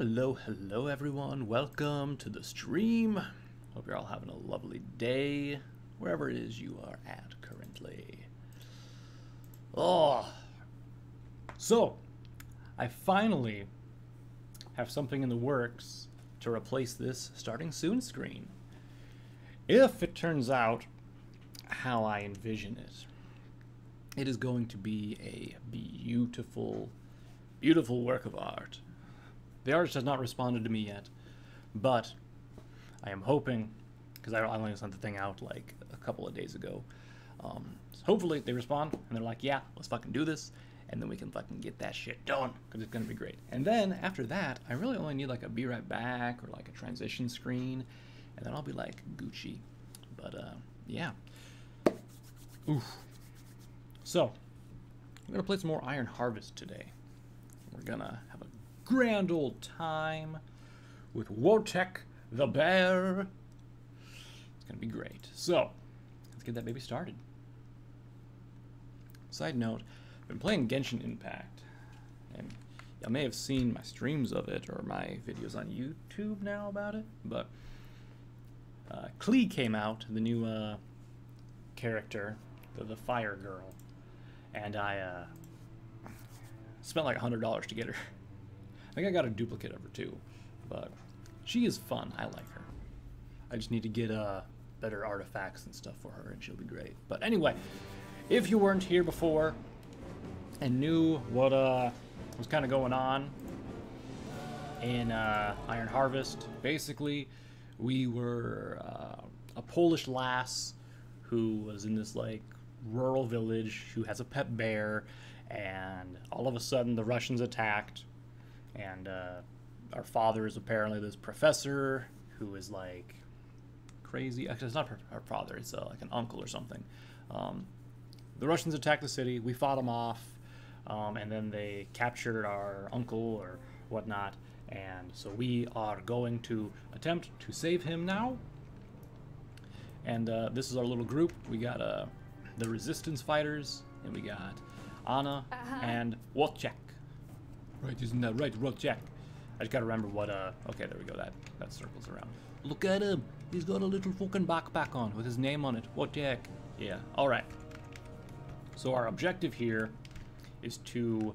Hello, hello everyone. Welcome to the stream. Hope you're all having a lovely day, wherever it is you are at currently. Oh, so I finally have something in the works to replace this starting soon screen. If it turns out how I envision it, it is going to be a beautiful, beautiful work of art. The artist has not responded to me yet, but I am hoping, because I only sent the thing out like a couple of days ago. Um, so hopefully they respond and they're like, yeah, let's fucking do this. And then we can fucking get that shit done because it's going to be great. And then after that, I really only need like a be right back or like a transition screen. And then I'll be like Gucci. But uh, yeah. Oof. So, I'm going to play some more Iron Harvest today. We're going to have a grand old time with Wotek the bear. It's going to be great. So, let's get that baby started. Side note, I've been playing Genshin Impact, and I may have seen my streams of it or my videos on YouTube now about it, but uh, Klee came out, the new uh, character, the, the Fire Girl, and I uh, spent like $100 to get her. I think I got a duplicate of her too, but she is fun. I like her. I just need to get uh, better artifacts and stuff for her, and she'll be great. But anyway, if you weren't here before and knew what uh, was kind of going on in uh, Iron Harvest, basically, we were uh, a Polish lass who was in this like rural village who has a pet bear, and all of a sudden the Russians attacked, and uh, our father is apparently this professor who is like crazy. Actually, it's not her, our father; it's uh, like an uncle or something. Um, the Russians attacked the city. We fought them off, um, and then they captured our uncle or whatnot. And so we are going to attempt to save him now. And uh, this is our little group. We got uh, the resistance fighters, and we got Anna Uh-huh. and Wojciech. Right, isn't that right, Wojciech? I just gotta remember what. Uh, okay, there we go. That that circles around. Look at him. He's got a little fucking backpack on with his name on it. Wojciech. Yeah. All right. So our objective here is to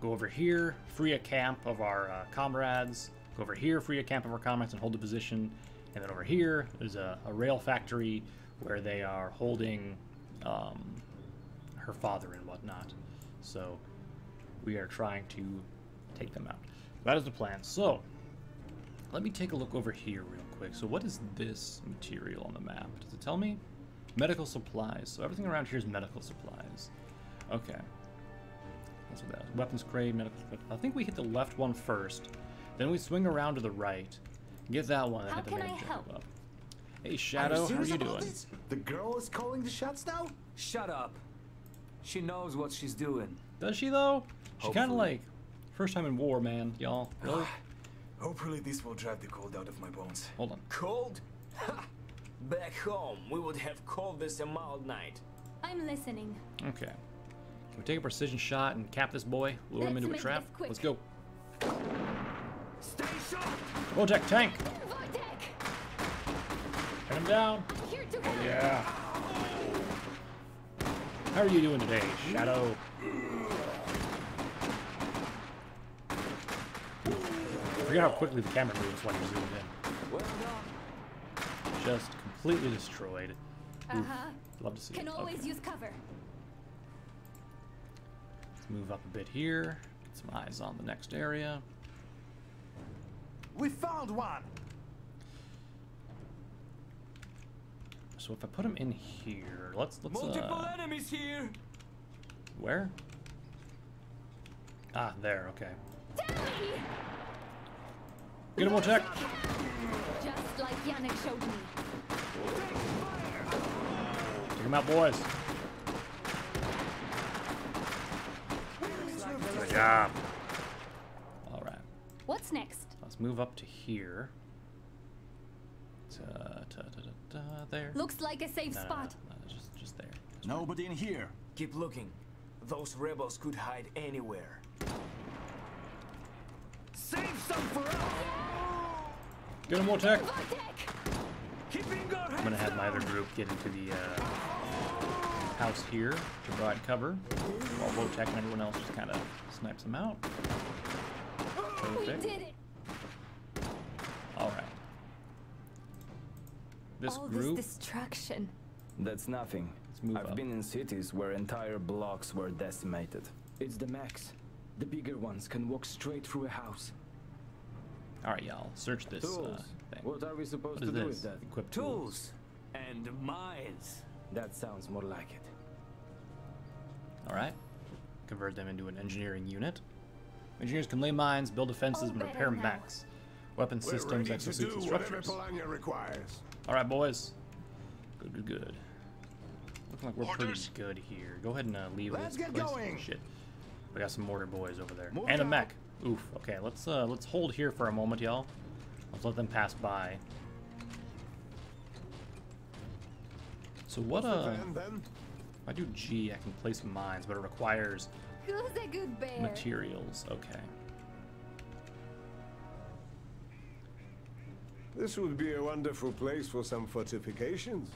go over here, free a camp of our uh, comrades. Go over here, free a camp of our comrades, and hold the position. And then over here, there's a, a rail factory where they are holding um, her father and whatnot. So we are trying to take them out. That is the plan. So let me take a look over here real quick. So what is this material on the map? Does it tell me? Medical supplies. So everything around here is medical supplies. Okay. That's what that is. Weapons crate, medical. I think we hit the left one first. Then we swing around to the right. Get that one How can I help? up. Hey Shadow, how are you doing? this? The girl is calling the shots now? Shut up. She knows what she's doing. Does she though? She kind of like first time in war, man, y'all. Really? Hopefully this will drive the cold out of my bones. Hold on. Cold? Ha! Back home, we would have called this a mild night. I'm listening. Okay. Can we take a precision shot and cap this boy? Lure him Let's into a trap? Let's go. Stay sharp! Wojtek, tank! Wojtek! Hit him down. Here to help! Yeah. How are you doing today, Shadow? Forget how quickly the camera moves when you zoom in. Well done. Just completely destroyed. Oof. Uh-huh. Love to see Can it. always Okay. use cover. Let's move up a bit here. Get some eyes on the next area. We found one! So if I put him in here, let's let's Multiple uh, enemies here! where? Ah, there. Okay. Daddy! Get him, Wojtek. Just like Janek showed me. Take him out, boys. Good job. All right. What's next? Let's move up to here. Ta, ta, ta, ta, ta, there. Looks like a safe No, no, no, spot. no, no, just, just there. Nobody in here. Keep looking. Those rebels could hide anywhere. Save some for us! Get him, Wotek! Vortek! Keeping our I'm gonna have my other group get into the uh, house here to provide cover, while Wotek and everyone else just kind of snipes them out. We did it! All right. This All group. this destruction. That's nothing. Let's move I've up. been in cities where entire blocks were decimated. It's the max. The bigger ones can walk straight through a house. All right, y'all. Search this uh, Tools. thing. What are we supposed What is to do this? with that? Equip Tools and mines. That sounds more like it. All right. Convert them into an engineering unit. Engineers can lay mines, build defenses, and repair now. mechs, weapon We're systems, ready exosuits, and structures. Requires. All right, boys. Good, good, good. Looking like we're Orders. pretty good here. Go ahead and uh, leave Let's this get place. going. Shit. We got some mortar boys over there, Move and a mech. Oof. Okay, let's uh, let's hold here for a moment, y'all. Let's let them pass by. So what? Uh, if I do G, I can place mines, but it requires Who's a good bear? materials. Okay. This would be a wonderful place for some fortifications.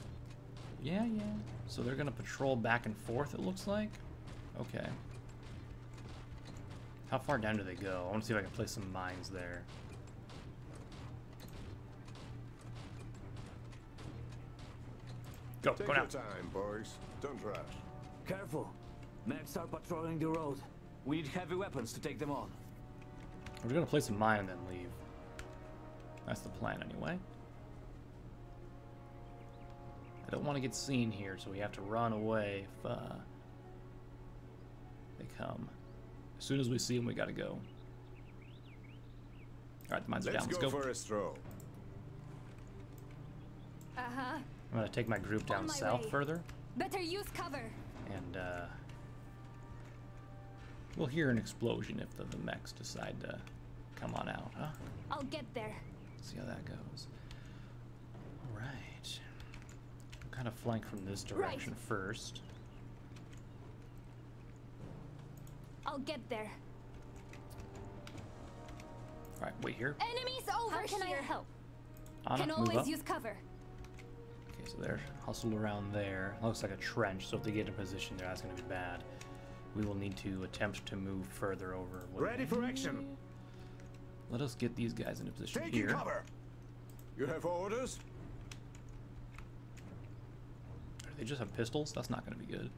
Yeah, yeah. So they're gonna patrol back and forth. It looks like. Okay. How far down do they go? I want to see if I can place some mines there. Go, Take go your now. time, boys. Don't rush. Careful. Mechs are patrolling the road. We need heavy weapons to take them on. We're gonna place a mine and then leave. That's the plan, anyway. I don't want to get seen here, so we have to run away if uh, they come. As soon as we see them, we gotta go. All right, the mines are Let's down. Let's go. for a stroll. Uh-huh. I'm gonna take my group down my south way. further, Better use cover. and uh, we'll hear an explosion if the, the mechs decide to come on out, huh? I'll get there. see how that goes. All right. We'll kind of flank from this direction first. I'll get there. All right, wait here. Enemies over How can here. I help? Anna, can move always up. use cover. Okay, so they're hustled around there. Looks like a trench, so if they get in position there, that's going to be bad. We will need to attempt to move further over. What- Ready for action. Let us get these guys into position Taking here. cover. You have orders? They just have pistols? That's not going to be good.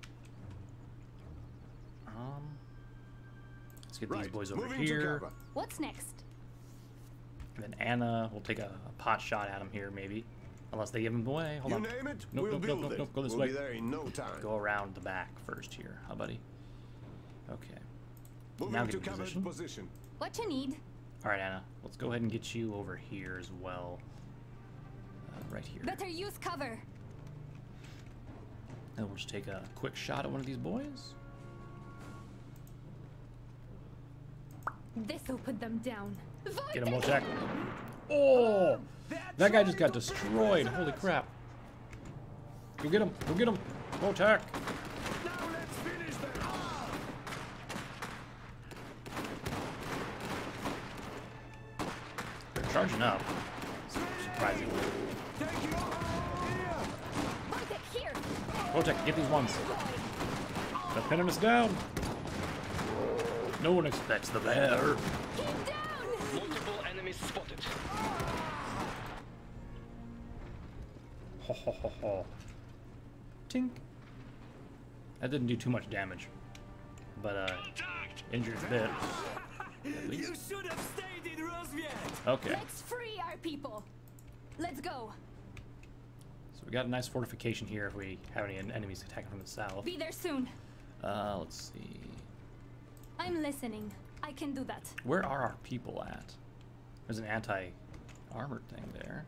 Um, let's get these boys over Moving here. What's next? And then Anna, we'll take a, a pot shot at him here, maybe. Unless they give him away. Hold you on. name it, Nope, we'll nope, build nope, it. nope, Go this we'll way. be there in no time. Go around the back first here, huh, buddy? Okay. Moving now to get in position. position. What you need? All right, Anna. Let's go ahead and get you over here as well. Uh, right here. Better use cover. Then we'll just take a quick shot at one of these boys. This'll put them down. Get him, Wojtek. Oh! That guy just got destroyed. Holy crap. Go get him. Go get him. Wojtek. Now let's finish them. They're charging up. Surprisingly. Vortek here. Wojtek, get these ones. They're pinning us down. No one expects the bear. Multiple enemies spotted. Ho ho ho ho. Tink. That didn't do too much damage. But, uh, injured a bit. You should have stayed in Rusviet. Okay. Let's free our people. Let's go. So we got a nice fortification here if we have any enemies attacking from the south. Be there soon. Uh, let's see. I'm listening. I can do that. Where are our people at? There's an anti-armored thing there.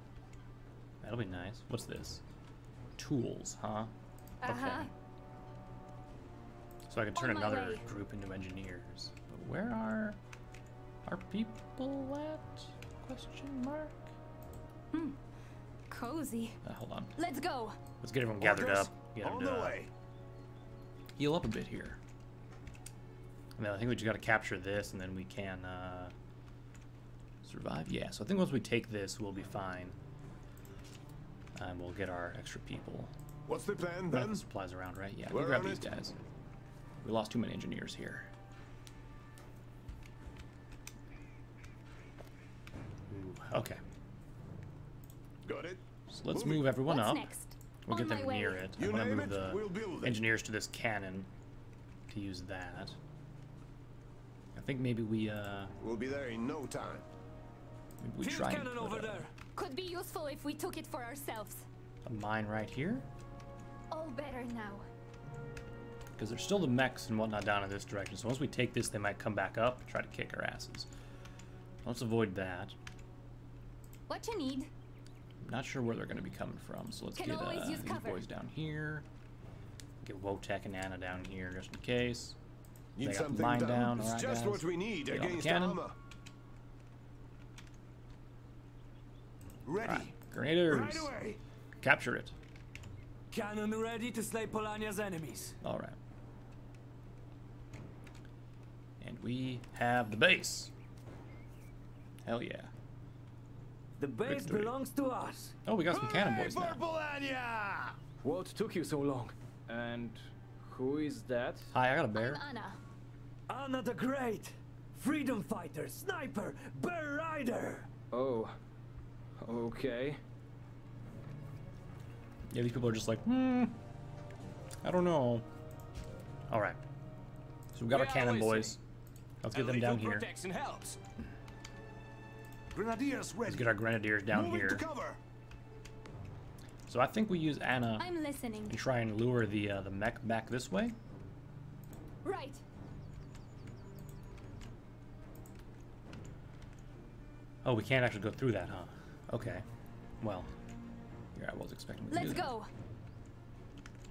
That'll be nice. What's this? Tools, huh? Uh-huh. So I can turn On another way. group into engineers. But where are our people at? Question mark. Hmm. Cozy. Uh, hold on. Let's go. Let's get everyone gathered Orders? up. Get On the way. heal up a bit here. And then I think we just got to capture this, and then we can uh, Survive? Yeah, so I think once we take this, we'll be fine. And we'll get our extra people. What's the plan We have then? the supplies around, right? Yeah, we We're grab these it. guys. We lost too many engineers here. Ooh, okay, Got it. so let's Moving. move everyone What's up. next? We'll On get them my way. near it. I You want to move it, the we'll it. engineers to this cannon to use that. I think maybe we uh We'll be there in no time. maybe we Field try and cannon put over a, there. Could be useful if we took it for ourselves. a mine right here All better now. because there's still the mechs and whatnot down in this direction. So once we take this, they might come back up and try to kick our asses. Let's avoid that. What you need? Not sure where they're going to be coming from, so let's Can get uh, these cover. boys down here. Get Wotek and Anna down here just in case. Need They got something mine done? down, It's alright, just guys. what we need Get on against cannon. armor. Ready. Alright, grenadiers, Right away. capture it. Cannon ready to slay Polania's enemies. All right. And we have the base. Hell yeah. The base Victory. belongs to us. Oh, we got some cannon boys for now. Polania! What took you so long? And who is that? Hi, I got a bear. I'm Anna. Anna the Great. Freedom fighter, sniper, bear rider. Oh, okay. Yeah, these people are just like, hmm, I don't know. All right. So we've got our cannon always boys. Let's get them down here. protection helps. Grenadiers ready. Let's get our grenadiers down Moving here. to cover. So I think we use Anna I'm listening. and try and lure the uh, the mech back this way. Right. Oh, we can't actually go through that, huh? Okay. Well, yeah, I was expecting. to Let's that. go.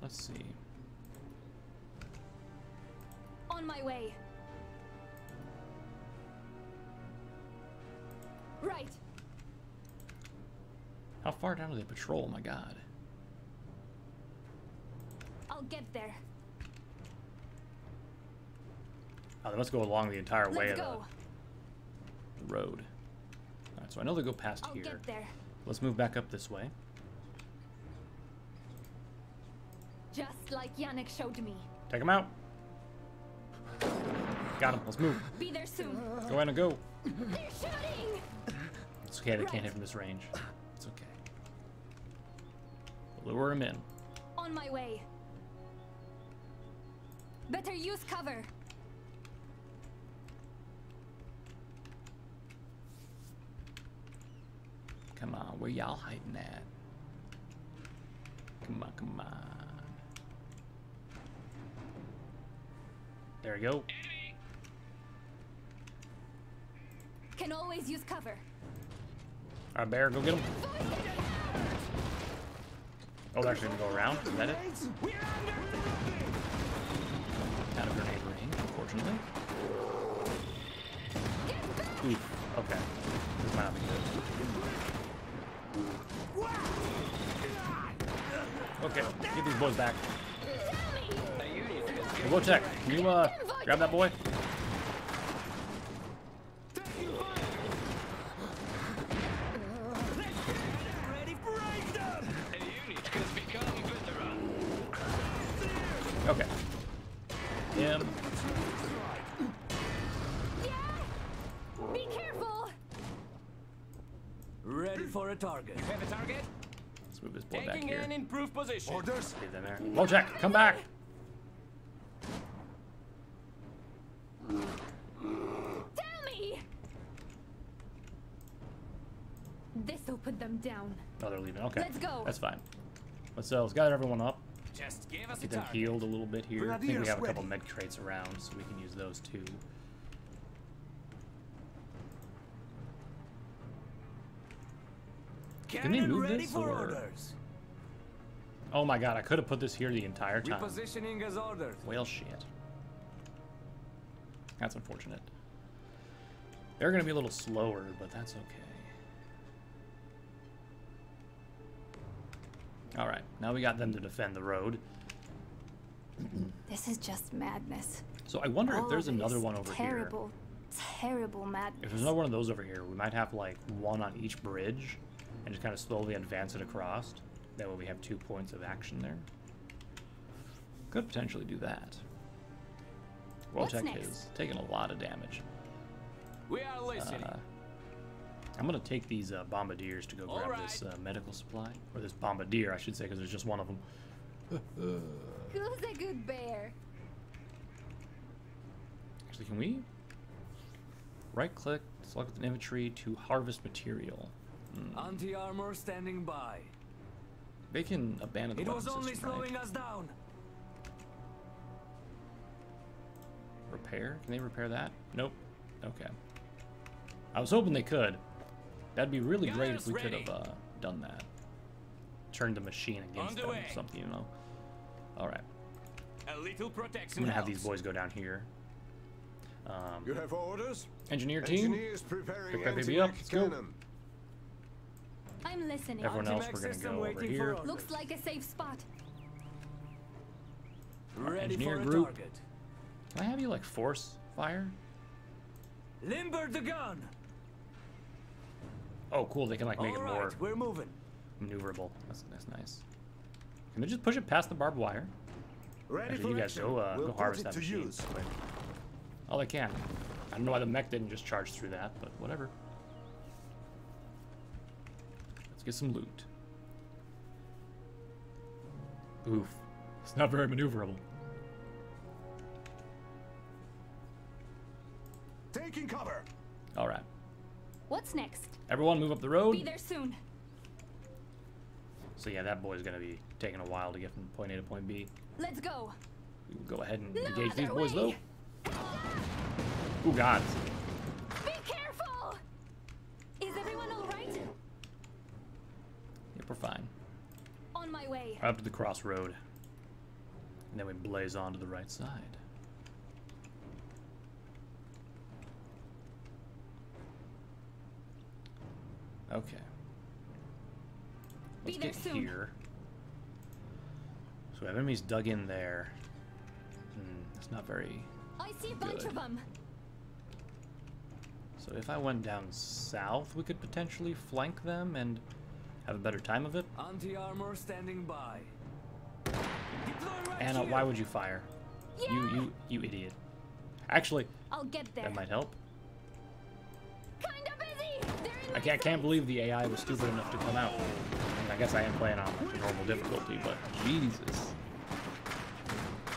Let's see. On my way. Right. How far down do they patrol? My God. I'll get there. Oh, they must go along the entire way Let's of go. the, the road. So I know they go past I'll here. get there. Let's move back up this way. Just like Janek showed me. Take them out. Got him. Let's move. Be there soon. Go in and go. They're shooting! It's okay. They Right. can't hit from this range. It's okay. Lure him in. On my way. Better use cover. Come on. Where y'all hiding at? Come on. Come on. There we go. Can always use cover. All right, Bear, go get him. Oh, they're actually gonna go around. Is that it? Out of grenade range, unfortunately. Oof. Okay. This might not be good. Okay, get these boys back. Hey, Wojtek, can you uh grab that boy? Leave them come back. Tell me! This opened them down. Oh, they're leaving. Okay. Let's go. That's fine. Let's uh, let's gather everyone up. Just give us a Get them target. healed a little bit here. I think we have a couple ready. med traits around, so we can use those too. Can they move ready this, for or- orders. Oh my god, I could have put this here the entire time. Repositioning as ordered. Well, shit. That's unfortunate. They're gonna be a little slower, but that's okay. Alright, now we got them to defend the road. This is just madness. So I wonder if there's another one over here. terrible, terrible madness. If there's no one of those over here, we might have like one on each bridge and just kind of slowly advance it across. That way we have two points of action there. Could potentially do that. What's Wojtek next? is taking a lot of damage. We are listening. Uh, I'm gonna take these uh, bombardiers to go All grab this uh, medical supply, or this bombardier, I should say, because there's just one of them. Who's a good bear? Actually, can we right-click, select an inventory to harvest material? Hmm. Anti-armor standing by. They can abandon the It was only system, right? slowing us down. Repair? Can they repair that? Nope. Okay. I was hoping they could. That'd be really great if Gunners we could have uh, done that. Turned the machine against the them way. or something, you know? Alright. A little I'm gonna have these boys go down here. Um, You have orders? engineer team? Engineers preparing Pick that baby up, let's go. cannon. I'm listening. Everyone else, we're gonna system go over here. Looks like a safe spot. Ready engineer for a group. target. Can I have you, like, force fire? Limber the gun. Oh, cool. They can, like, make All it right, more we're moving. maneuverable. That's, that's nice. Can they just push it past the barbed wire? Ready Actually, for you guys go, uh, we'll go harvest it that to machine. use. Oh, they can. I don't know why the mech didn't just charge through that, but whatever. Get some loot. Oof. It's not very maneuverable. Taking cover. Alright. What's next? Everyone move up the road. Be there soon. So yeah, that boy's gonna be taking a while to get from point A to point B. Let's go. We will go ahead and No engage these other boys way. though. Oh god. Be careful! Is everyone alright? Yep, we're fine. On my way. Up to the crossroad. And then we blaze on to the right side. Okay. Be Let's there get soon. here. So we have enemies dug in there. Hmm, that's not very... I see a bunch of them. So if I went down south, we could potentially flank them and have a better time of it. Anti-armor standing by. Right Anna, here. why would you fire? You, Yeah. you, you idiot. Actually, I'll get there. that might help. Kinda busy. I can't, can't believe the AI was stupid enough to come out. I, mean, I guess I am playing on like, normal difficulty, but Jesus.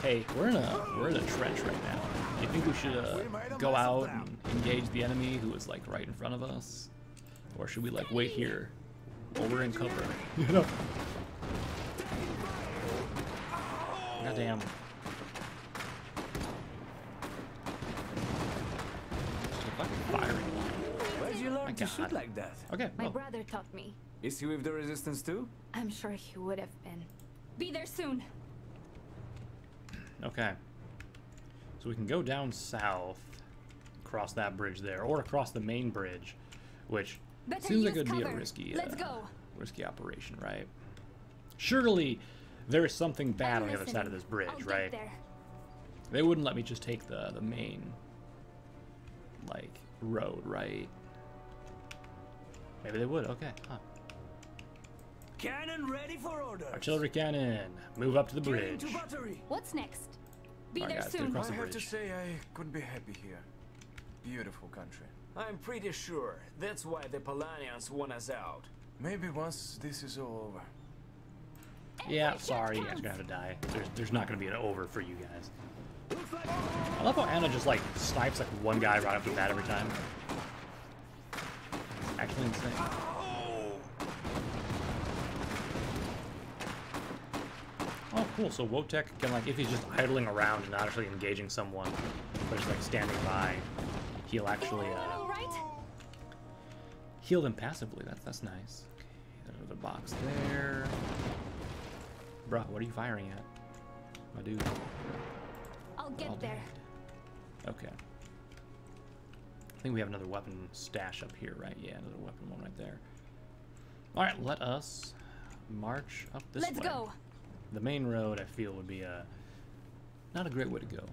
Hey, we're in a we're in a trench right now. Do you think we should uh, We made a go out and engage the enemy who is like right in front of us, or should we like wait here while we're in cover? You know. Goddamn. So fucking firing. Where'd you learn to shoot like that? Okay. My well, brother taught me. Is he with the resistance too? I'm sure he would have been. Be there soon. Okay. So we can go down south, across that bridge there, or across the main bridge, which Better seems like it would be a cover. risky, Let's uh, go. risky operation, right? Surely there is something bad I'm on the other side of this bridge, I'll right? There. They wouldn't let me just take the the main, like road, right? Maybe they would. Okay, huh? Cannon ready for orders. Artillery cannon, move up to the bridge. into. What's next? Be Alright, there guys, soon. across I the have to say I couldn't be happy here. Beautiful country. I'm pretty sure that's why the Polanians want us out. Maybe once this is all over. Yeah, Every sorry, you shot guys are gonna have to die. There's, there's not gonna be an over for you guys. I love how Anna just like snipes like one guy right off the bat every time. Actually insane. Oh, cool. So Wotek can like, if he's just idling around and not actually engaging someone, but just like standing by, he'll actually uh, all right? Heal them passively. That's that's nice. Okay, there's another box there. Bruh, what are you firing at? My dude. I'll All get there. dead. Okay. I think we have another weapon stash up here, right? Yeah, another weapon one right there. All right, let us march up this Let's way. go. The main road, I feel, would be a not a great way to go.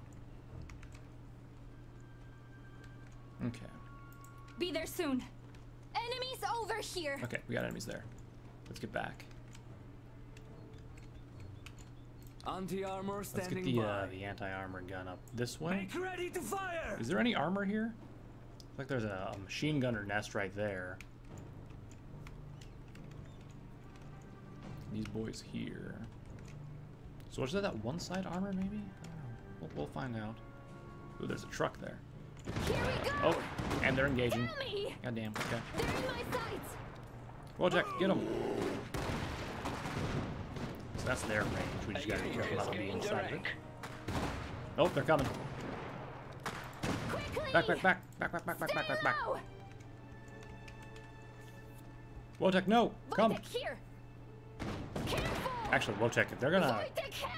Okay. Be there soon. Enemies over here. Okay, we got enemies there. Let's get back. Anti-armor standing Let's get the by. uh, the anti-armor gun up this way. Make ready to fire! Is there any armor here? Looks like there's a, a machine gunner nest right there. These boys here. So is that that one side armor maybe? I don't know. We'll, we'll find out. Ooh, there's a truck there. Here we go. Oh, and they're engaging. Tell me. God damn. Okay. They're in my sights. Wojak, get them. So that's their range. We just gotta be careful not to be inside of it. Oh, they're coming. Back, back, back, back, back, back, back, back, back, back. Wojak, no, come. Wojtek. Actually, Wojak, if they're gonna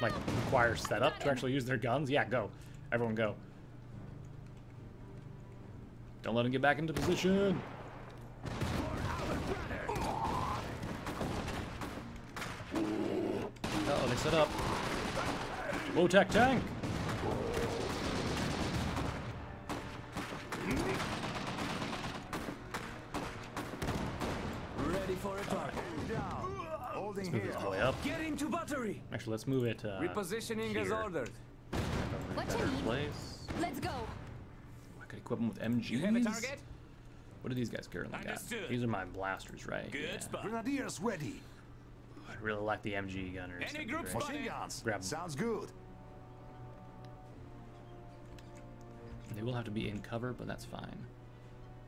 like require setup to actually use their guns, yeah, go. Everyone go. Don't let him get back into position. Uh oh, they set up. Wojak tank. Ready for a target. Holding Let's move here. this boy up. Get into battery. Actually, let's move it. Uh, Repositioning as ordered. What you need? place. Let's go. I equip them with MGs. You have a target? What do these guys currently got? These are my blasters, right? Good Yeah. spot. Grenadiers ready. I really like the MG gunners. Any group Machine guns. Grab 'em. Sounds good. They will have to be in cover, but that's fine.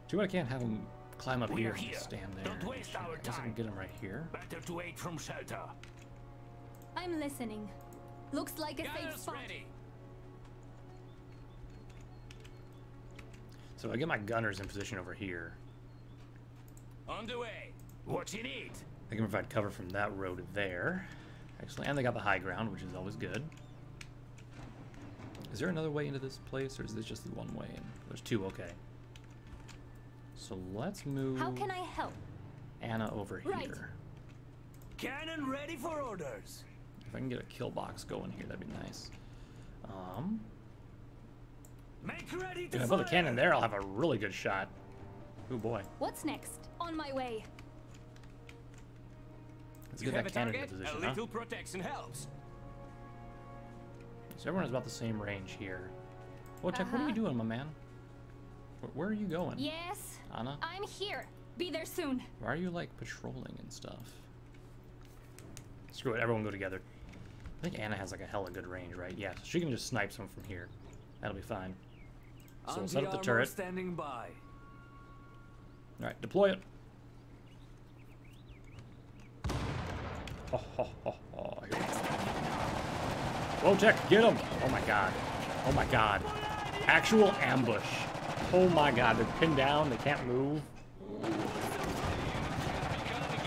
Too bad I can't have them climb up We're here and here. stand there. Don't waste our I guess I can get them right here. Better to wait from shelter. I'm listening. Looks like a safe spot. ready. So I get my gunners in position over here. On the way. What you need? They can provide cover from that road there. Excellent. And they got the high ground, which is always good. Is there another way into this place, or is this just the one way in? There's two, okay. So let's move How can I help? Anna over Right. here. Cannon ready for orders. If I can get a kill box going here, that'd be nice. Um, Make ready to if I fire! put the cannon there, I'll have a really good shot. Oh boy. What's next? On my way. Let's You get have that a cannon target? in A position, huh? little protection helps. So everyone has about the same range here. Wojtek, what are you Uh-huh. doing, my man? Where, where are you going? Yes. Anna? I'm here. Be there soon. Why are you like patrolling and stuff? Screw it, everyone go together. I think Anna has like a hella good range, right? Yeah, so she can just snipe some from here. That'll be fine. So we'll set up the turret. standing by. Alright, deploy it. Oh, oh, oh, oh, here we go. Wojtek, get him! Oh my god. Oh my god. Actual ambush. Oh my god, they're pinned down, they can't move.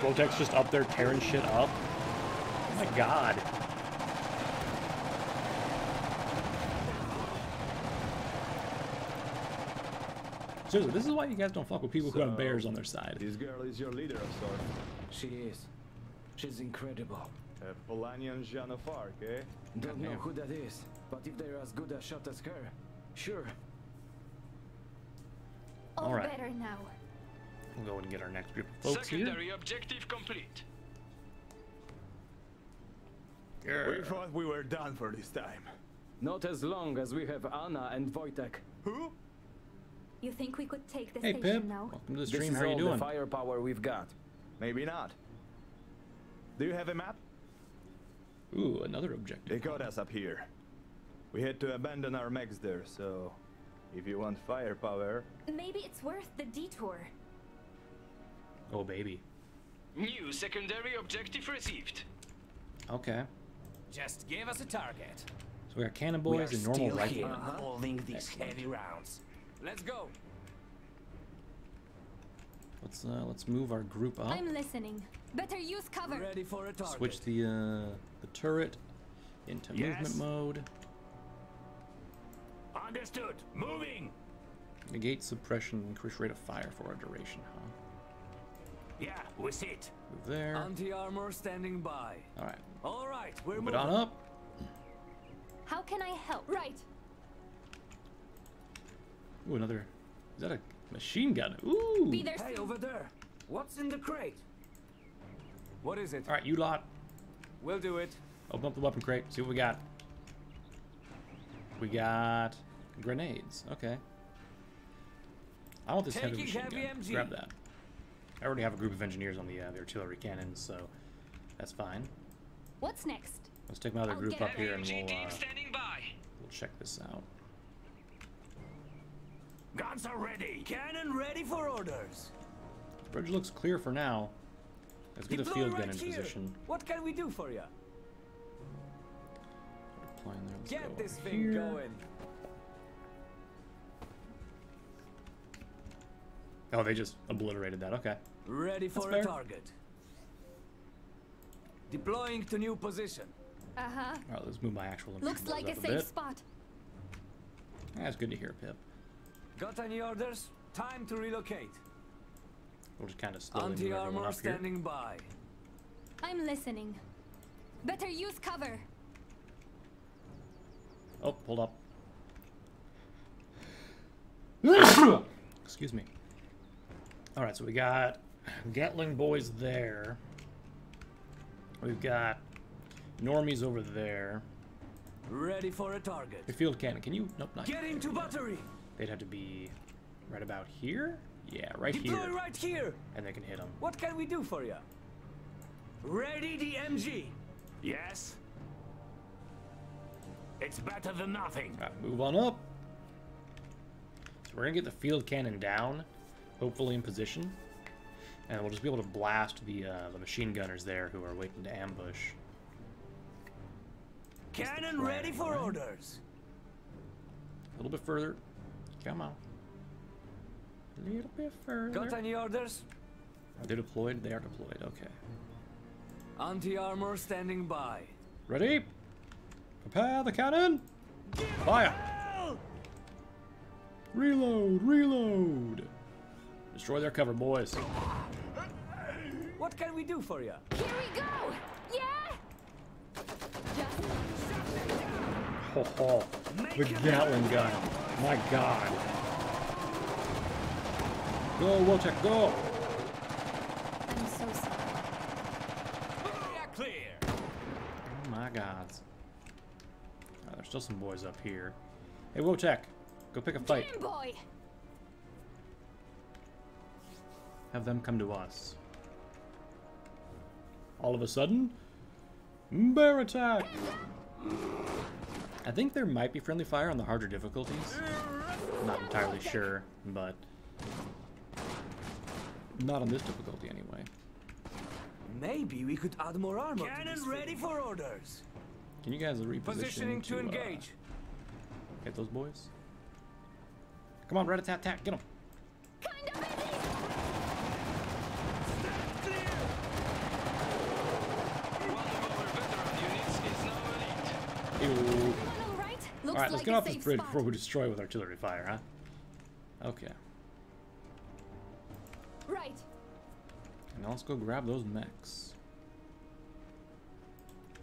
Wojtek's just up there tearing shit up. Oh my god. Seriously, this is why you guys don't fuck with people who have bears on their side. This girl is your leader of sorts. She is. She's incredible. A Polanian Jeanne of Arc, eh? Don't know who that is, but if they're as good a shot as her, sure. All All right. better now. We'll go and get our next group of folks here. objective complete. We thought we were done for this time. Not as long as we have Anna and Wojtek. Who? You think we could take the Hey station Pip, now? welcome to the stream. is How are you all doing? the firepower we've got. Maybe not. Do you have a map? Ooh, another objective. They got us up here. We had to abandon our mechs there, so if you want firepower, Maybe it's worth the detour. Oh baby. New secondary objective received. Okay. Just give us a target. So we got cannon boys and normal riflemen. Uh-huh. holding these heavy rounds. Let's go. Let's uh, let's move our group up. I'm listening. Better use cover. Ready for a target. Switch the uh, the turret into Yes. movement mode. Understood. Moving. Negate suppression, increase rate of fire for a duration, huh? Yeah, we see it. Move there. Anti-armor standing by. All right. All right, we're Move it moving. on up. How can I help? Right. Ooh, another. Is that a machine gun? Ooh. Be there Hey, over there. What's in the crate? What is it? All right, you lot, We'll do it. open up the weapon crate. See what we got. We got grenades. Okay. I want this heavy Taking machine heavy gun. MG. Grab that. I already have a group of engineers on the, uh, the artillery cannons, so that's fine. What's next? Let's take my other I'll group up here and we'll, uh, we'll check this out. Guns are ready. Cannon ready for orders. Bridge looks clear for now. Let's get the Deploy field gun right in here. position. What can we do for you? Deploying there. Let's Get go this thing here. going. Oh, they just obliterated that. Okay. Ready for fair. a target. Deploying to new position. Uh-huh. All right, let's move my actual Looks infantry like a up safe bit. spot. That's good to hear, Pip. Got any orders? Time to relocate. We'll just kind of slowly move everyone Anti-armor up here. standing by. I'm listening. Better use cover. Oh, hold up. Excuse me. All right, so we got Gatling boys there. We've got normies over there. Ready for a target. The field cannon. Can you? Nope, not Get yet. into battery. They'd have to be right about here. Yeah, right Deploy here, right here. and they can hit them. What can we do for you? Ready the MG. Yes. It's better than nothing. Right, move on up. So we're gonna get the field cannon down, hopefully in position, and we'll just be able to blast the uh, the machine gunners there who are waiting to ambush. Cannon ready for orders. A little bit further. Come on. A little bit further. Got any orders? Are they deployed? They are deployed. Okay. Anti-armor standing by. Ready? Prepare the cannon. Fire. Reload. Reload. Destroy their cover, boys. What can we do for you? Here we go! Yeah? Just Ho ho. The Gatling gun. My god. Go, Wojtek, go! I'm so sorry. Clear. Oh my gods. Oh, there's still some boys up here. Hey, Wojtek, go pick a fight. Get boy! Have them come to us. All of a sudden, bear attack! I think there might be friendly fire on the harder difficulties. Not entirely sure, but not on this difficulty anyway. Maybe we could add more armor. Cannon ready for orders. Can you guys reposition Positioning to uh, engage. hit those boys? Come on, rat-a-tat-tat, get them! Kind of busy! Ew. Everyone all right? Looks All right, let's like get off this bridge spot. before we destroy with artillery fire, huh? Okay. Right. And Now let's go grab those mechs.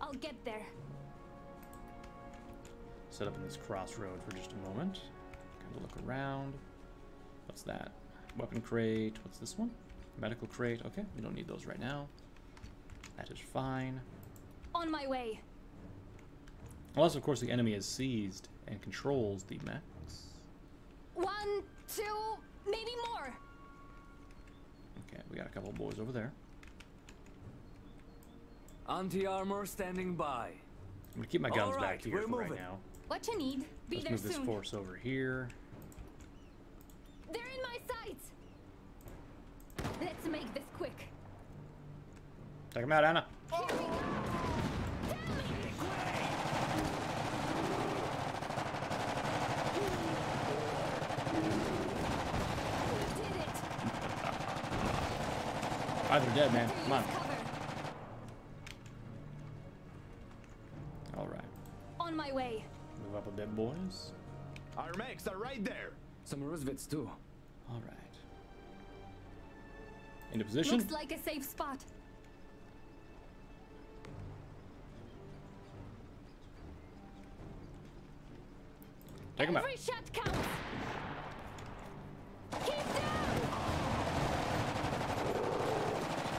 I'll get there. Set up in this crossroad for just a moment. Kind of look around. What's that? Weapon crate. What's this one? Medical crate. Okay, we don't need those right now. That is fine. On my way. Unless, of course, the enemy has seized and controls the mechs. One, two, maybe more. Okay, we got a couple of boys over there. Anti-armor standing by. I'm gonna keep my guns All back right, here we're for right moving. now. What you need? Be Let's there move this force over here. They're in my sights. Let's make this quick. Take them out, Anna. Here we go. Damn it! We did it. Ah, they're dead, man. Better Come on. All right. On my way. Move up a bit, boys. Our mechs are right there. Some Rusviets too. All right. Into position. Looks like a safe spot. Take them out. Every shot counts.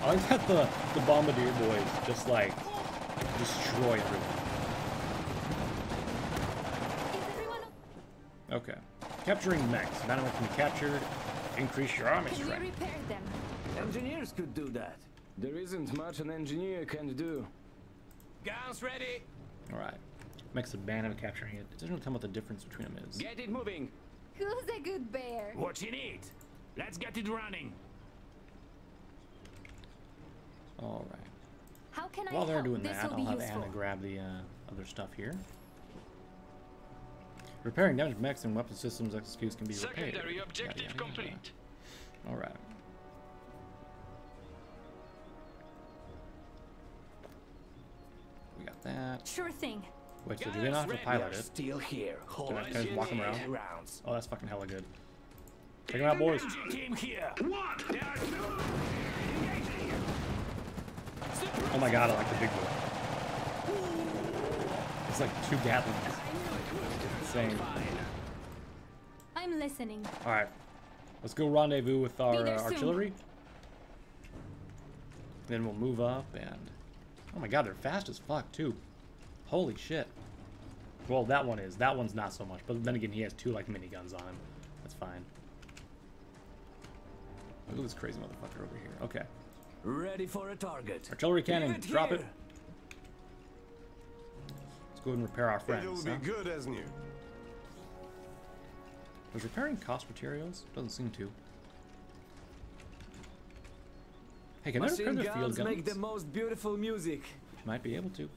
I like that the, the Bombardier boys just like destroy everything. Everyone Okay. Capturing mechs. Venom can be captured. Increase your army Can we strength. repair them? Engineers could do that. There isn't much an engineer can do. Guns ready. Alright. Mechs advantage of capturing it. It doesn't really tell me what the difference between them is. Get it moving. Who's a good bear? What you need? Let's get it running. Alright. How can I While they're help? doing this that, I'll have useful. Anna grab the uh, other stuff here. Repairing damaged mechs and weapon systems executes can be repaired. Secondary objective yada, yada. complete. Alright. We got that. Sure thing. Wait, so do they not have to pilot it? Still here. Hold I just walk 'em around? rounds. Oh, that's fucking hella good. Take them out, boys. Team here. What? There are two. Engaging. Oh my god, I like the big boy. It's like two Gatlings. Insane. I'm listening. Alright. Let's go rendezvous with our uh, artillery. Then we'll move up and... Oh my god, they're fast as fuck, too. Holy shit. Well, that one is. That one's not so much. But then again, he has two, like, miniguns on him. That's fine. Look at this crazy motherfucker over here. Okay. Ready for a target. Artillery cannon, Leave drop it. Let's go ahead and repair our friends. It'll friends. be huh? good as new. Does repairing cost materials? Doesn't seem to. Hey, can I repair Machine the field guns guns? make the most beautiful music. Might be able to.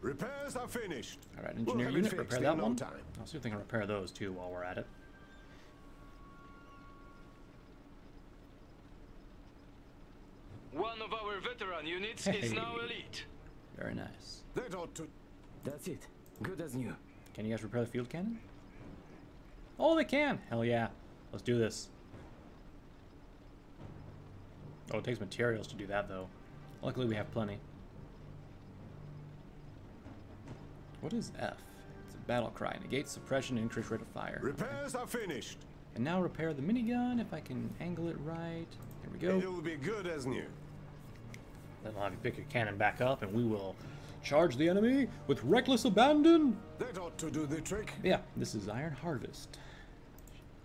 Repairs are finished. Alright, We'll engineer have it unit, fixed repair that no one. time. I'll see if they can repair those too while we're at it. One of our veteran units Hey. is now elite. Very nice. That ought to. That's it. Good as new. Can you guys repair the field cannon? Oh, they can! Hell yeah. Let's do this. Oh, it takes materials to do that, though. Luckily, we have plenty. What is F? It's a battle cry. Negate suppression, and increase rate of fire. Repairs are finished. And now repair the minigun if I can angle it right. There we go. It'll be good as new. Then I'll have you pick your cannon back up and we will charge the enemy with reckless abandon. That ought to do the trick. Yeah, this is Iron Harvest.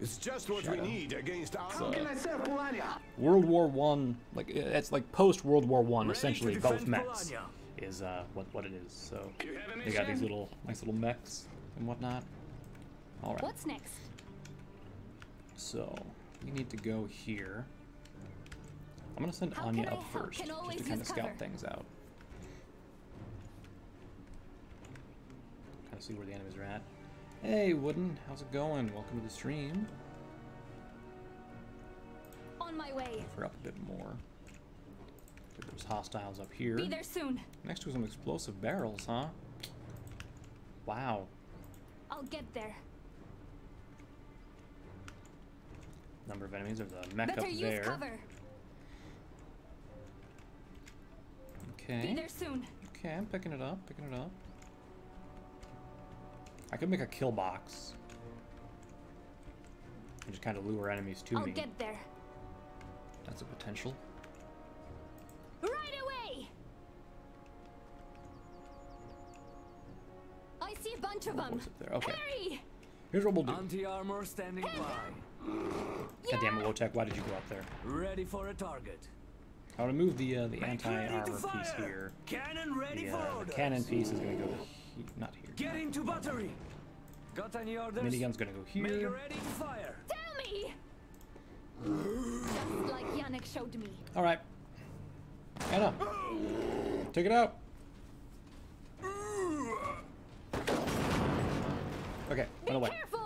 It's just what Shadow. we need against our. So, World War One, like uh, it's like post World War One, essentially both mechs Polania. is uh, what what it is. So You they got these little nice little mechs and whatnot. All right, What's next? so we need to go here. I'm gonna send How Anya up help? first, just to kind of scout cover. things out. Kind of see where the enemies are at. Hey, Wooden, how's it going? Welcome to the stream. On my way. For up a bit more. Those hostiles up here. Be there soon. Next to some explosive barrels, huh? Wow. I'll get there. Number of enemies. There's a mech Better up use there. cover. Be Okay. there soon. Okay, I'm picking it up, picking it up. I could make a kill box. And just kind of lure enemies to I'll me. get there. That's a potential. Right away. I see a bunch of them. was it there? Okay. Hurry! Here's what we'll do. Anti-armor standing by. God damn it, Wojtek, why did you go up there? Ready for a target. I want to move the uh, the Make ready to anti-armor piece here. Cannon ready The, for uh, the cannon piece is going to go he not here. Get into battery. Got any orders? Minigun's going to go Make here. ready to fire. Tell me! Just like Janek showed me. All right. Anna, take it out. Okay, Be run away. careful!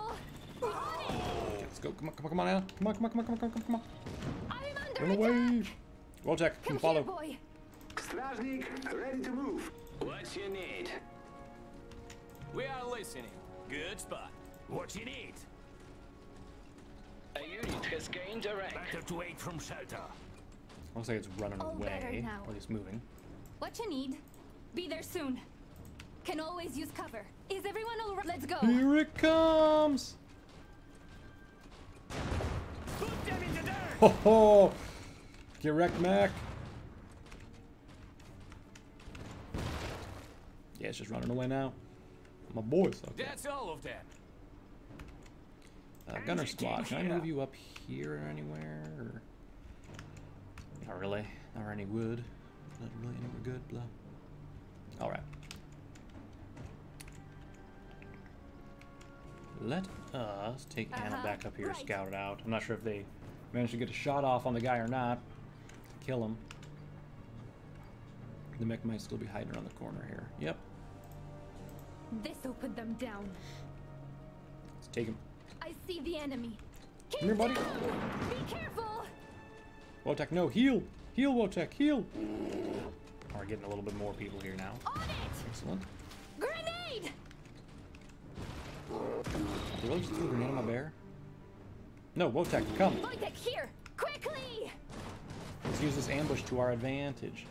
On it! Let's go. Come on, come on, come on, Anna. Come on, come on, come on, come on, come on, come on. I'm under Run attack! away. Wojtek, can come follow. here, boy. Strajnik, ready to move. What you need? We are listening. Good spot. What you need? A unit has gained a rank. Better to wait from shelter. Looks like it's running All away, now. or at least moving. What you need? Be there soon. Can always use cover. Is everyone all right? Let's go. Here it comes. Put them in the dirt. Ho ho. Get wrecked, Mac. Yeah, it's just running away now. My boys. Okay. That's all of them. Uh, gunner squad. Can I move you up here or anywhere? Or... Not really. Not any wood. Not really anywhere good. Blah. All right. Let us take Anna Uh-huh, back up here, right. scout it out. I'm not sure if they managed to get a shot off on the guy or not. Kill him. The mech might still be hiding around the corner here. Yep. This will put them down. Let's take him. I see the enemy. Keep Come here, buddy. down. Be careful. Wojtek, no, heal! Heal, Wojtek, heal! We're getting a little bit more people here now. On it. Excellent. Grenade. Did I just throw a grenade on my bear? No, Wojtek, come! Wojtek, here. Quickly. Let's use this ambush to our advantage.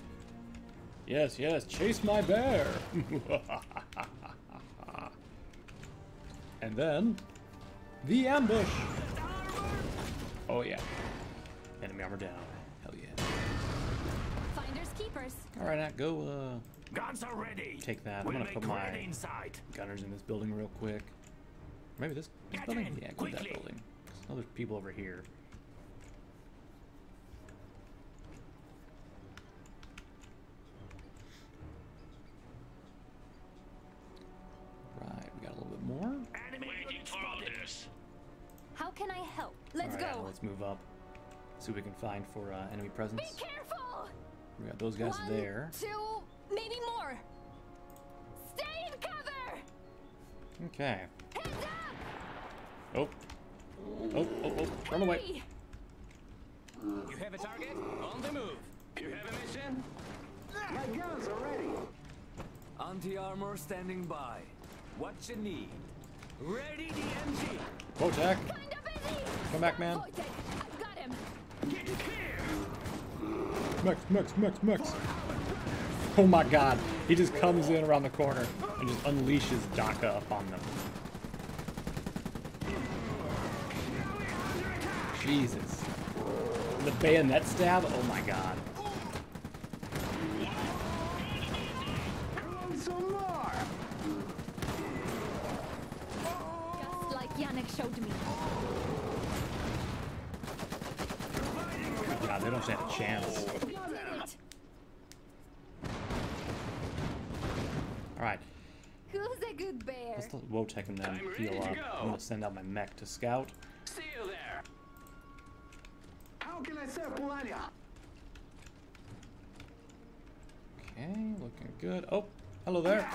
Yes, yes, chase my bear! and then, the ambush! Oh yeah. Enemy armor down. Hell yeah. Finders keepers. Alright, Nat, go, uh, Guns are ready. take that. I'm gonna put my ready inside. gunners in this building real quick. Maybe this, this building? in, Yeah, go that building. There's people over here. Right, we got a little bit more. Enemy Waiting for orders. How can I help? Let's All right, go. Let's move up. See what we can find for uh, enemy Be careful. We got those guys One, there. Two, maybe more. Stay in cover. Okay. Heads up. Oh. Oh, oh, oh. Run away. You have a target? On the move. You have a mission? My guns are ready. Anti-armor standing by. What you need? Ready DMG. Wojtek, Kinda come back, man. Wojtek, I've got him. Mex, Mex, Mex, Mex. Oh my god. He just comes in around the corner and just unleashes Daka upon them. Jesus. The bayonet stab? Oh my god. Just like Janek showed me. God, they don't stand a chance. We did it. Alright, Who's a good bear? let's let Wojtek and them I'm ready heal to up. go. I'm gonna send out my mech to scout. See you there. How can I serve Polania? Okay, looking good. Oh, hello there.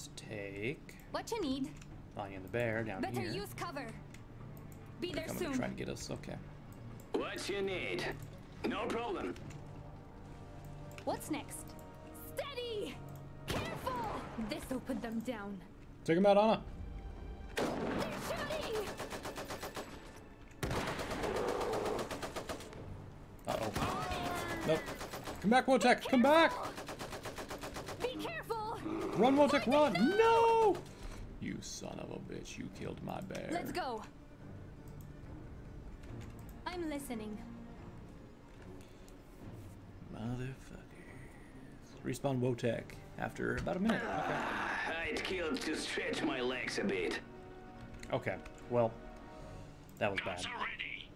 Let's take What you need? Bonnie and the bear down Better here. use cover. Be there Coming to soon. try and get us. Okay. What you need? No problem. What's next? Steady! Careful! This will put them down. Take him out, Anna. They're shooting! Uh oh. Nope. Come back, Wojtek. Come back. Be! Run, Wojtek, run. No! You son of a bitch. You killed my bear. Let's go. I'm listening. Motherfuckers. Respawn Wojtek after about a minute. Okay. I'd killed to stretch my legs a bit. Okay. Well, that was bad. ready.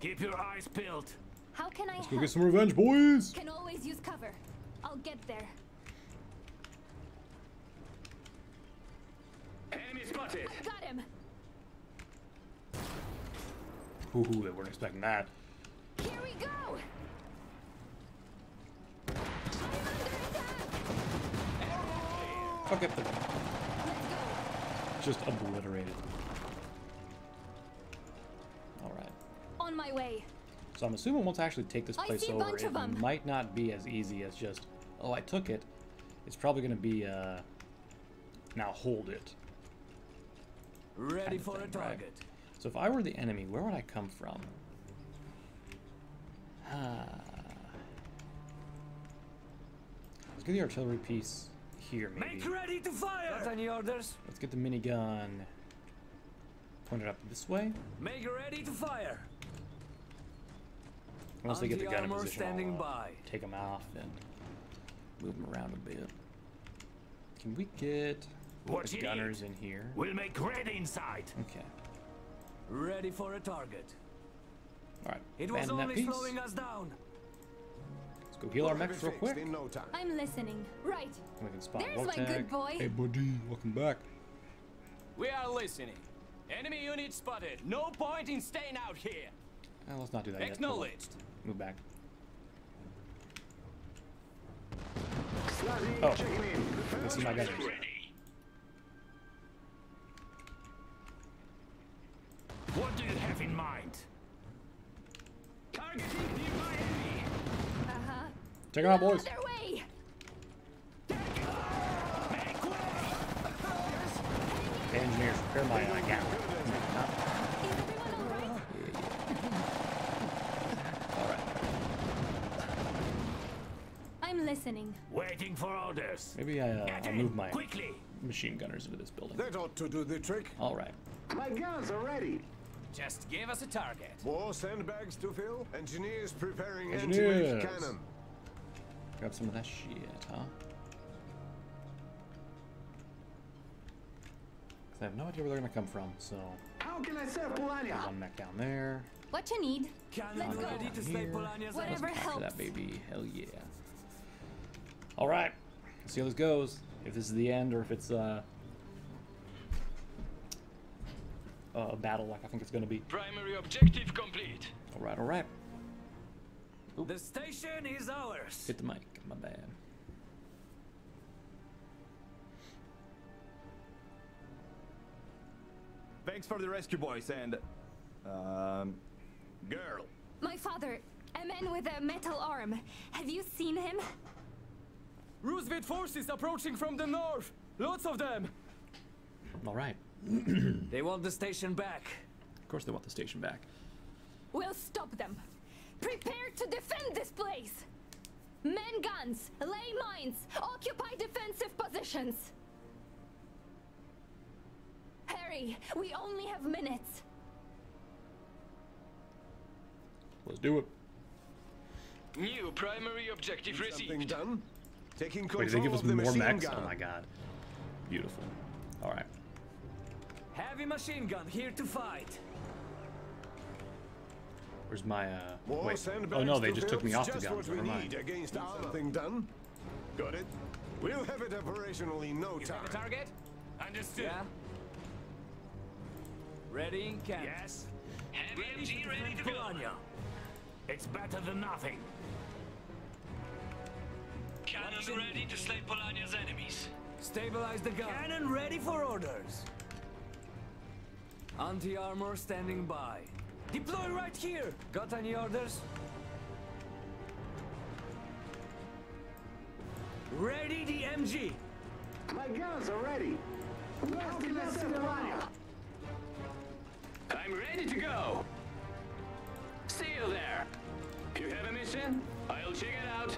Keep your eyes peeled. How can I Let's go help? get some revenge, boys. Can always use cover. I'll get there. Enemy spotted. Got him. Ooh, they weren't expecting that. Here we go. I'm under attack. Okay. Let's go. Just obliterated. Alright. On my way. So I'm assuming once I actually take this place over, it of 'em. might not be as easy as just, oh, I took it. It's probably going to be, uh, now hold it. Ready Kind of for a thing, right? target. So if I were the enemy, where would I come from? Ah. Let's get the artillery piece here, maybe. Make ready to fire! Got any orders? Let's get the minigun pointed up this way. Make ready to fire! Once they get the gun in Anti-armor position, standing I'll, uh, by. take them off and move them around a bit. Can we get What the you gunners in here? We'll make red inside. Okay. Ready for a target. All right. It was abandon that only piece. slowing us down. Let's go heal our We'll mechs real quick. In no time. I'm listening. Right. We can spot There's my good boy. Hey, buddy, welcome back. We are listening. Enemy unit spotted. No point in staying out here. Eh, let's not do that yet. Hold on. Acknowledged. Move back. Oh. checking in. My gunners. What do you have in mind? Targeting nearby enemy. Uh-huh. Take 'em out, boys. Other way. Hey, engineers, repair my uh, gap. Is everyone all right? All right. I'm listening. Waiting for orders. Maybe I, uh, I'll in, move my quickly. machine gunners into this building. That ought to do the trick. All right. My guns are ready. Just give us a target. More sandbags to fill. Engineers preparing Engineers. anti-mech cannon. Grab some of that shit, huh? 'Cause I have no idea where they're gonna come from, so How can I serve Polania? one mech down there. What you need? Cannon Let's go. ready to Down slay. Polania's Whatever helps. that baby, hell yeah. All right, let's see how this goes. If this is the end, or if it's uh, a battle like I think it's gonna be. Primary objective complete. All right, all right. The station is ours. Hit the mic. My bad. Thanks for the rescue, boys, and um, girl. My father, a man with a metal arm. Have you seen him? Rusviet forces approaching from the north. Lots of them. All right. They want the station back. Of course, they want the station back. We'll stop them. Prepare to defend this place. Men guns, lay mines, occupy defensive positions. Harry, we only have minutes. Let's do it. New primary objective Something received. done. Taking control Wait, control did they give us more machine mechs? gun. Oh my god. Beautiful. All right. Heavy machine gun here to fight. Where's my uh? More wait. sandbags Oh no, they to just took me off the Just guns. what we Never mind. need against Something done. Got it. We'll have it operational in no You time. target? Understood. Yeah. Ready? Can. Yes. Heavy MG ready to go. Polania. It's better than nothing. Cannon ready to slay Polania's enemies. Stabilize the gun. Cannon ready for orders. Anti-armor standing by. Deploy right here. Got any orders? Ready the MG. My guns are ready. How can I serve Polania? I'm ready to go. See you there. You have a mission? I'll check it out.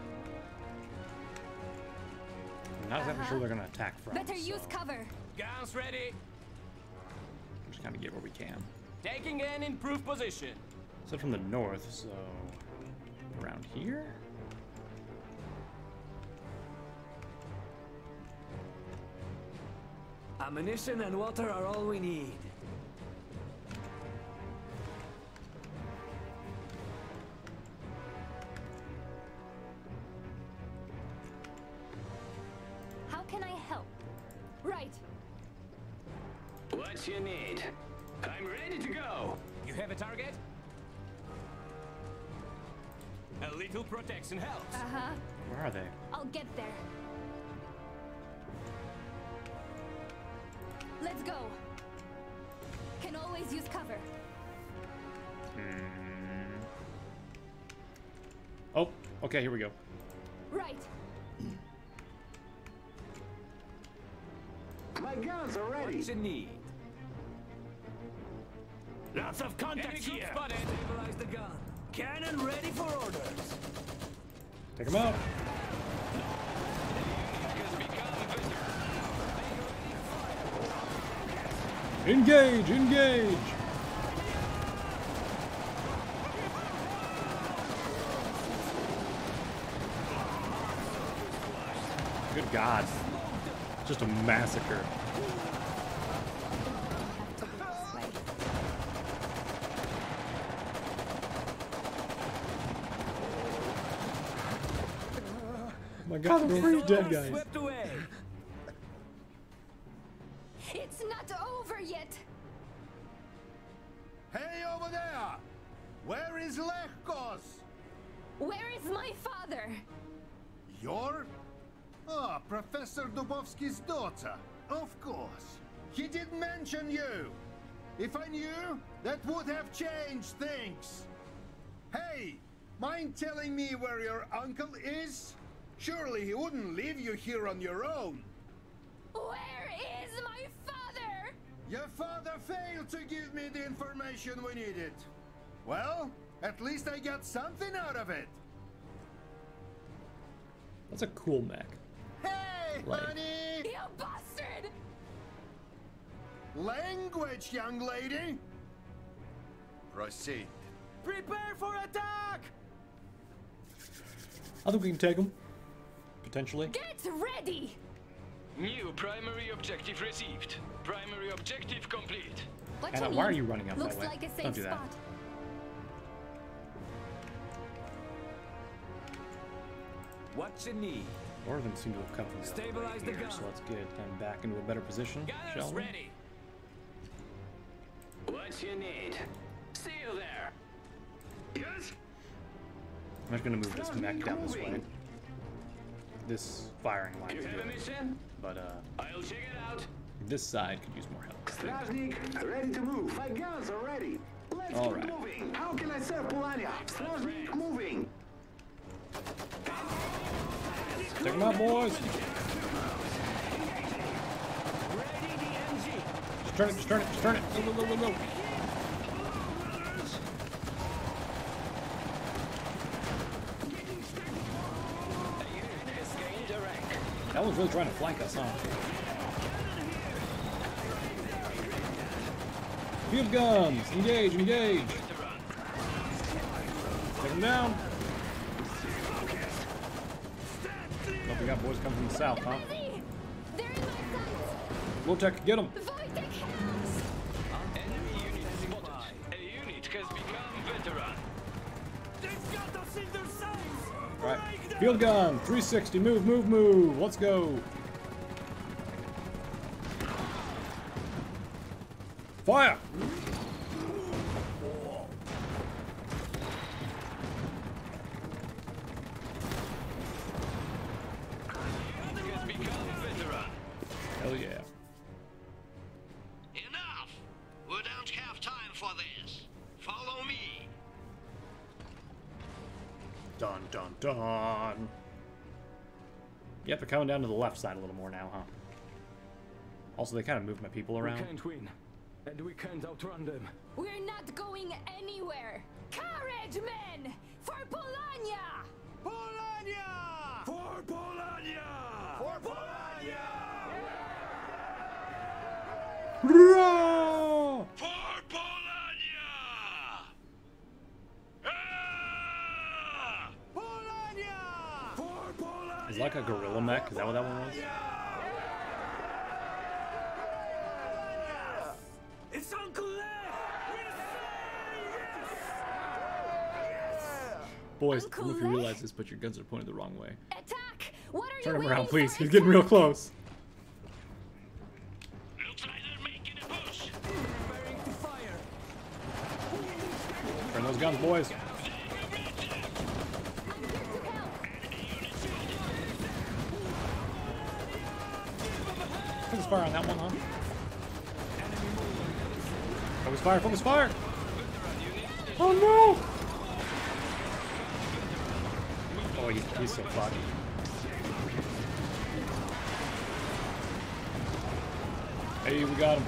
I'm not exactly sure uh-huh. they're gonna attack from. Better so use cover. Guns ready. We're just kind of get where we can. Taking an improved position. So from the north, so around here. Ammunition and water are all we need. How can I help? Right. What you need? I'm ready to go. You have a target? A little protection helps. Uh-huh. Where are they? I'll get there. Let's go. Can always use cover. Hmm. Oh, okay. Here we go. Right. My guns are ready. What you need? Lots of Enemy contacts here. spotted. Stabilize the gun. Cannon ready for orders. Take him out. Engage! Engage! Good God. Just a massacre. Have to be this way. Oh my God, there were three dead guys. Swept away. It's not over yet. Hey over there! Where is Lechkos? Where is my father? Your? Ah, Professor Dubovsky's daughter. Of course. He did mention you. If I knew, that would have changed things. Hey, mind telling me where your uncle is? Surely he wouldn't leave you here on your own. Where is my father? Your father failed to give me the information we needed. Well, at least I got something out of it. That's a cool mech. Hey, Like- honey! You bastard! Language, young lady! Proceed. Prepare for attack. I think we can take him. Potentially. Get ready! New primary objective received. Primary objective complete. What Anna, why are you running up that way? like a safe Don't do that. spot. What you need? More of them seem to have come from the other way Stabilize the here, gun. so let's get them back into a better position, shall Gunners we? ready. What you need? See you there. Yes? I'm just gonna move this mech down this way. This firing You have a mission? but uh, I'll check it out. this side could use more help. Strasnik, ready to move. My guns are ready. Let's All keep right. moving. How can I serve Polania? Strasnik, moving. Take them out, boys! Ready the MG. Just turn it, just turn it, just turn it! Go, go, go, go, go! That one's really trying to flank us, huh? Field guns! Engage, engage! Take them down! Hope we got boys coming from the south, huh? Busy! They're in my sights! Lotec, get them! Field gun, 360, move, move, move. Let's go. Fire! They're coming down to the left side a little more now, huh? Also, they kind of moved my people around. We around. can't win, and we can't outrun them. We're not going anywhere! Courage, men! For Polania! Polania! For Polania! For Polania! Hurrah! For Polania! Ah! Polania! For Polania! Is it like a gorilla mech? Is that what that one was? It's Uncle Le! Boys, I Uncle don't know if you realize this, but your guns are pointed the wrong way. Attack! What are Turn you him around, please. He's getting real close. Looks like they're making a push. Preparing to fire. Turn those guns, boys. Focus fire on that one, huh? Focus fire, focus fire! Oh no! Oh, he's, he's so fucked. Hey, we got him.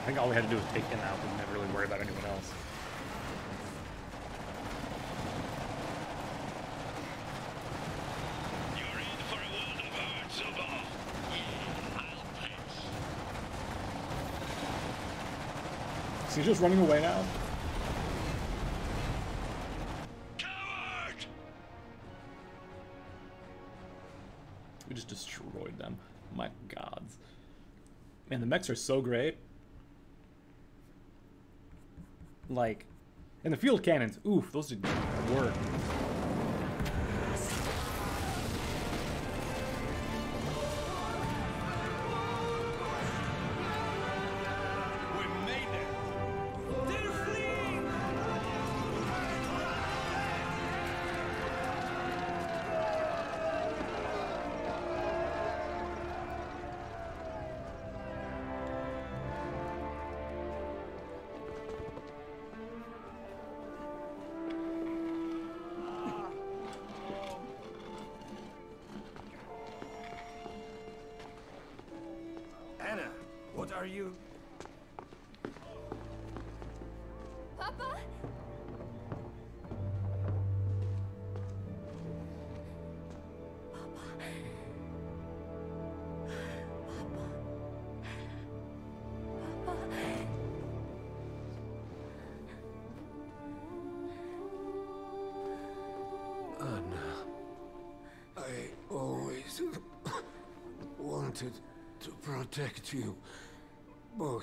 I think all we had to do was take him out and never really worry about anyone else. You're in for a world of hurt, Zubo. Yeah, I'll pass. Is he just running away now? Coward! We just destroyed them. My gods. Man, the mechs are so great. Like, and the field cannons, oof, those did work.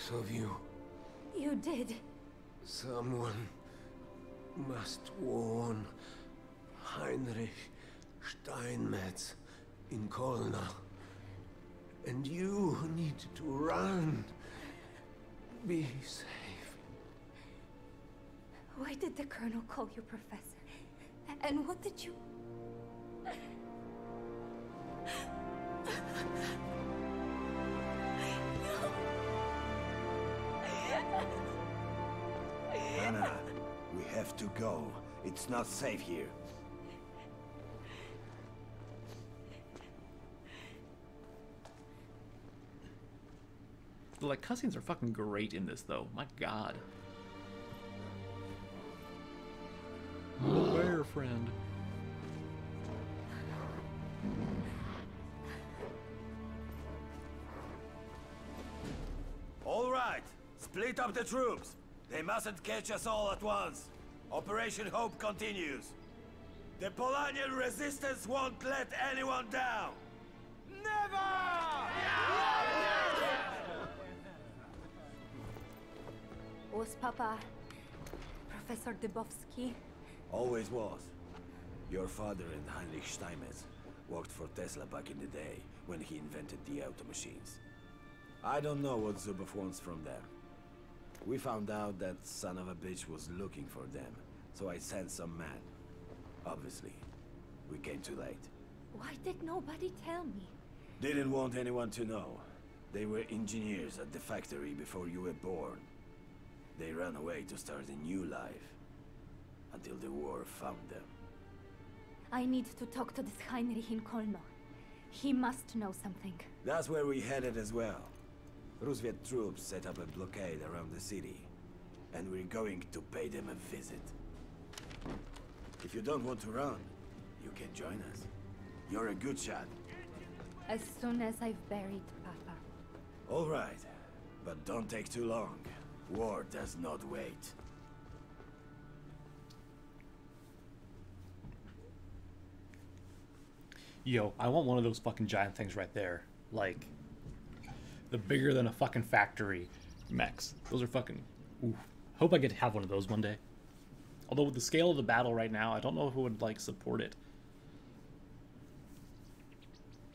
Both of you. You did. Someone must warn Heinrich Steinmetz in Kolno. And you need to run. Be safe. Why did the Colonel call you Professor? And what did you... go. It's not safe here. The like cutscenes are fucking great in this though. My god. Little bear friend. All right, split up the troops. They mustn't catch us all at once. Operation Hope continues. The Polanian resistance won't let anyone down. Never! Was Papa... Professor Dubovsky? Always was. Your father and Heinrich Steinmetz worked for Tesla back in the day when he invented the auto machines. I don't know what Zubov wants from them. We found out that son of a bitch was looking for them, so I sent some men. Obviously, we came too late. Why did nobody tell me? Didn't want anyone to know. They were engineers at the factory before you were born. They ran away to start a new life. Until the war found them. I need to talk to this Heinrich in Kolno. He must know something. That's where we headed as well. Rusviet troops set up a blockade around the city. And we're going to pay them a visit. If you don't want to run, you can join us. You're a good shot. As soon as I've buried Papa. All right. But don't take too long. War does not wait. Yo, I want one of those fucking giant things right there. Like, the bigger than a fucking factory mechs. Those are fucking. Oof. Hope I get to have one of those one day. Although with the scale of the battle right now, I don't know who would like support it.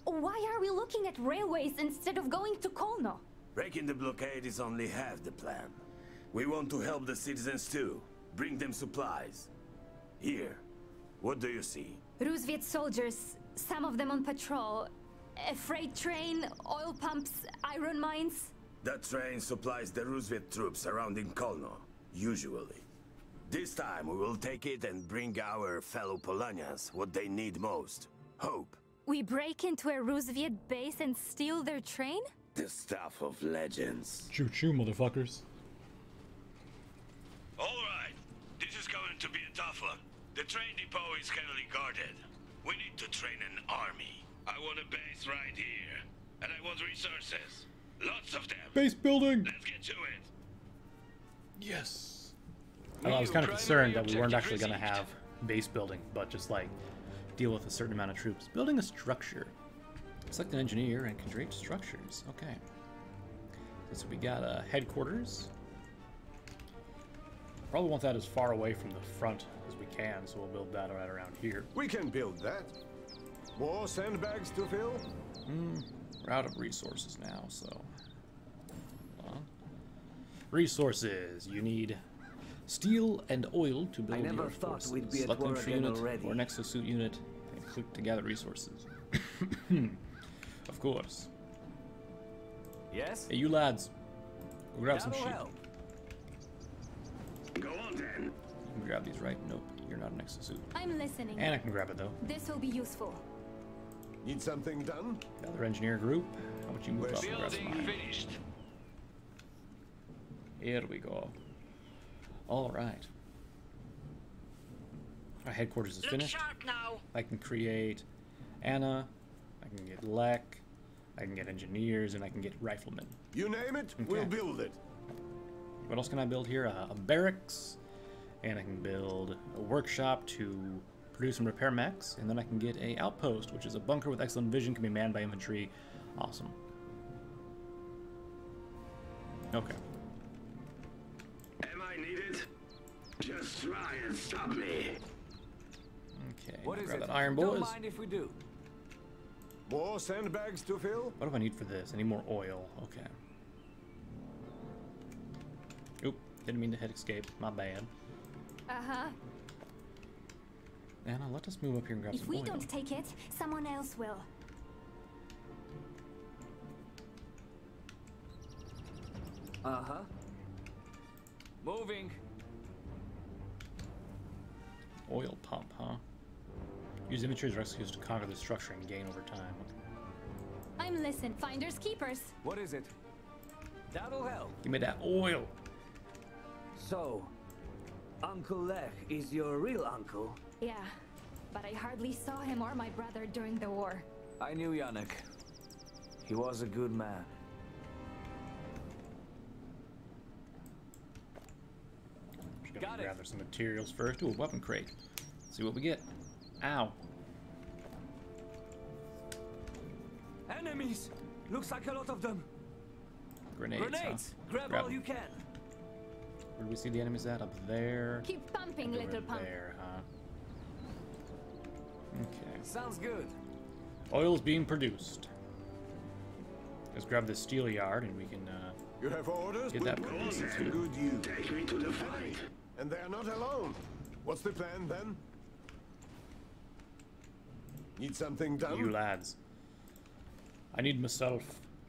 Why are we looking at railways instead of going to Kolno? Breaking the blockade is only half the plan. We want to help the citizens too. Bring them supplies. Here, what do you see? Rusviet soldiers, some of them on patrol. A freight train, oil pumps, iron mines. That train supplies the Rusviet troops surrounding Kolno, usually. This time we will take it and bring our fellow Polanians what they need most. Hope. We break into a Rusviet base and steal their train? The stuff of legends. Choo choo, motherfuckers. All right, this is going to be a tough one. The train depot is heavily guarded. We need to train an army. I want a base right here, and I want resources. Lots of them. Base building. Let's get to it. Yes. I was kind of concerned that we weren't actually going to have base building, but just like deal with a certain amount of troops. Building a structure. Select an engineer and create structures. Okay. So we got a uh, headquarters. Probably want that as far away from the front as we can, so we'll build that right around here. We can build that. More sandbags to fill? Hmm. We're out of resources now, so. Resources. You need steel and oil to build I never your thought forces. we'd be at Select war infantry again unit already. or next to suit unit and click to gather resources. of course. Yes? Hey, you lads. Go grab some That'll sheep. help. Go on then. You can grab these, right? Nope. You're not an exosuit. I'm listening. And I can grab it, though. This will be useful. Need something done? Another engineer group. How about you move up and grab some Building iron? finished. Here we go. All right. Our headquarters is Look finished. now. I can create Anna. I can get Lech. I can get engineers, and I can get riflemen. You name it, we'll build it. What else can I build here? Uh, a barracks, and I can build a workshop to produce and repair mechs, and then I can get a outpost, which is a bunker with excellent vision, can be manned by infantry. Awesome. Okay. Am I needed? Just try and stop me. Okay. What now is grab it? that iron, Don't mind if we do. More sandbags to fill? What do I need for this? I need more oil. Okay. Oop, didn't mean to hit escape. My bad. Uh-huh. Anna, let us move up here and grab If some we don't take it, someone else will. Uh-huh. Moving. Oil pump, huh? Use imagery as used to conquer the structure and gain over time. I'm listen. Finders keepers. What is it? That'll help. Give me that oil. So, Uncle Lech is your real uncle? Yeah, but I hardly saw him or my brother during the war. I knew Janek. He was a good man. Just gonna Got it. gather some materials first. Ooh, a weapon crate. see what we get. Ow. Enemies! Looks like a lot of them. Grenades. huh? Grenades! Grab, Grab all 'em. you can. Where do we see the enemies at? Up there. Keep pumping, little pump. there, huh? Okay. Sounds good. Oil's being produced. Let's grab the steel yard and we can uh, You have orders? get that We'll produced too. Good you. Take me to the fight. And they're not alone. What's the plan then? Need something done? You lads. I need myself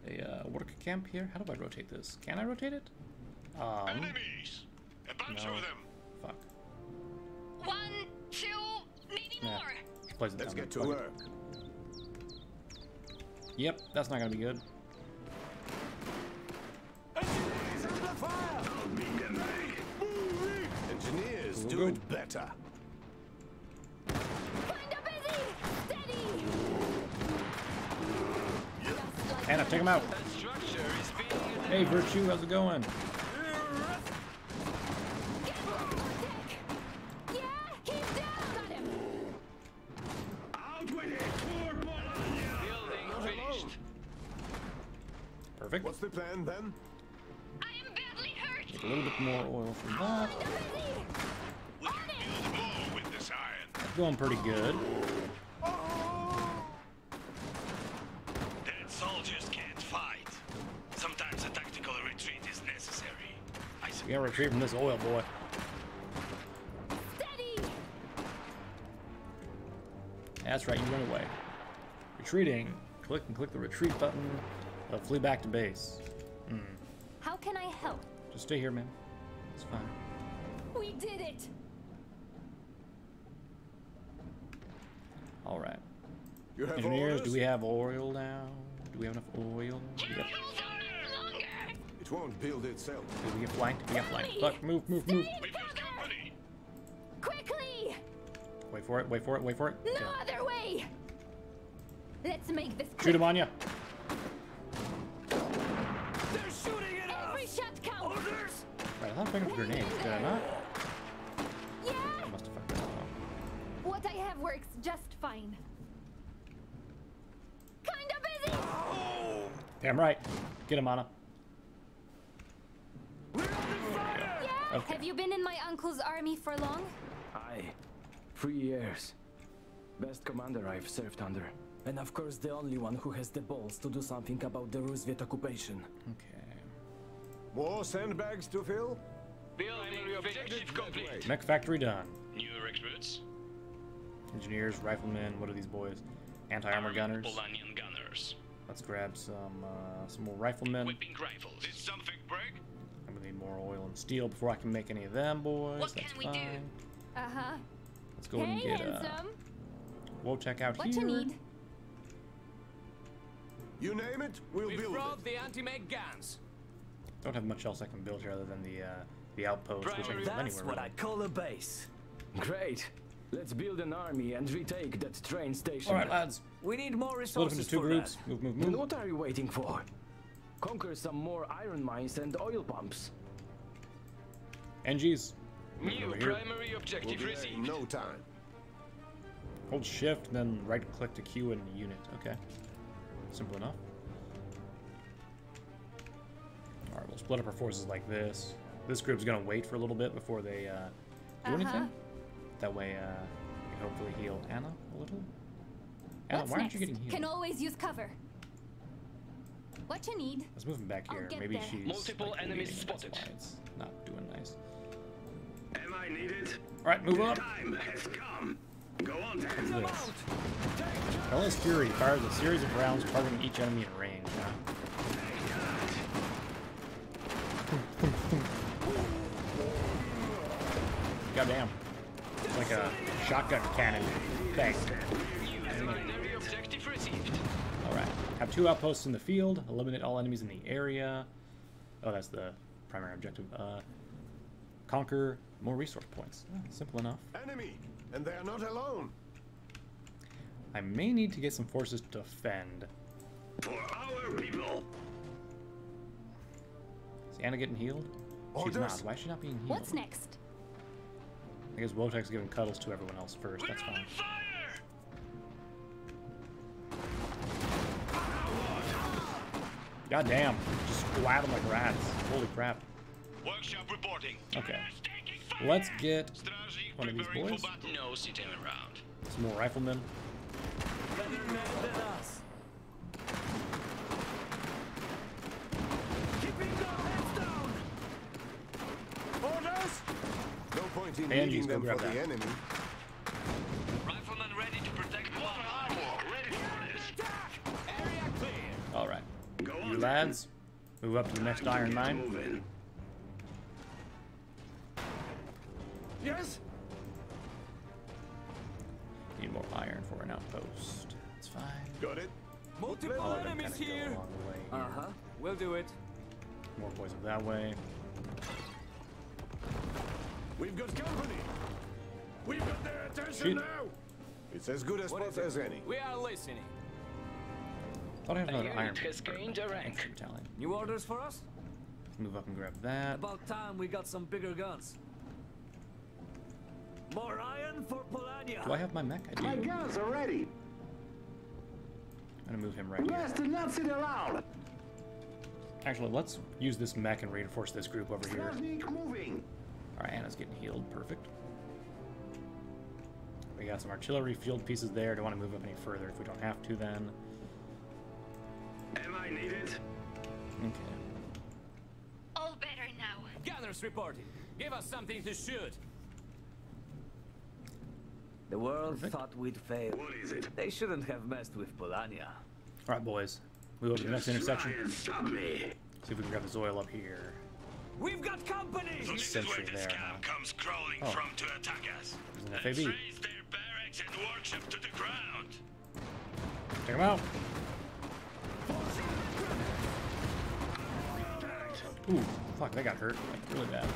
a uh, work camp here. How do I rotate this? Can I rotate it? Um, Enemies. A bunch no. of them. Fuck. One, two, maybe Nah. more. Let's place Let's down get to Fuck it. work. Yep, that's not gonna be good. Engineers under fire! Don't beat them back. Engineers, do it better. Kinda busy. Steady. Just like Anna, take him out. That structure is being Hey, Virtue, how's it going? What's the plan then? I am badly hurt. A little bit more oil for that. Kinda busy. We can build more with this iron. That's going pretty good. Oh. Dead soldiers can't fight. Sometimes a tactical retreat is necessary. I We gotta retrieve from this oil, boy. Steady. That's right, you run away. Retreating. Click and click the retreat button. Uh, flee back to base. Hmm. How can I help? Just stay here, man. It's fine. We did it. All right. You have Engineers, orders? do we have oil now? Do we have enough oil? Yep. It won't build itself. Did we get flanked? We got flanked. Company! Fuck, move, move, move. Stay in! Quickly! Wait for it, wait for it, wait for it. No Okay. other way! Let's make this Shoot him on ya. Right, I thought I picked up grenades. Did I not? Yeah! I must have fucked that up. What I have works just fine. Kinda busy! Damn right. Get him, Anna. We're under fire! Yeah! Okay. Have you been in my uncle's army for long? Aye. Three years. Best commander I've served under. And of course the only one who has the balls to do something about the Rusviet occupation. Okay. More sandbags to fill? Building objective complete. Mech factory done. New recruits. Engineers, riflemen, what are these boys? Anti-armor gunners. Polanian gunners. Let's grab some uh, some more riflemen. Whipping rifles. Did something break? I'm gonna need more oil and steel before I can make any of them boys. What That's can we fine. do? Uh-huh. Let's go and Hey, get uh, handsome! Wojtek out What here. you need? You name it, we'll We build brought it. the anti-meg guns. Don't have much else I can build here other than the uh, the outpost, which I can Primary- build That's anywhere. what I call a base. Great. Let's build an army and retake that train station. All right, lads. We need more Split up resources into two for groups. that. Move, move, move. what are you waiting for? Conquer some more iron mines and oil pumps. NGs. New Over here. primary We'll objective received. no time. Hold shift, then right click to queue in a unit. Okay. Simple enough. Alright, we'll split up our forces like this. This group's gonna wait for a little bit before they uh, do Uh-huh. anything. That way, uh, we hopefully heal Anna a little. Anna, What's why aren't next? you getting healed? Can always use cover. What you need? Let's move him back here. Maybe there. she's Multiple like, enemies leading, that's spotted. why It's not doing nice. Am I needed? Alright, move up. Time has come. Go on then. This? Relentless Fury fires a series of rounds targeting each enemy in range. Huh? Goddamn. It's like a shotgun cannon. Bang. New primary objective received. Alright. Have two outposts in the field. Eliminate all enemies in the area. Oh, that's the primary objective. Uh, conquer more resource points. Oh, simple enough. Enemy, and they are not alone. I may need to get some forces to defend. For our people. Is Anna getting healed? She's Orders. not. Why is she not being healed? What's next? I guess Wojtek's giving cuddles to everyone else first. That's fine. under! God damn. Just splat them like rats. Holy crap. Workshop reporting. Okay. Gas taking fire! Let's get one of these boys. for battle. No sitting around. some more riflemen. Better men than us. Keeping their heads down. Orders! No point in And leaving them for grab the enemy. Rifleman ready to protect one armor. Ready for this. Area clear. Alright. Go You on lads, move up to the next iron mine. Moving. Yes? It's as good a What spot is it? as any. We are listening. Thought I had A another iron has gained a rank. infantry. New orders for us? Move up and grab that. About time we got some bigger guns. More iron for Polania. Do I have my mech? I do. My guns are ready. I'm gonna move him right here. Rest and not sit around. Actually, let's use this mech and reinforce this group over here. Straznik moving. Alright, Anna's getting healed. Perfect. We got some artillery field pieces there. Don't want to move up any further if we don't have to then. Am I needed? Okay. All better now. Gunners reporting. Give us something to shoot. The world thought we'd fail. What is it? They shouldn't have messed with Polania. Alright, boys. Move up to the next intersection. Try and stop me. See if we can grab this oil up here. We've got company! So this is where the there, scab huh? comes crawling Oh. from to attack us. There's an And FAB. Ancient warship to the ground. Take him out. Ooh, fuck, they got hurt. Like, really bad.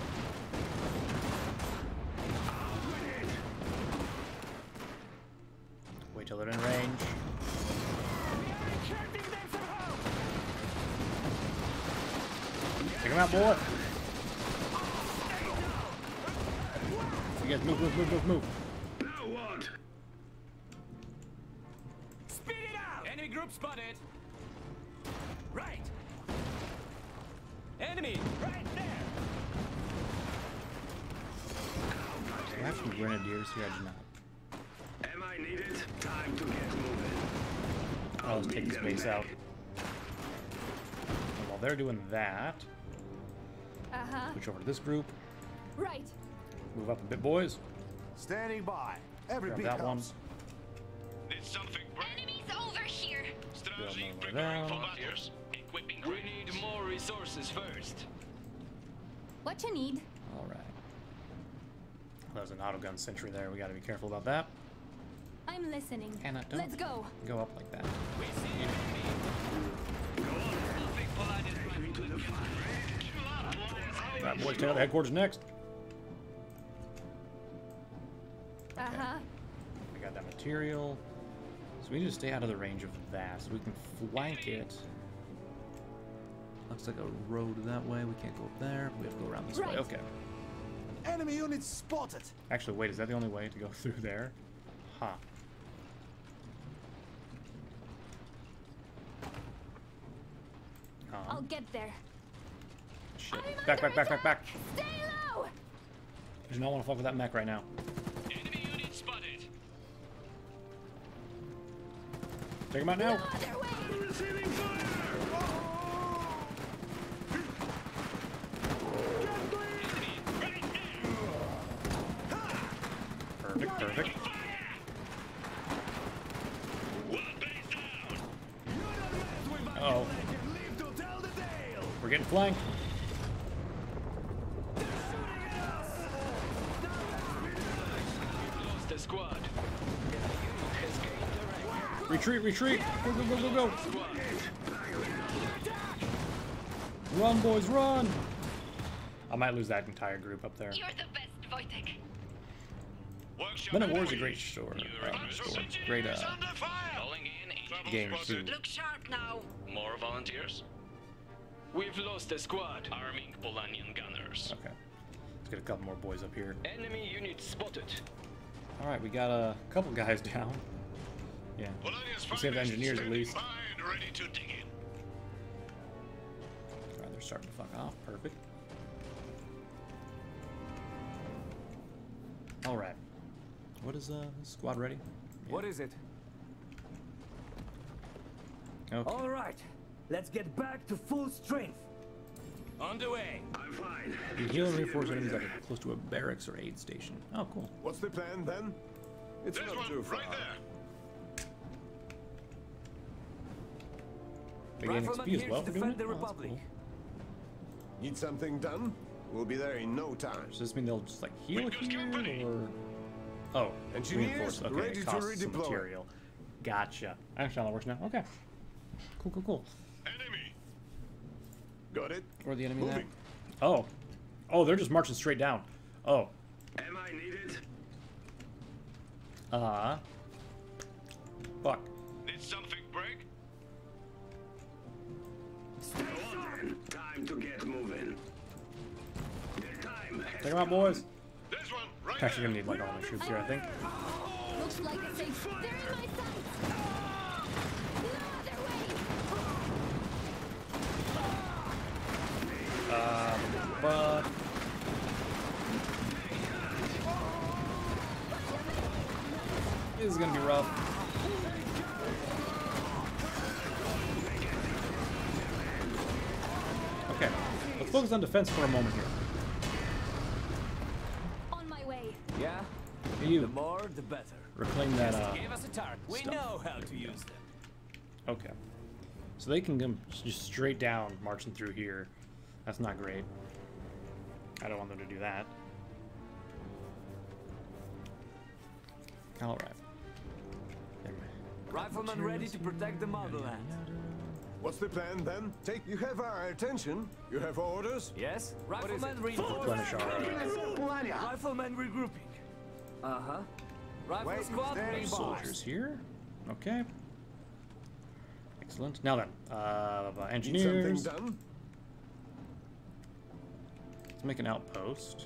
Wait till they're in range. Take him out, boy! You guys move, move, move, move, move. Group spotted. Right. Enemy, right there. Do I have some grenadiers here? I do not. Am I needed? Time to get moving. I'll just take this base out. And while they're doing that, Uh-huh. switch over to this group. Right. Move up a bit, boys. Standing by. Every Grab beat that one. helps. Need something Enemies over here. Straznik preparing for battles. Equipping We need more resources first. What you need? All right. There's an auto gun sentry there. We got to be careful about that. I'm listening. Hannah, don't Let's go. go up like that. We see you, enemy. Nothing polite is right. Right, boys, take out the headquarters next. Uh-huh. We got that material. So we need to stay out of the range of that so we can flank it. Looks like a road that way. We can't go up there. We have to go around this way. Okay. Enemy units spotted. Actually, wait, is that the only way to go through there? Huh. I'll get there. shit. I'm Back, back, back, back, back. Stay low. I do not want to fuck with that mech right now. Take him out now. Perfect, perfect. Uh oh. We're getting flanked. Retreat, retreat. Go, go, go, go, go. Run, boys, run. I might lose that entire group up there. You're the best, Wojtek. Workshop Men at War is a great store. New uh, store. Great uh, under fire. Calling game too. Look sharp now. More volunteers? We've lost a squad. Arming Polanian gunners. Okay. Let's get a couple more boys up here. Enemy unit spotted. All right, we got a couple guys down. Yeah. Polania's We saved finest engineers at least. ready to dig in. All right, they're starting to fuck off. Perfect. All right. What is uh squad ready? What is it? Okay. All right, let's get back to full strength. On the way. I'm fine. You heal and reinforce enemies that close to a barracks or aid station. Oh, cool. What's the plan then? It's There's not one too far. right there. They gain Riflemen XP as here well to for doing defend it? the Oh, Republic. cool. Need something done? We'll be there in no time. Does this mean they'll just like heal Windows here company. or? Oh, Engineers reinforce. Okay, ready it to costs some redeploy. material. Gotcha. I understand how that works now. Okay. Cool, cool, cool. Enemy. Got it? Where the enemy at? Moving. Oh. Oh, they're just marching straight down. Oh. Am I needed? Uh. Fuck. On. Time to get moving. The time has Take them out, boys. There's one right Actually, gonna need like all my troops here, I think. Looks like a safe. They're in my sights. No other way. Um, but this is gonna be rough. Okay, let's focus on defense for a moment here. On my way. Yeah? Hey, You The more, the better. reclaim that. Uh, Give us a target. We stuff. know how to use them. okay, so they can come just straight down, marching through here. That's not great. I don't want them to do that. All right. There we- Riflemen ready to protect the motherland. What's the plan then? Take. You have our attention. You have orders. Yes? Riflemen What is it? reinforced. Replenish our Riflemen regrouping. Uh-huh. Rifle Wait, squad there. reinforced. soldiers here. Okay. Excellent. Now then, uh, engineers. done? Let's make an outpost.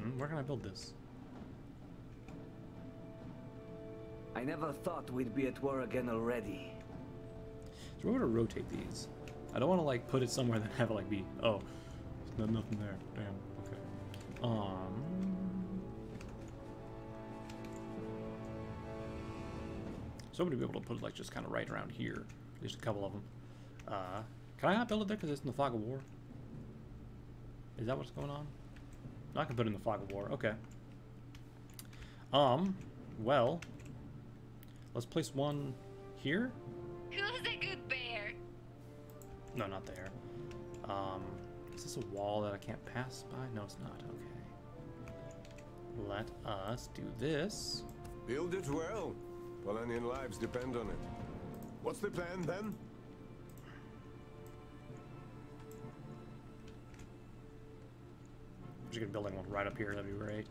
Hmm, where can I build this? I never thought we'd be at war again already. So would I rotate these? I don't want to like put it somewhere that have it like be oh, there's no- nothing there. Damn. Okay. Um. So many people to put it like just kind of right around here. Least a couple of them. Uh, can I not build it there because it's in the fog of war? Is that what's going on? No, I can put it in the fog of war. Okay. Um. Well. Let's place one here. Who's a good bear? No, not there. Um, is this a wall that I can't pass by? No, it's not. Okay. Let us do this. Build it well. Polanian lives depend on it. What's the plan then? I'm just gonna building one right up here. That'd be great.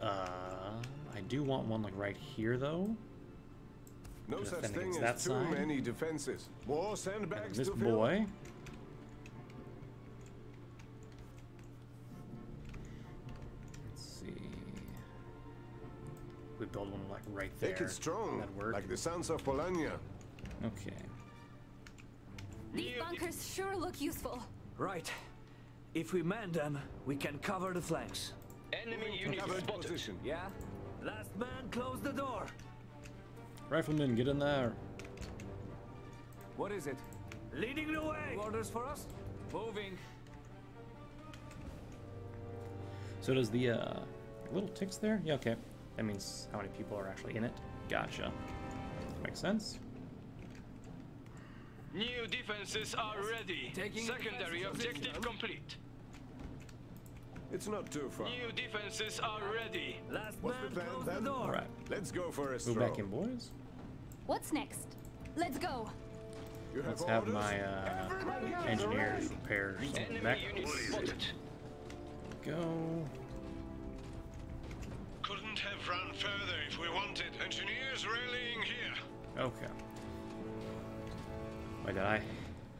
Uh, I do want one like right here though. No such thing as that too side. many defenses. More And sandbags this to fill. boy. Let's see. We build one like right there. Make it strong, That'd like the sons of Polania. Okay. These bunkers sure look useful. Right. If we man them, we can cover the flanks. Enemy unit spotted. position. Yeah? Last man, close the door. Riflemen, get in there. What is it? Leading the way. Orders for us? Moving. So does the uh, little ticks there? Yeah, okay. That means how many people are actually in it. Gotcha. Makes sense. New defenses are ready. Taking Secondary objective position. complete. It's not too far. New defenses are ready. Last What's man, the plan close then? the door. All right. Let's go for a Move stroll. back in, boys. What's next? Let's go. You have Let's have orders? my uh, engineers repair something back. unit. Go. Couldn't have run further if we wanted. Engineers rallying here. Okay. Wait, did I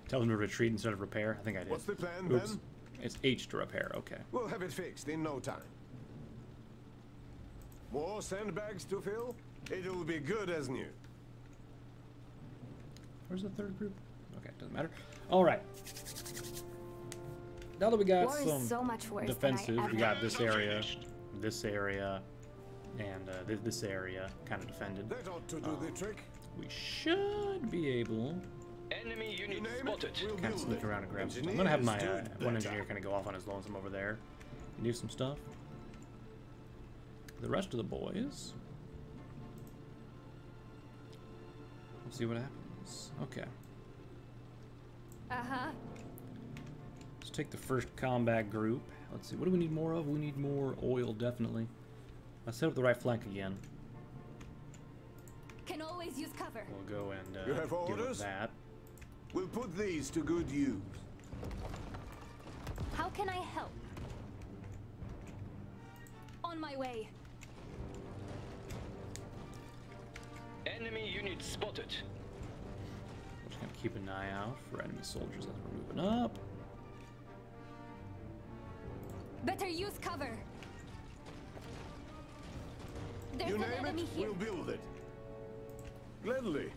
tell them to retreat instead of repair? I think I did. What's the plan Oops. then? It's H to repair. Okay. We'll have it fixed in no time. More sandbags to fill? It'll be good as new. Where's the third group? Okay, doesn't matter. All right. Now that we got War some so much worse than defensive, we got this area, this area, and uh, th this area kind of defended. That ought to do the trick. We should be able Enemy You unit name spotted. we'll kind of sneak around and grab stuff. I'm gonna have my uh, one engineer kind of go off on his lonesome over there and do some stuff. The rest of the boys, let's see what happens. Okay, Uh huh. let's take the first combat group. Let's see, what do we need more of? We need more oil, definitely. Let's set up the right flank again. Can always use cover. We'll go and uh, You have deal with orders? that. We'll put these to good use. How can I help? On my way. Enemy unit spotted. We're just gonna keep an eye out for enemy soldiers as we're moving up. Better use cover. There's you name it, here. we'll build it. Gladly.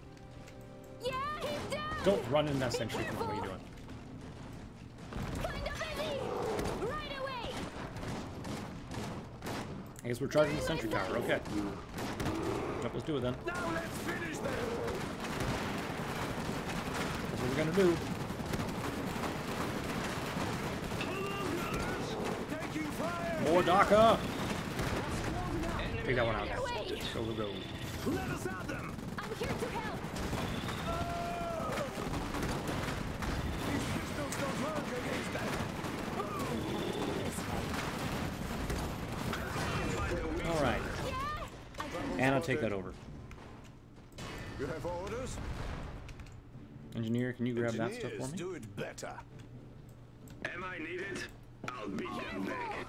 Yeah, he's down! Don't run in that Be sentry. What are you doing? Kind of! Right away! I guess we're charging the sentry tower. Okay. Yep, let's do it then. Now let's finish them. That's what we're gonna do. More DACA! Enemy Take that one out. unit spotted. Go, go, go. Let us at them. I'm here to help! These pistols don't work against them. Alright. Yeah! I can And I'll take that over. You have orders? Engineer, can you grab that stuff for me? do it better. Am I needed? I'll beat them back.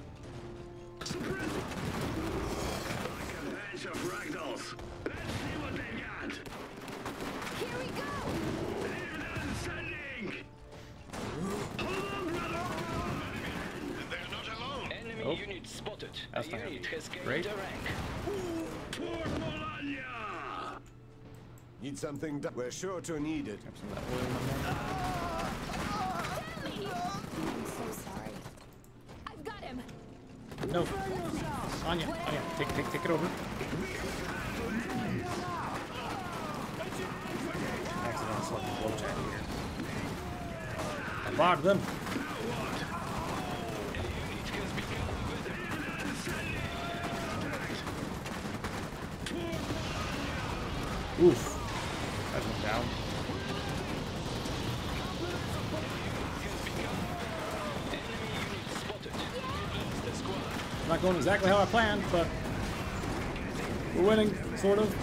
Suppress. Like a bunch of ragdolls. Let's see what they got. Here we go! Leave them standing. Hold on, brother. They're not alone. Enemy Oh. unit spotted. That's a unit has gained great. a rank. Need something done. We're sure to need it. No. Anya, Anya, take, take, take it over. Accidentally selected blow tag here. I blocked them. Oof. That went down. Not going exactly how I planned, but we're winning, sort of.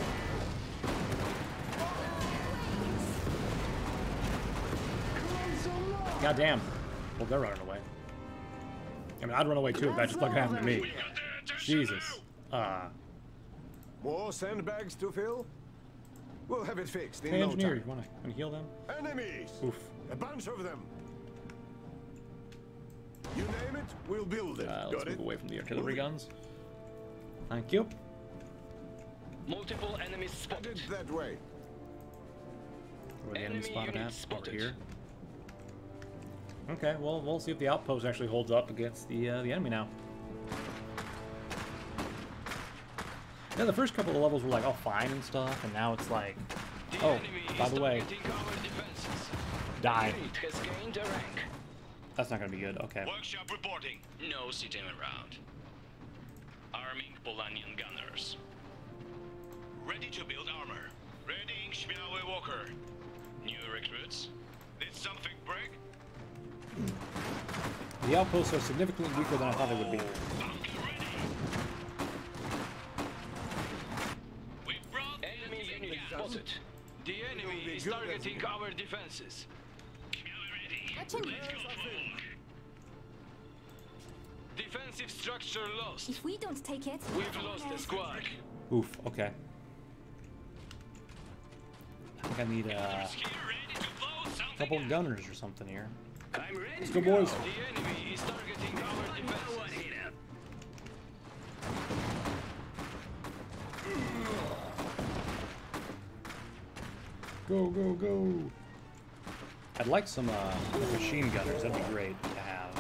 God damn. Well, they're running away. I mean, I'd run away too if that just fucking happened to me. Jesus. Uh, More sandbags to fill? We'll have it fixed in hey, no engineer, time. you wanna, wanna heal them? Enemies! Oof. A bunch of them. You name it, we'll build it. Uh, let's Got move it? away from the artillery guns. Thank you. Multiple enemies spotted. Headed that way. Where the enemy Enemy spotted unit at? spotted. Over here. Okay, well, we'll see if the outpost actually holds up against the uh, the enemy now. Yeah, the first couple of levels were like all fine and stuff, and now it's like, oh, by the way, targeting our defenses. die. Unit has gained a rank. That's not gonna be good. Okay. Workshop reporting. No CTM around. Arming Polanian gunners. Ready to build armor. Readying Schmiawe Walker. New recruits. Did something break? The outposts are significantly weaker than I thought they would be. Oh, We brought enemy unit spotted. The enemy is targeting our defenses. Watching Defensive structure lost. If we don't take it, We've lost a squad. Oof. Okay. I think I need uh, a couple gunners or something here. I'm ready Let's go, boys. The enemy is targeting our defenses. Go, go, go. I'd like some uh, machine gunners. That'd be great to have.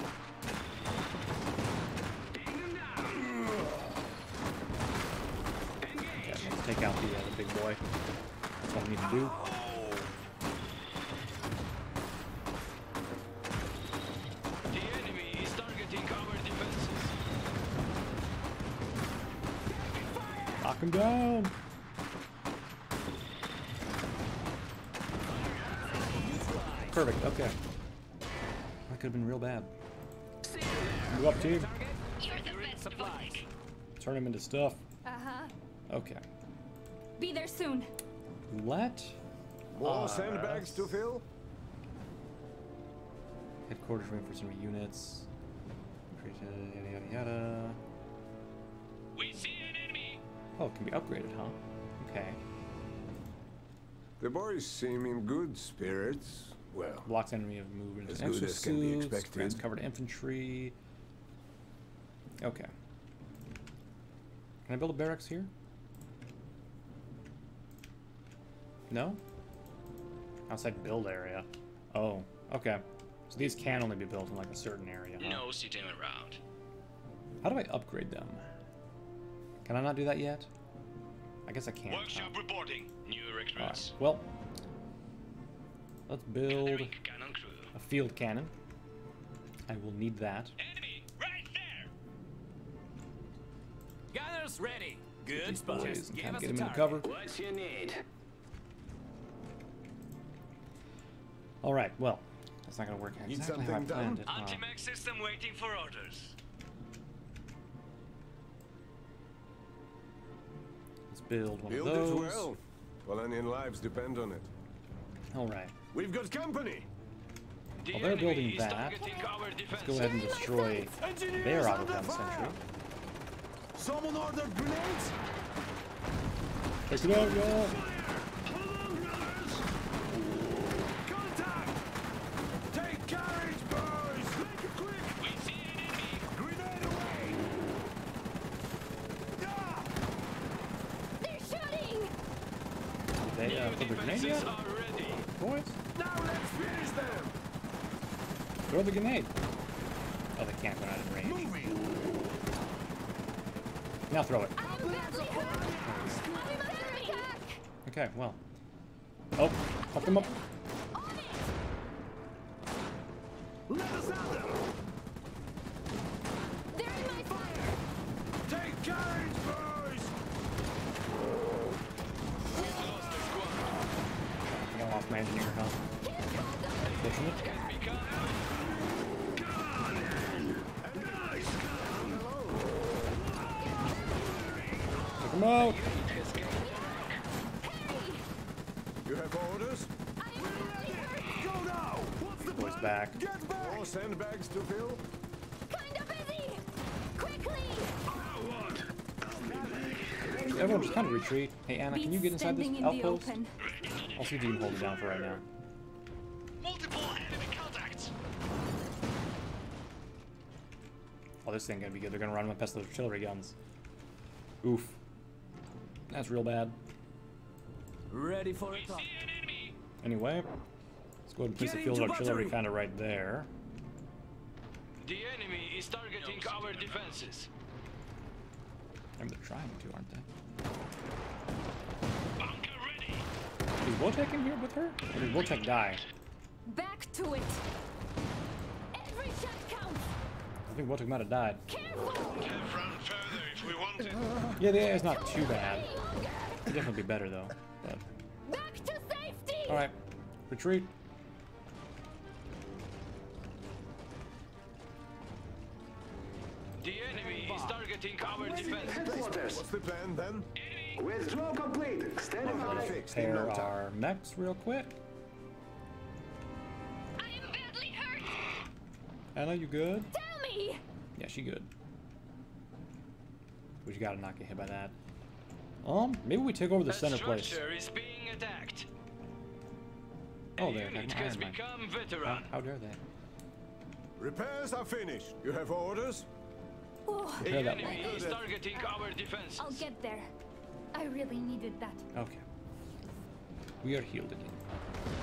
Okay, let's take out the, uh, the big boy. That's what I need to do. The enemy is targeting our defenses. Knock him down. Perfect. Okay. That could have been real bad. Move up, team. Turn him into stuff. Uh-huh. Okay. Be there soon. Let More us- sandbags to fill? Headquarters reinforcing units. Yada yada yada. We see an enemy. Oh, it can be upgraded, huh? Okay. The boys seem in good spirits. Well, Blocks enemy of movement As and good as can be exosuits. expected. Grants covered infantry. Okay. Can I build a barracks here? No? Outside build area. Oh, okay. So these can only be built in like a certain area. Huh? No CTM around. How do I upgrade them? Can I not do that yet? I guess I can't. huh? Workshop reporting. New Alright, recruits. well, let's build a field cannon. I will need that. Enemy right there. Gunners ready. Good These spot. Just give us get a him into cover. What you need? All right, well, that's not gonna work Need exactly how I planned done? it. huh? Anti-mech system waiting for orders. Let's build one build of it those. well. Polanian lives depend on it. All right. We've got company! The While they're building that, let's go ahead and destroy their auto gun sentry. Someone ordered grenades? Check it out, y'all. Take carriage, boys! Make it quick! We see an enemy. Grenade away! They're shooting! They uh, put the grenade yet? Are ready. Boys, Now let's finish them! throw the grenade. Oh, they can't go out of range. Moving! Now throw it. I'm badly hurt! I'm under attack! Okay, well. Oh, fuck them up. Let us at them! They're in my fire! Take carriage, boys! We've lost the squad. I got off my engineer, huh? Pushing it. Can become Took him out. You have orders? Go now! What's the Boys plan? back. Get back! More sandbags to fill? Kinda busy! Quickly! Everyone just kind of retreat. Hey, Anna, can you get inside this Standing in outpost? Open. I'll see if you can hold it down for right now. multiple enemy contacts. Oh, this thing gonna be good. They're gonna run with past those artillery guns. Oof. That's real bad. Ready for We attack. see an enemy. Anyway, let's go ahead and place the field artillery battery. kind of right there. The enemy is targeting our defenses. I mean, they're trying to, aren't they? Bunker. Is Wojtek in here with her? Or did Wojtek die? Back to it! Every shot counts! I think Wojtek might have died. Careful! Have run further if we wanted. Yeah, the AI is not too bad. Could definitely be better though. But Back to safety! all right, retreat. The enemy is targeting our defenses. What's the plan then? Withdrawal complete. Stand by. it no Repair our mechs real quick. I am badly hurt! Anna, you good? Tell me! Yeah, she good. We just gotta not get hit by that. Um, maybe we take over the That center place. structure is being attacked. Oh, A they're unit attacking has Iron become veteran. how dare they? Repairs are finished. You have orders? Oh, The enemy is targeting our defenses. I'll get there. I really needed that. Okay. We are healed again.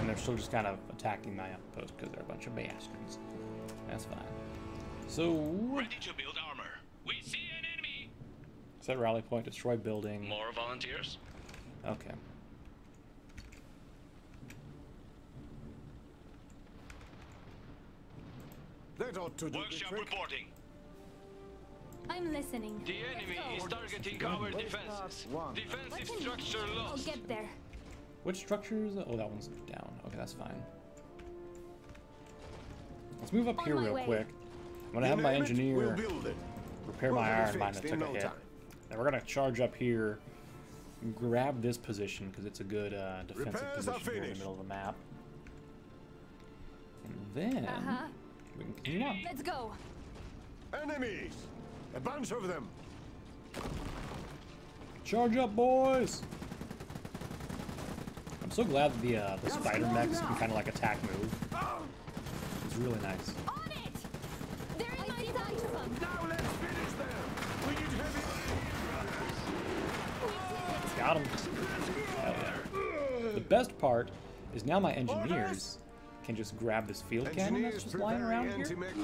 And they're still just kind of attacking my outpost because they're a bunch of bastards. That's fine. So, Ready to build armor. We see an enemy. set rally point, destroy building. More volunteers. Okay. That ought to do the Workshop trick. reporting. I'm listening. The enemy is targeting our defenses. Defensive What's in- structure I'll get there. Which structures? Oh, that one's down. Okay, that's fine. Let's move up On here real way. quick. I'm gonna You have my name it, engineer We'll build it. repair We'll my have it iron mine that took in a no hit. time. And we're gonna charge up here, grab this position because it's a good uh, defensive Repairs position here in the middle of the map. And then Uh-huh. we can continue on. Let's go. Enemies! A bunch of them! Charge up, boys! I'm so glad that the uh, the spider mechs can kind of like attack move. It's really nice. On it! They're in my sight! Now let's finish them! We need heavy... Got him. Hell yeah. The best part is now my engineers can just grab this field cannon that's Engineers just lying around preparing here. anti-mech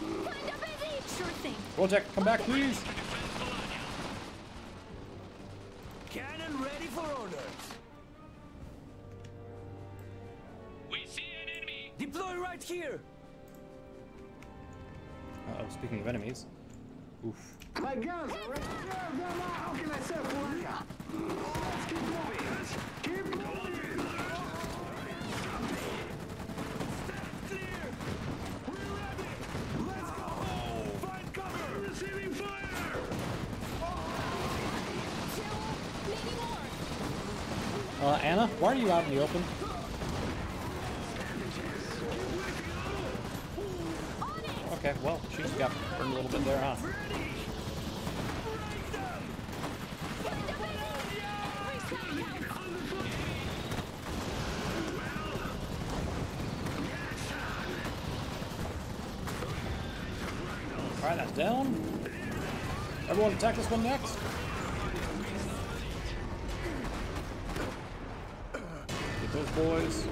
busy! Sure thing. Wojtek, come back, please. Cannon ready for orders. We see an enemy. Deploy right here. Uh oh, speaking of enemies. Oof. My guns are ready. Yeah, yeah, How can I serve Polania? Let's keep moving. Keep moving. Clear! We're ready! Let's go! Find cover! Receiving fire! Two, maybe more. Uh, Anna, why are you out in the open? Okay, well, she just got burned a little bit there, huh? Alright, that's down. Everyone attack this one next. Get those boys.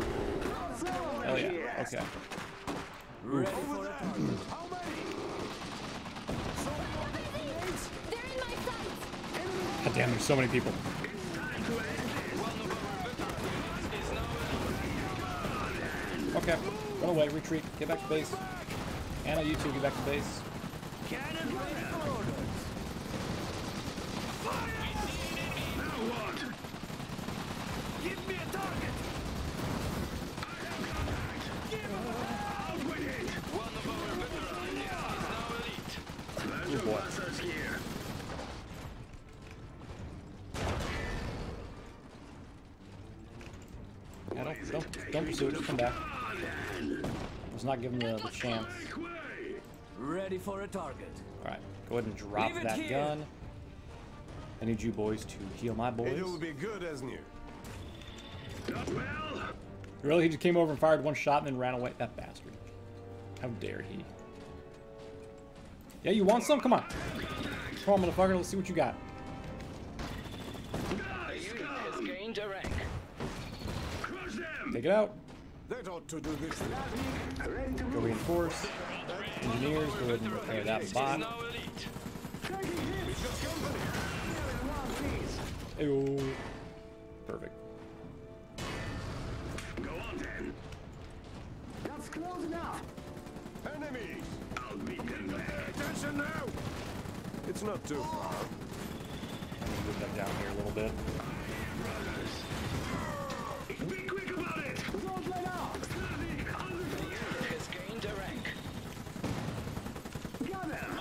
Hell yeah, okay. Ready for it. They're in my sights. God damn, there's so many people. Okay, run away, retreat, get back to base. Anna, you two, get back to base. Let's not give him the, the chance. Ready for a target. Alright, go ahead and drop Leave that here. gun. I need you boys to heal my boys. It'll be good as new. Really? He just came over and fired one shot and then ran away? That bastard. How dare he? Yeah, you want some? Come on. Come on, motherfucker. Let's see what you got. A unit gained a rank. Take it out. That ought to do this. Go reinforce. Engineers, go ahead and repair that bot. Ew. Perfect. Go on then. That's close enough. Enemies! I'll meet them there. Attention now! It's not too oh. far. Move them down here a little bit. Be quick about it. Don't let up. Has gained a rank. Got him.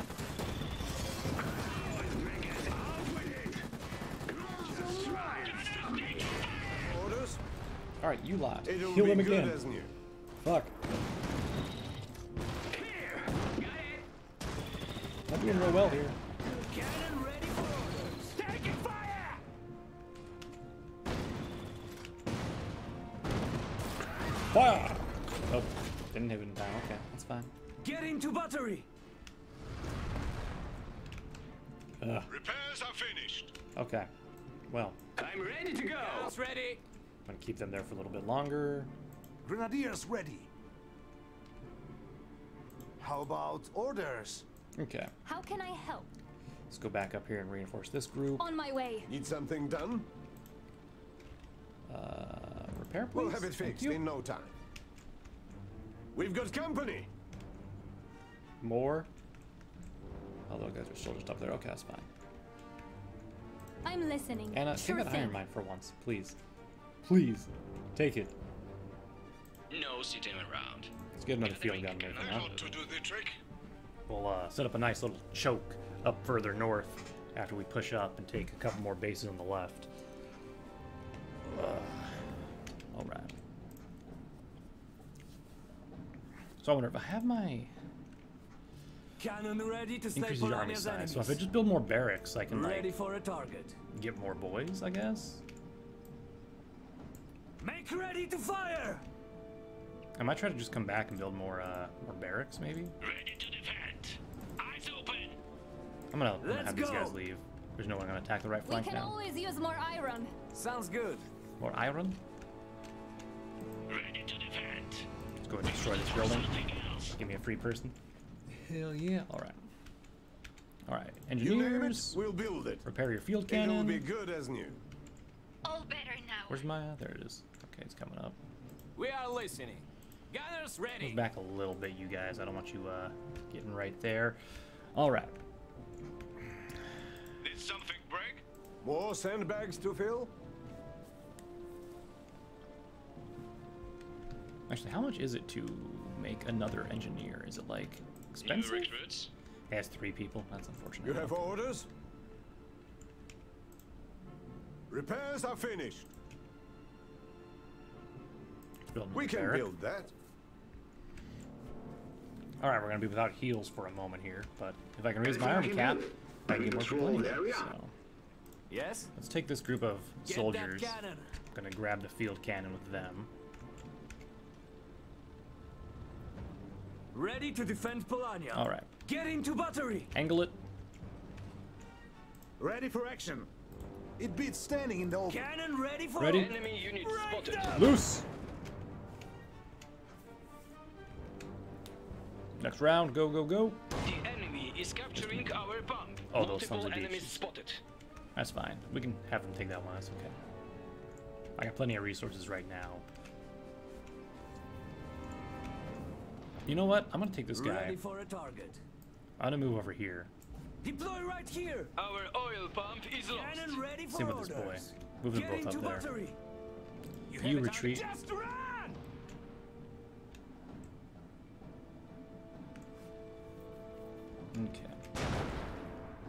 Orders? Alright, you lot. It'll Heal be them good again. as new. Fuck. Not doing real well here. Cannon ready for orders. Taking fire. Fire! Oh, didn't hit it in time. Okay, that's fine. Get into battery. Ugh. Repairs are finished. Okay. Well, I'm ready to go. Gas ready. I'm gonna keep them there for a little bit longer. Grenadiers ready. How about orders? Okay. How can I help? Let's go back up here and reinforce this group. On my way. Need something done? Uh, repair, please. We'll have it fixed in no time. We've got company. More. Oh, those guys are still just up there. Okay, that's fine. I'm listening. Anna, sure take that thing. iron mine for once, please. Please, take it. No sitting around. Let's get another field gun making, huh? to do the trick. We'll uh, set up a nice little choke up further north after we push up and take a couple more bases on the left. Uh, all right. So I wonder if I have my Cannon ready to slay increase the army Polania's size. enemies. So if I just build more barracks, I can Ready like for a target. get more boys, I guess. Make ready to fire. I might try to just come back and build more uh, more barracks, maybe. Ready to defend. Eyes open. I'm gonna, I'm gonna Let's have these guys leave. There's no one gonna attack the right flank now. We flank can now. always use more iron. Sounds good. More iron. Ready to defend. Let's go and destroy this building. Give me a free person. Hell yeah. All right. All right. You name it, Engineers, we'll build it. repair your field cannon. It'll be good as new. All better now. Where's my? Uh, there it is. Okay, it's coming up. We are listening. Gunners ready. Move back a little bit, you guys. I don't want you uh, getting right there. All right. Did something break? More sandbags to fill? Actually, how much is it to make another engineer? Is it like New expensive? recruits. It has three people. That's unfortunate. You have orders? Repairs are finished. Build We can barrack. build that. All right, we're gonna be without heals for a moment here, but if I can raise my army cap, you need? I can get more Patrol people in. area? So Yes? let's take this group of soldiers. I'm Gonna grab the field cannon with them. Ready to defend Polania. All right, Get into battery. angle it. Ready for action. It beats standing in the open. Cannon ready for Ready? Enemy unit Right spotted. down. Loose. Next round, go, go, go. The enemy is capturing our bomb. Oh, those sons Multiple of enemies bitches. spotted. That's fine. We can have them take that one. That's okay. I got plenty of resources right now. You know what? I'm gonna take this guy. Ready for a target. I'm gonna move over here. Deploy right here. Our oil pump is lost. Cannon ready for See with this boy. orders. Move them Get both into up there. battery. You, have a target. retreat. Okay.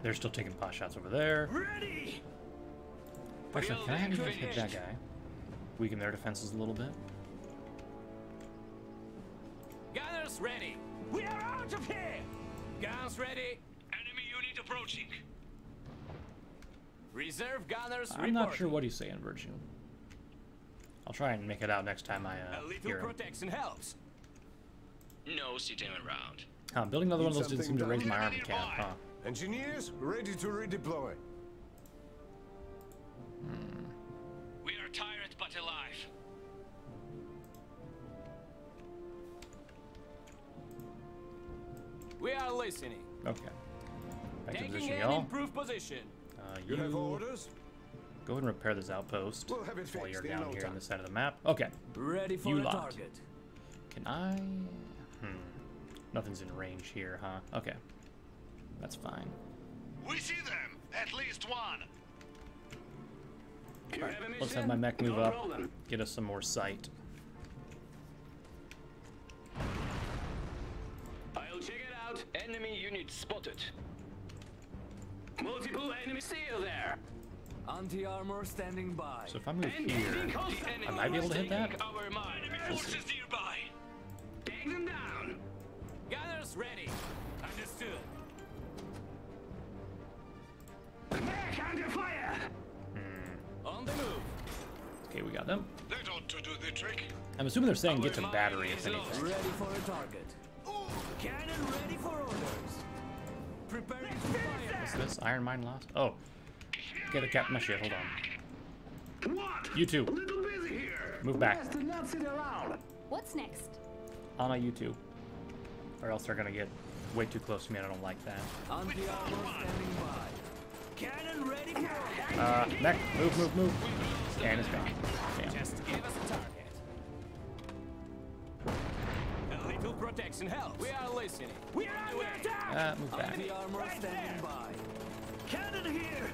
They're still taking pot shots over there. Ready. Actually, can I have you Building hit that finished. guy? Weaken their defenses a little bit. Gunners ready. We are out of here. Guns ready. Enemy unit approaching. Reserve gunners I'm not sure what he's saying, Virtue. I'll try and make it out next time I uh, A little hear him. protection helps. No sitting around. Huh, building another one of those didn't seem to raise my army cap, huh? Engineers, ready to redeploy. We are tired but alive. We are listening. Okay. Back to Taking position, an y'all. improved position. Uh, You you have orders? go ahead and repair this outpost We'll have it while you're down no here on time. this side of the map. Okay. Ready for You a lot. target. Can I? Nothing's in range here, huh? Okay. That's fine. We see them. At least one. You have Let's have my mech move No up. Get us some more sight. I'll check it out. Enemy unit spotted. Multiple enemy seal there. Anti-armor standing by. So if I move Engaging here. I might be able to hit that. Our mine. Enemy forces nearby. Take them down. Gunners ready. Understood. Back under fire. Hmm. On the move. Okay, we got them. That ought to do the trick. I'm assuming they're saying Our get to mine battery is if lost. anything. Ready for a target. Cannon ready for orders. Preparing to fire. What's this? Iron mine lost? Oh. Get a cap my shit. Hold on. What? You two. Little busy here. Move back. Best not sit around. What's next? Anna, you two. Or else they're gonna get way too close to me and I don't like that. Anti-armor standing by. Cannon ready for. Uh, mech, move, move, move. And it's gone. Damn. Just give us a target. A little protection helps. We are listening. We are under attack. Uh, move back. Anti-armor standing by. Cannon here.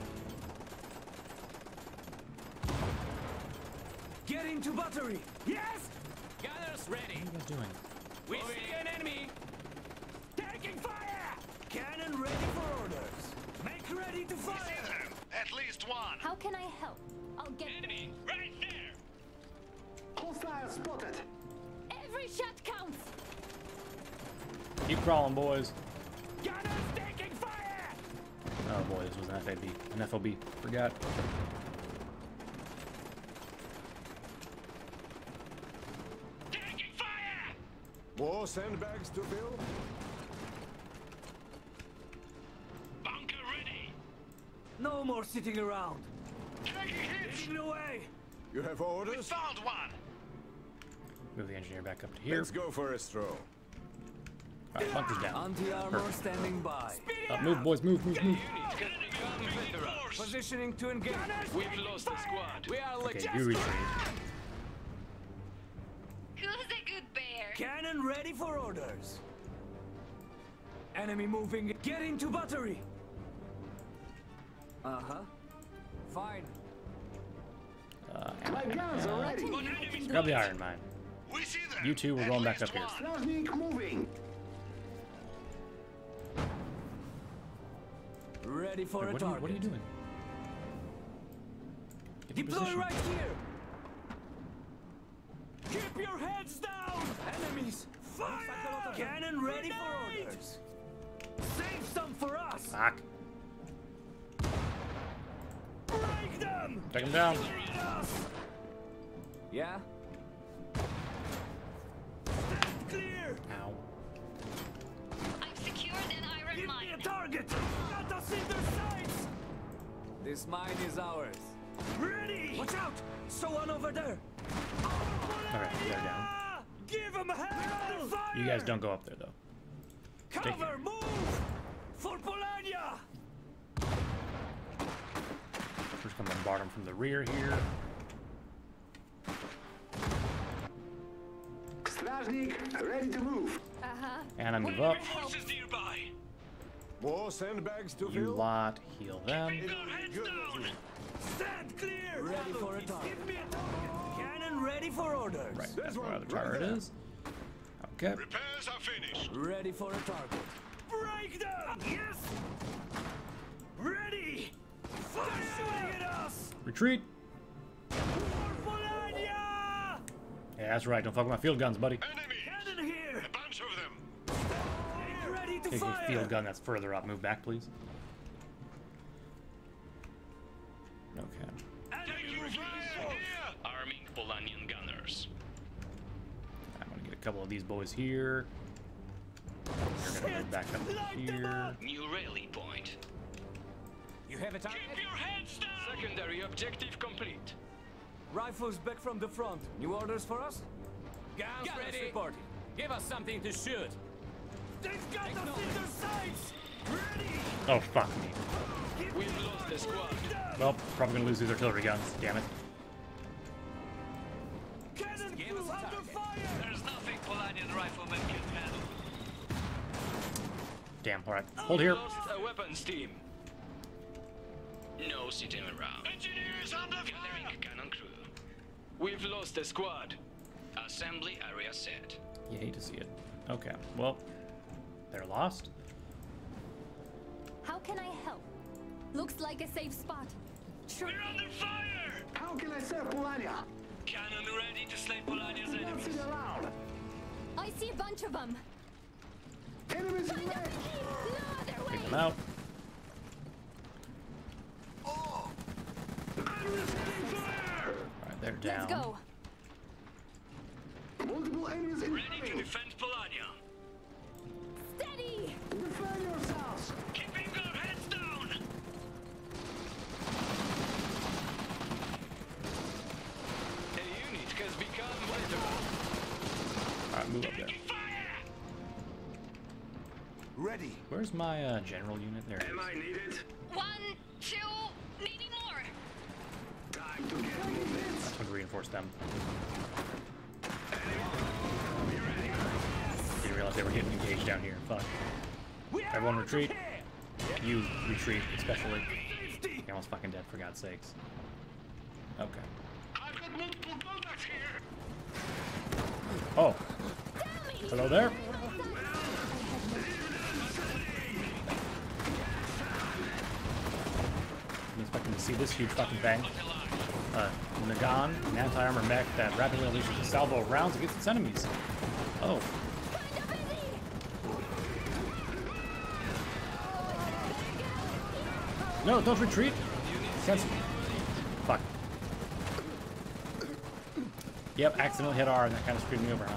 Get into battery. Yes. Gunners ready. What are you guys doing? We see an enemy. Taking fire. Cannon ready for orders. Make ready to See fire. them. At least one. How can I help? I'll get Enemy right there. Hostile spotted. every shot counts. Keep crawling, boys. Gunners taking fire. Oh boy, this was an FAB. An FOB. Forgot. Taking fire. More sandbags to build? No more sitting around. Taking hits. Leading the way. You have We orders? found one. Move the engineer back up to here. Let's go for a stroll. Alright, bunker's down. Anti-armor standing by. Uh, move, boys, move, move, move. Unit can become veterans. Positioning to engage. We've lost a squad. We are Okay, legit. you retreat. Who's a good bear? Cannon ready for orders. Enemy moving. Get into battery. Uh-huh. Fine. Uh, My guns are ready. grab the iron mine. We see them. You two, we're going back least up here. one. Moving. Ready for Wait, a what, are you, target. what are you doing? Get in Deploy position. right here. Keep your heads down! Enemies! Fire! Cannon ready for orders! Save some for us! Fuck. Break them! Take him down. Yeah? Stand clear! Ow. I've secured an iron Give me a target! Got us in their sights! This mine is ours. Ready! Watch out! Someone over there! Alright, they're down. Give them hell! You guys don't go up there though. Cover! Move! For Polania! can bombard them from the rear here. Straznik, ready to move. Uh -huh. And I move up. More sandbags to you fill. lot heal them. Stand clear. Ready for a target. Cannon ready for orders. Right, that's where the turret right is. Okay. Repairs are finished. Ready for a target. Break them. Yes. Ready. Retreat. Yeah, that's right. Don't fuck with my field guns, buddy. Take a field gun that's further up. Move back, please. Okay. Arming Polanian gunners. I'm gonna get a couple of these boys here. You're gonna move back up here. New rally point. You have a target? Keep your heads down. Secondary objective complete. Rifles back from the front. New orders for us? Guns Gunners ready. reporting. Give us something to shoot. They've got us in their sights! Ready! Oh fuck me. We've lost the squad. Well, probably gonna lose these artillery guns. Damn it. Cannon Give crew us under fire! There's nothing Polanian riflemen can handle. Damn. All right. Hold here. Lost a weapons team. No sitting around. Engineers under fire. cannon crew. We've lost a squad. Assembly area set. You hate to see it. Okay. Well, they're lost. How can I help? Looks like a safe spot. Sure. We're under fire! How can I serve Polania? Cannon ready to slay Polania's Don't enemies. sit around. I see a bunch of them. Enemies in Find them. range. No other way. Take them out. Alright, they're down. Let's go. Multiple enemies in Ready to defend Polania. Steady. Defend yourselves. Keeping our heads down. A unit has become vital. Alright, move up there. Fire! Ready. Where's my uh, general unit? There it is. I needed? One, two, maybe more. Time to get moving. That's going to reinforce them. Didn't realize they were getting engaged down here. Fuck. Everyone retreat. You retreat, especially. You're almost fucking dead, for God's sakes. Okay. I've got multiple contacts here. Oh. Hello there. I'm expecting to see this huge fucking thing. Uh, Nagan, an anti-armor mech that rapidly unleashes a salvo of rounds against its enemies. Oh. No, don't retreat. Sense. Fuck. Yep, accidentally hit R and that kind of screwed me over, huh?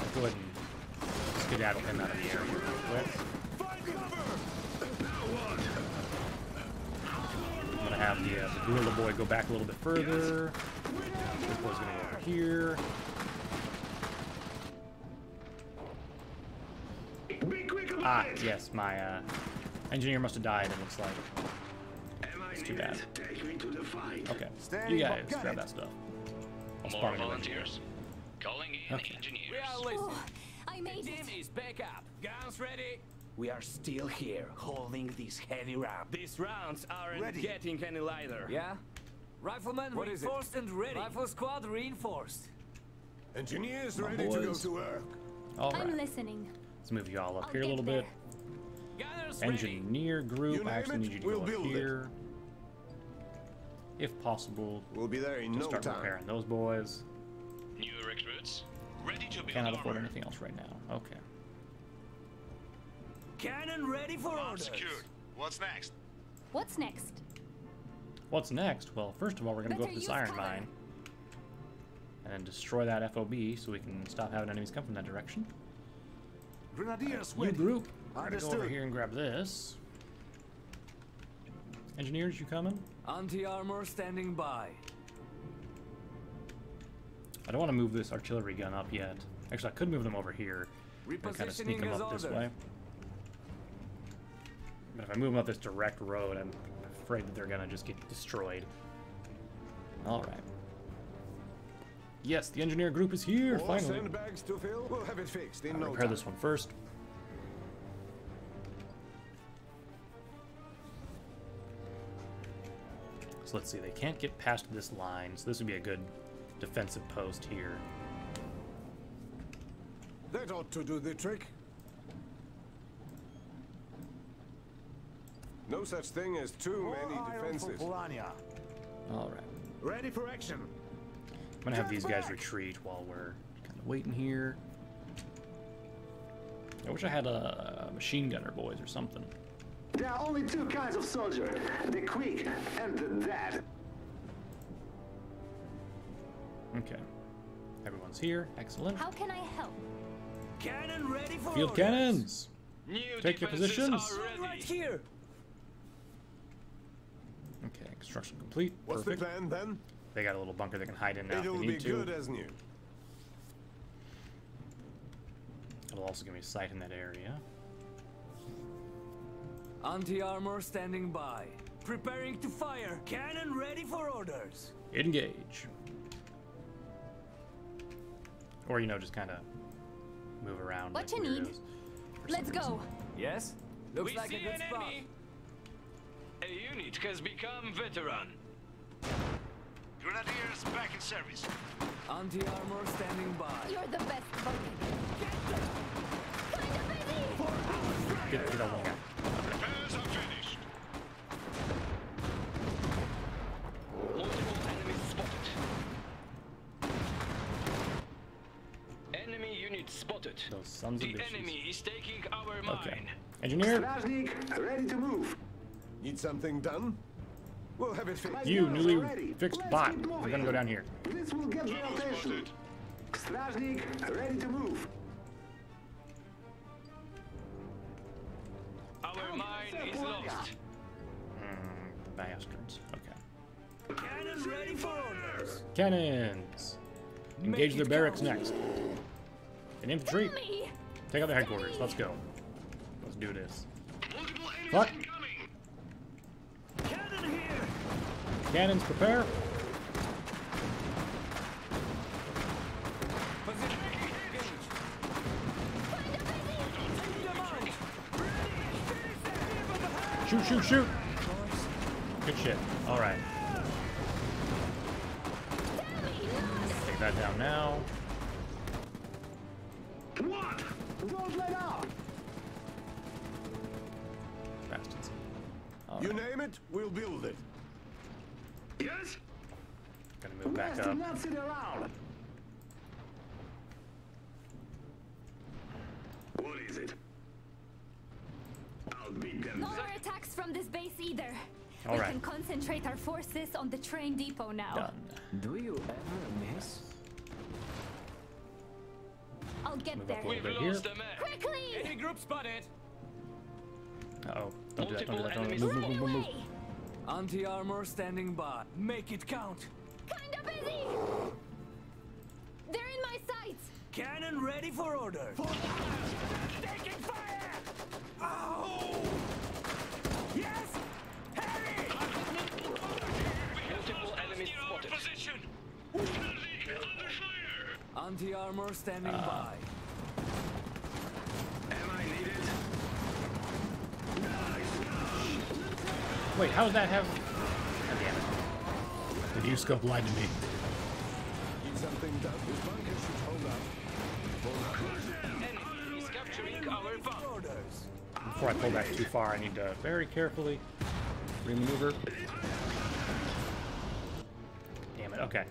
Let's go ahead and skedaddle him out of the area real quick. I'm gonna have the, uh, the gorilla boy go back a little bit further. This boy's gonna go over here. Ah, yes, my uh, engineer must have died, it looks like. It's too bad. Okay, you Standing by. guys grab that stuff. I'll More spawn it volunteers. Calling in Okay. engineers. We are listening. Oh, I made Team it. is back up. Guns ready. We are still here, holding these heavy rounds. These rounds aren't Ready. getting any lighter. Yeah? Riflemen What is it? reinforced and ready. Rifle squad reinforced. Engineers My ready to go to work. All I'm listening. let's move you all up I'll here a little there. bit. Gunners ready. Engineer group, You I actually name need you to we'll go up build it. here. if possible, We'll be there in to no start time. repairing those boys. New recruits, ready to build Cannot afford anything else right now. Okay. Cannon ready for Arm orders. secured. What's next? What's next? What's next? Well, first of all, we're gonna go Better up this iron cover. mine and then destroy that FOB so we can stop having enemies come from that direction. Grenadiers, You ready. group, we're gonna go over here and grab this. Engineers, you coming? Anti-armor standing by. I don't want to move this artillery gun up yet. Actually, I could move them over here and kind of sneak them as up this way. But if I move them up this direct road, I'm afraid that they're gonna just get destroyed. All right. Yes, the engineer group is here. All finally. sandbags to fill. We'll have it fixed in I'll no repair time. this one first. So let's see, they can't get past this line, so this would be a good defensive post here. That ought to do the trick. No such thing as too many defenses. All right. Ready for action. I'm gonna have these guys retreat while we're kind of waiting here. I wish I had a machine gunner, boys, or something. There are only two kinds of soldier, the quick and the dead. Okay. Everyone's here. Excellent. How can I help? Cannon ready for Field orders. cannons! New Take your defenses positions. are Right here. Okay, construction complete. What's Perfect. the plan then? They got a little bunker they can hide in now if It'll they be to. good as new. It'll also give me sight in that area. Anti-armor standing by. Preparing to fire. Cannon ready for orders. Engage. Or, you know, just kind of move around. What like you need? weirdos for Let's some go. Yes? Looks we like see a good an spot. enemy. A unit has become veteran. Grenadiers back in service. Anti-armor standing by. You're the best buddy. Kinda busy. Get, get over here. Repairs are finished. Multiple enemies spotted. Enemy unit spotted. Those sons of The bitches. enemy is taking our Okay. mine. Engineer, Straznik, ready to move. Need something done? We'll have it fixed. you newly ready. fixed Let's bot. We're gonna go down here. This will get the Tunnel attention. spotted. Straznik, ready to move. Our mine is lost. Mm, bastards. Okay. Cannons ready for orders. Cannons! Engage Make their barracks count. next. And infantry, take out their headquarters. Let's go. Let's do this. Multiple enemies Fuck. incoming. Cannon here. Cannons, prepare. Shoot, shoot, shoot. Good shit. All right. Take that down now. Bastards. You name it, we'll build it. Yes? Gonna move back up. not sit around. What is it? I'll beat them. No more attacks from this base either. All we right. can concentrate our forces on the train depot now. Done. Do you ever miss? I'll get Move there. up a little We've bit here. lost a man. Quickly! Enemy group spotted. Uh-oh. Don't do that, don't do that. Don't Multiple move, move, Right move, move. Away! Anti-armor standing by. Make it count. Kinda busy! They're in my sights! Cannon ready for order! orders. Taking fire! Oh! Yes! Harry! Multiple enemies spotted. Position. Under fire. Anti-armor standing by. Am I needed? Wait, how did that have... God damn it. The new scope lied to me. Something done. This bunker should hold up. Enemy is capturing our bomb. Orders. Before I pull back too far, I need to very carefully remaneuver. Damn it, okay.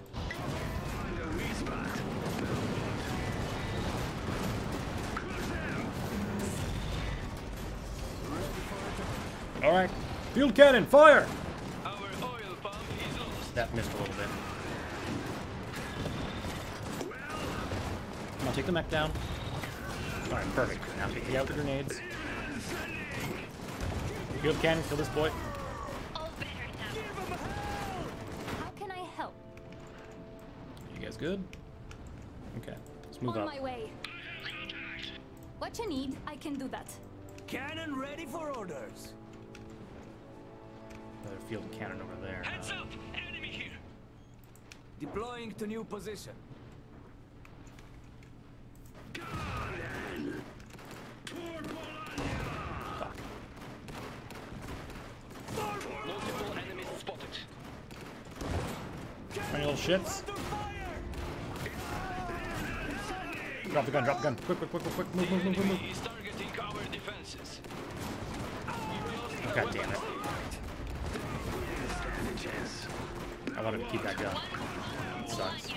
All right. Field cannon, fire! That missed a little bit. Come on, take the mech down. All right, perfect. Now take the out the grenades. Field cannon, kill this boy. How can I help? You guys good? Okay, let's move On up. my way. What you need, I can do that. Cannon ready for orders. Another field cannon over there. Heads up! Enemy here! Deploying to new position. Fuck. Multiple enemies spotted. Tiny little shits. Drop the gun, drop the gun. Quick, quick, quick, quick, quick. Move, move, move, move, move. Enemy targeting our defenses. God damn it. I wanted to keep that gun. It sucks.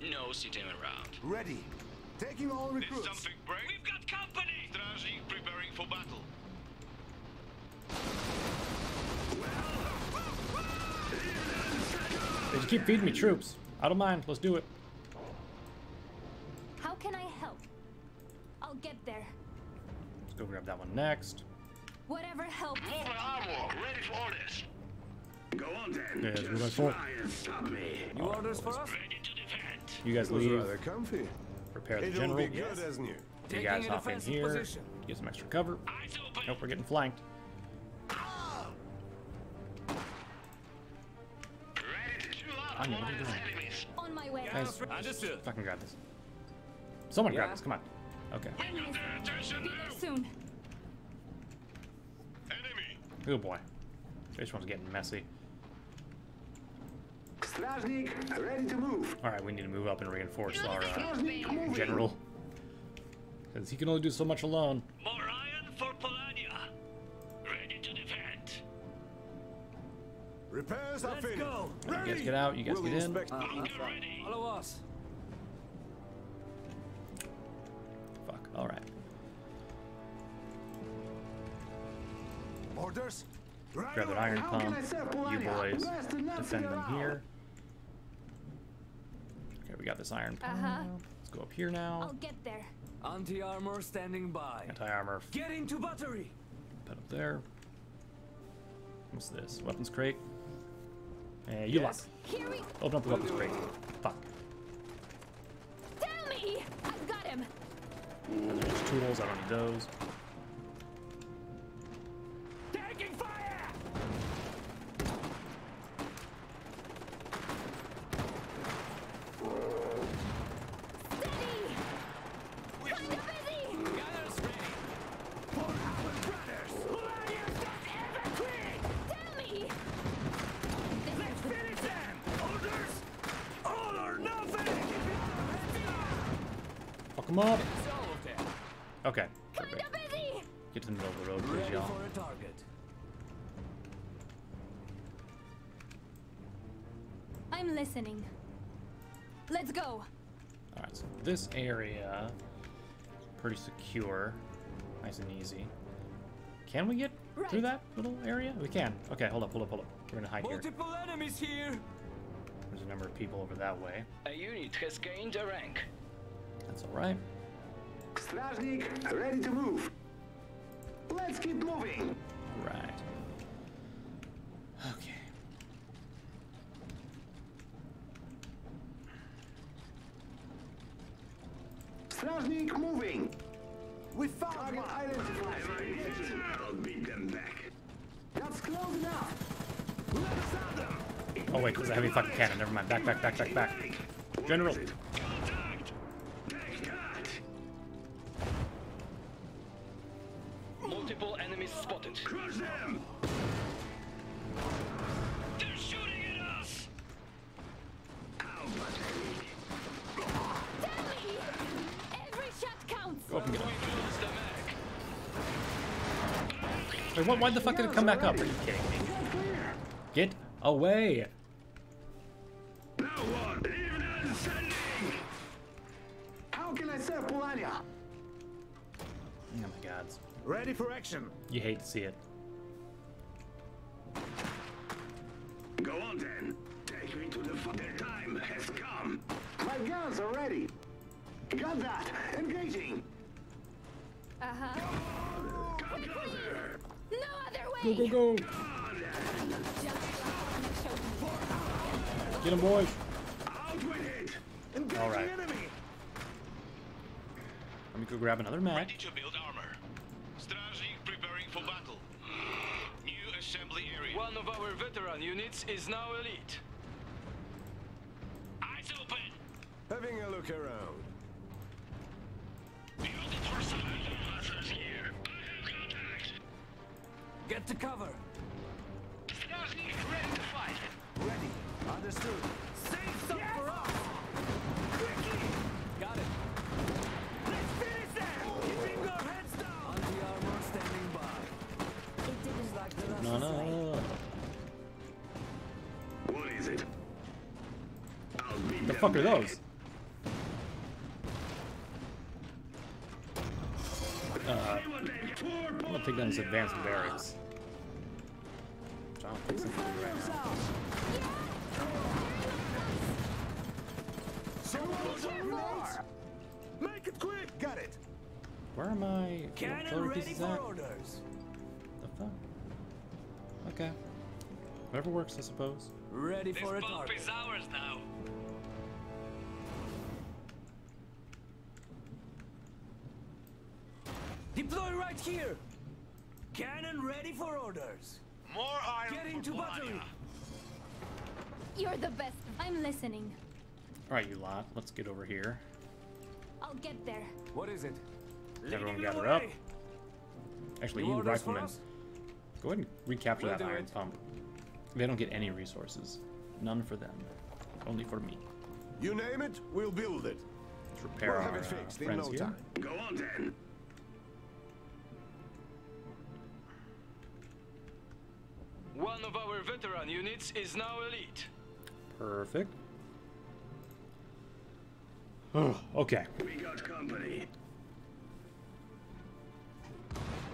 No CTM around. Ready. Taking all Did recruits. something break? We've got company! Strażnik preparing for battle. They just keep feeding me troops. I don't mind. Let's do it. How can I help? I'll get there. Let's go grab that one next. Whatever helps. Mobile armor, ready for orders. Go on then. Yeah, Just we're going for- try and stop me. New orders for us? Ready to defend. You guys It was leave. rather comfy. Prepare the It'll general. be good as new. You Taking guys a hop in here. position. Get some extra cover. Eyes! Nope, we're getting flanked. Ready to Anya, what are you doing? On my way. Guys, Understood. fucking grab this. Someone grab this. Come on. Okay. Soon. Enemy. Oh boy. This one's getting messy. Straznik, ready to move. All right, we need to move up and reinforce our uh, general. Because he can only do so much alone. Morion for Polania. Ready to defend. Repairs are finished. Right, you guys get out, you guys Will get in. Uh, uh, follow us. Orders? Grab that iron How pump. You boys defend them here. Okay, we got this iron pump. Uh-huh. Let's go up here now. I'll get there. Anti-armor standing by. Anti-armor. Get into battery. Put up there. What's this? Weapons crate. Hey, you Yes. Here we. Open up the weapons crate. Fuck. tell me! I've got him! Those are just tools. I don't need those. this area pretty secure. Nice and easy. Can we get right. through that little area? We can. Okay, hold up, hold up, hold up. We're gonna hide Multiple here. enemies here. There's a number of people over that way. A unit has gained a rank. That's all right. Straznik, ready to move. Let's keep moving. Heavy fucking cannon. Never mind. Back, back, back, back, back. General. Contact! Take that! Multiple enemies spotted. Crush them! They're shooting at us! Tell me! Every shot counts! Go up and get him. We the mag. Wait, what, why the fuck did it come back up? Are you kidding me? Get away! To see it. Go on then. Take me to the f- time has come. My guns are ready. Got that. Engaging. Uh-huh. Come come closer. No other way! go, go! Come on then. Just like Onyx showed me. Get him, boys! Out with it. Engaging Alright. enemy. Let me go grab another map. Fuck are those? Uh, I'm gonna take down this advanced barracks. I don't think so right now. Make it quick. Got it. Where am I? Cannon ready for at? orders. The fuck? Okay. Whatever works, I suppose. Ready This for a bump is ours now. Deploy right here. Cannon ready for orders. More iron Get into Polania. battery. You're the best. I'm listening. Alright, you lot. Let's get over here. I'll get there. What is it? Everyone Leading gather up. Actually, New you riflemen, go ahead and recapture We'll that iron it. pump. They don't get any resources. None for them. Only for me. You name it, we'll build it. Let's repair We'll our have it uh, fixed in friends no here. time. Go on then. One our veteran units is now elite. Perfect. Oh, okay. We got company.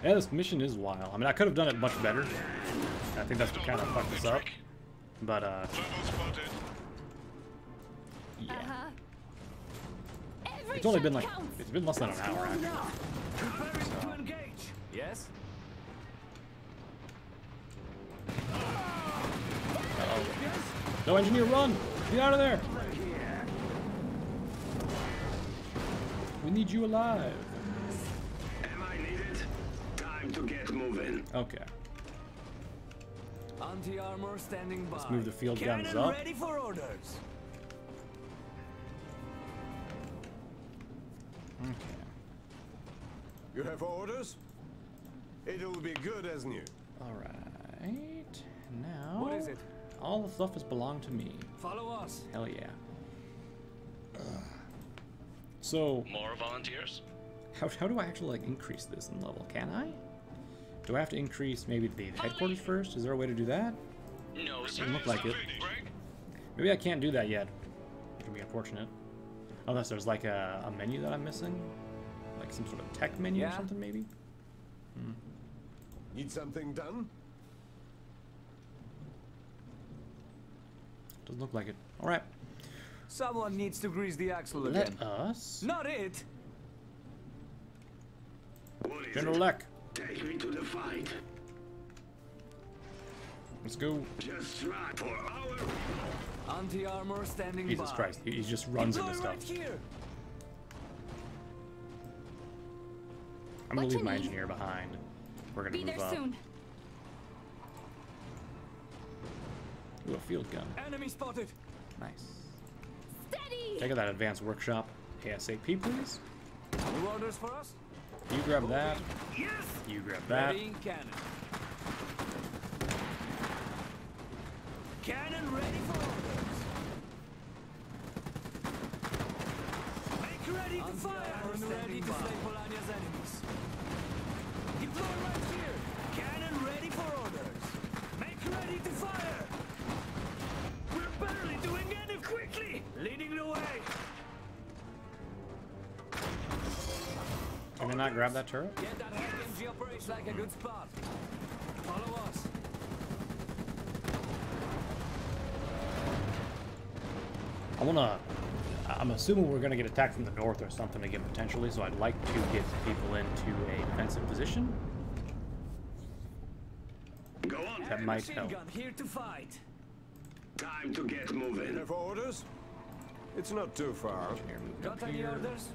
Yeah, this mission is wild. I mean, I could have done it much better. I think that's what kind of fucked us up. But, uh, yeah. Uh-huh. It's only been like, it's been less than an hour, actually. Preparing to engage. Yes. Uh-oh. No, engineer, run! Get out of there! We need you alive. Am I needed? Time to get moving. Okay. Anti-armor standing by. Let's move the field guns Cannon up. ready for orders. Okay. You have orders? It'll be good as new. Alright. Now. What is it? All the stuff has belonged to me. Follow us. Hell yeah. So, More volunteers? how, how do I actually like increase this in level? Can I? Do I have to increase maybe the headquarters first? Is there a way to do that? No, Doesn't look like it. Maybe I can't do that yet. Which would be unfortunate. Unless there's like a, a menu that I'm missing. Like some sort of tech menu or something maybe? Hmm. Need something done? Doesn't look like it. Alright. Someone needs to grease the axle Let again. us. Not it. What is General it? Lech. Take me to the fight. Let's go. Just try for our Anti-armor standing Jesus by. Christ. He, he just runs Deploy into right stuff. here. I'm gonna What leave my need? engineer behind. We're gonna Be move there up. soon. Ooh, a field gun. Enemy spotted. Nice. Steady. Check out that advanced workshop. ASAP, please. New orders for us? You grab that. Yes. You grab that. Ready, cannon. Cannon ready for orders. Make ready to fire. ready to slay Polania's enemies. Deploy right here. Cannon ready for orders. Make ready to fire! Leading the way! Can they not grab that turret? Get that HMG operation like a good spot. Follow us. I wanna. I'm assuming we're gonna get attacked from the north or something again potentially, so I'd like to get people into a defensive position. Go on. That might help. gun here to fight. Time to get moving. Have orders? It's not too far. Engineer moving Got up any here. orders?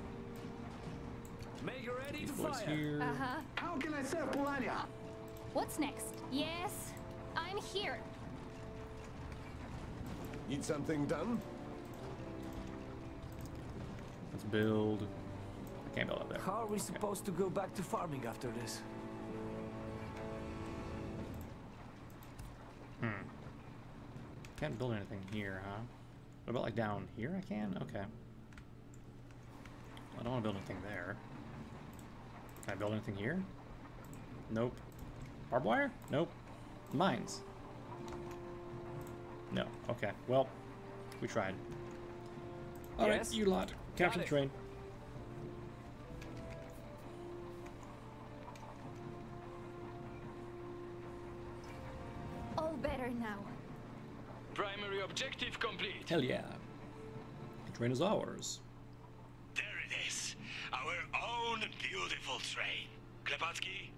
Make her ready to Boys fire. here. Uh-huh. How can I serve Polania? What's next? Yes, I'm here. Need something done? Let's build. I can't build up there. How are we supposed to go back to farming after this? Hmm. Can't build anything here, huh? What about like down here? I can. Okay. I don't want to build anything there. Can I build anything here? Nope. Barbed wire? Nope. Mines? No. Okay. Well, we tried. All right, Yes? you lot. Captain it. train. Hell yeah. The train is ours. There it is. Our own beautiful train. Klepatsky,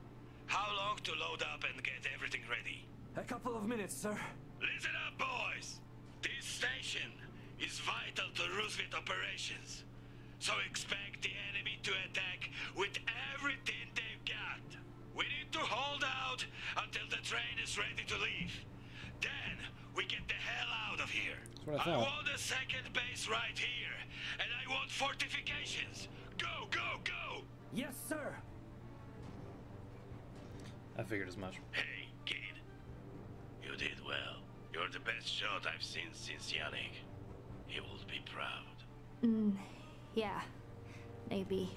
how long to load up and get everything ready? A couple of minutes, sir. Listen up, boys! This station is vital to Rusviet operations. So expect the enemy to attack with everything they've got. We need to hold out until the train is ready to leave. Then we get the hell out of here. That's what I thought. want a second base right here, and I want fortifications. Go, go, go! Yes, sir. I figured as much. Hey, kid. You did well. You're the best shot I've seen since Janek. He will be proud. Mm, yeah, maybe.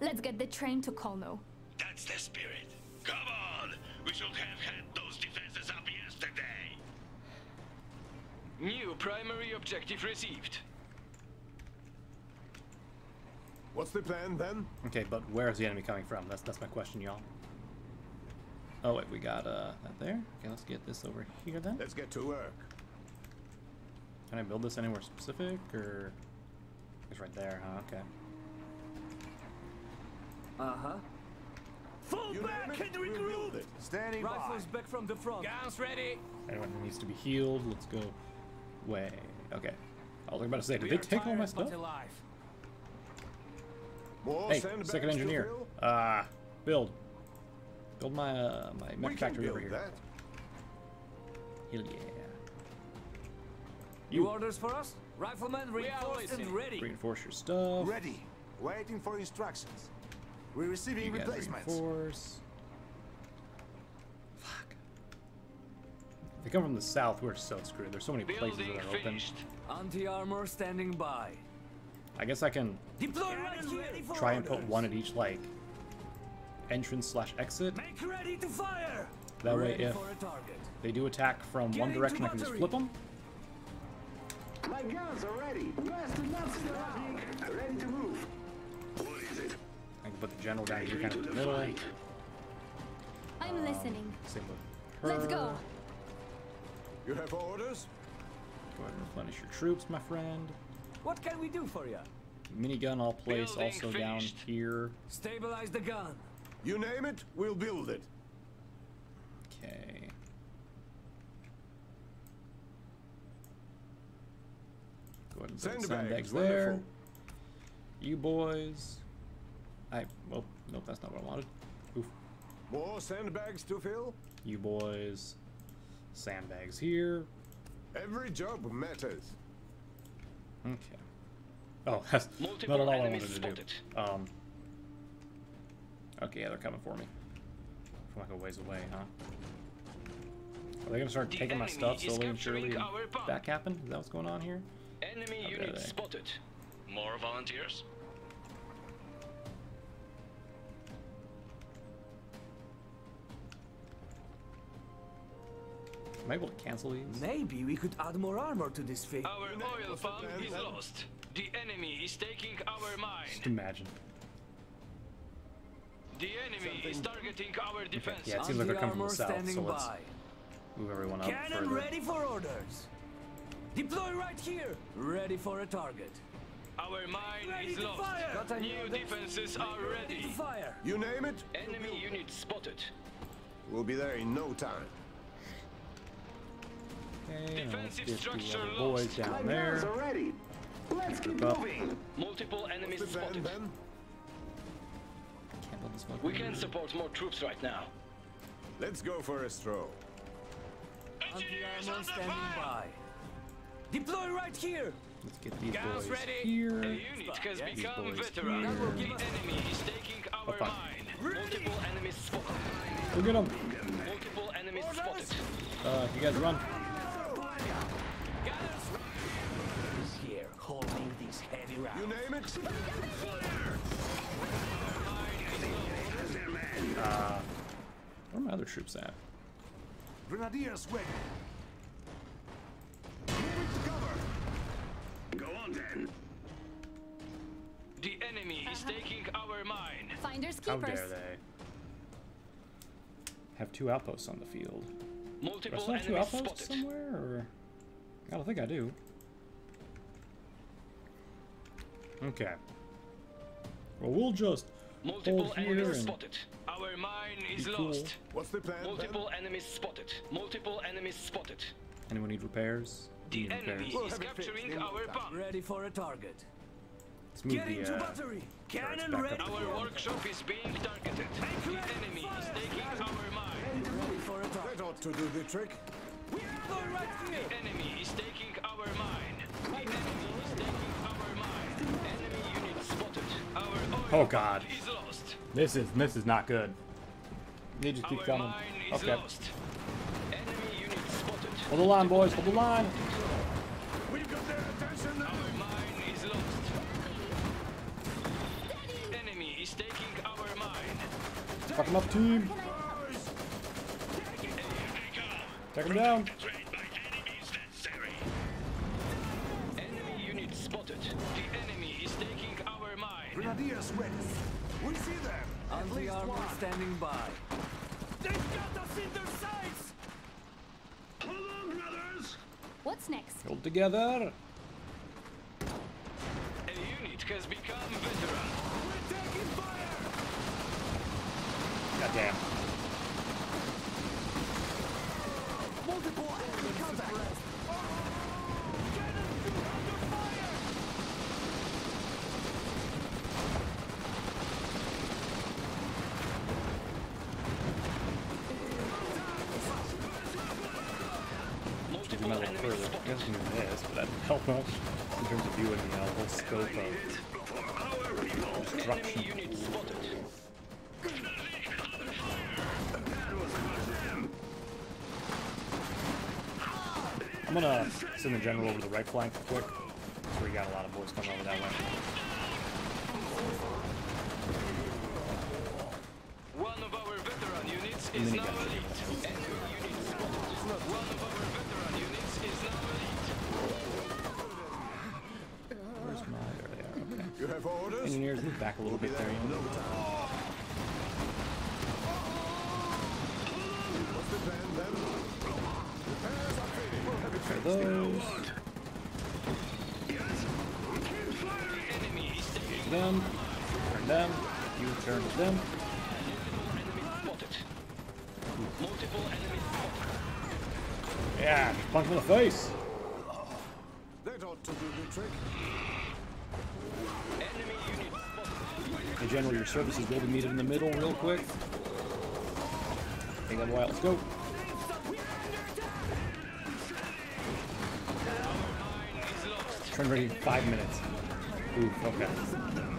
Let's get the train to Kolno. That's the spirit. Come on! We should have had those defenses up yesterday. New primary objective received. What's the plan then? Okay, but where is the enemy coming from? That's that's my question, y'all. Oh wait, we got uh that there. Okay, let's get this over here then. Let's get to work. Can I build this anywhere specific or it's right there, huh? Okay. Uh-huh. Fall You back name it, and we'll regroup! Standing Rifles back from the front. Guns ready. Anyone who needs to be healed, let's go. Way. Okay. I was about to say, did We they take all my stuff? but alive. Hey, second engineer. fill? Ah, build. Build my uh my mech factory over here. that. Hell yeah. You You orders for us? Riflemen reinforced and ready. reinforce your stuff. Ready. Waiting for instructions. We're receiving You guys replacements. reinforce. If they come from the south, we're so screwed. There's so many places Building that are open. finished. Anti-armor standing by. I guess I can Deploy right here. try and put one at each like entrance slash exit. Make ready to fire. That way, ready if for a target. they do attack from one direction, I can just flip them. My guns are ready. West and north Stavnik. Ready to move. What is it? I can put the general down here, kind of in the middle. Uh, I'm listening. Same with her. Let's go. You have orders? Go ahead and replenish your troops, my friend. What can we do for you? Minigun I'll place Building also down here. Stabilize the gun. You name it, we'll build it. Okay. Go ahead and put Sandbags, sandbags there. wonderful. You boys. I well, nope, that's not what I wanted. Oof. More sandbags to fill? You boys. Sandbags here. Every job matters. Okay. Oh, that's Multiple not at all I wanted enemies to spotted. do. Um. Okay, yeah, they're coming for me. From like a ways away, huh? Are they gonna start The taking my stuff is slowly and surely? capturing and our. That happen? Is that what's going on here? Enemy Okay, unit spotted. More volunteers? Am I able to cancel these? Maybe we could add more armor to this thing. Our oil pump is lost. The enemy is taking our mine. Just imagine. The enemy is targeting our defense. Yeah, it seems like they're coming from the south, so let's by. move everyone up Cannon further. ready for orders. Deploy right here. Ready for a target. Our mine Ready is lost. fire. Got any New orders? defenses are Ready to ready. fire. You name it, Enemy unit spotted. we'll be there in no time. Okay, now let's Defensive get structure the boys lost. down My guns there. are ready. Let's keep Up. moving. Multiple enemies spotted. Ben? Can't let this fucking We can support more troops right now. Let's go for a stroll. Anti-armor standing by. Deploy right here. Let's get these Guns boys ready. A here. unit has Yes. become boys veteran. here. The enemy is taking our fuck. mine. Multiple enemies spotted. Go get them. Multiple enemies spotted. Uh, you guys run. Heavy rounds? You name it, Uh, where are my other troops at? Grenadiers ready. Moving to cover. Go on then. The enemy is taking our mine. Finders keepers. How keepers. dare they? Have two outposts on the field. Do I still have two outposts spotted. somewhere, or I don't think I do. Okay. Well, we'll just Multiple enemies spotted. Our mine is cool. lost. What's the plan, Ben? Multiple enemies spotted. Multiple enemies spotted. Anyone need repairs? The Need enemy repairs. We'll is have it fixed capturing our time. bomb. Ready for a target. Let's move Get the into uh, battery. Cannon back ready. up. Our workshop is being targeted. The enemy is taking our mine. Ready for a target. That ought to do the trick. We Deploy right here. The enemy is taking our mine. The enemy is taking Oh, God. This is this is not good. They just keep coming. Okay. lost. Enemy unit spotted. Hold the line, boys. Hold the line. We've got their attention now. Our mine is lost. Enemy is taking our mine. Fuck them up, team. Take them down. Grenadiers ready. We see them. At least Anti-armor one. standing by. They've got us in their sights! Hold on, brothers. What's next? Hold together. A unit has become veteran. We're taking fire! God damn. Multiple enemy contact! Cannon under fire! Take Multiple them a little enemies further. I spotted. guess we can do this, but that didn't help much in terms of viewing the uh, whole scope of For our people. Destruction. Enemy unit spotted. That was crush them. I'm gonna send the general over to the right flank quick. So we got a lot of boys coming over that way. One of our veteran units is now elite. Enemy unit spotted. One of our veteran units is now elite. Where's my? There they are. Okay. You have orders? Engineers, move back a little We'll bit there there. no time. What's the plan, Ben? Repairs are finished. We'll have it fixed. those. Enemy is taking Them. Turn them. You turn to them. Multiple enemies spotted. Yeah, punch him in the face. That ought to do the trick. General, your services will be needed in the middle real quick. Take that while. Let's go. Turn ready five minutes. Ooh, okay.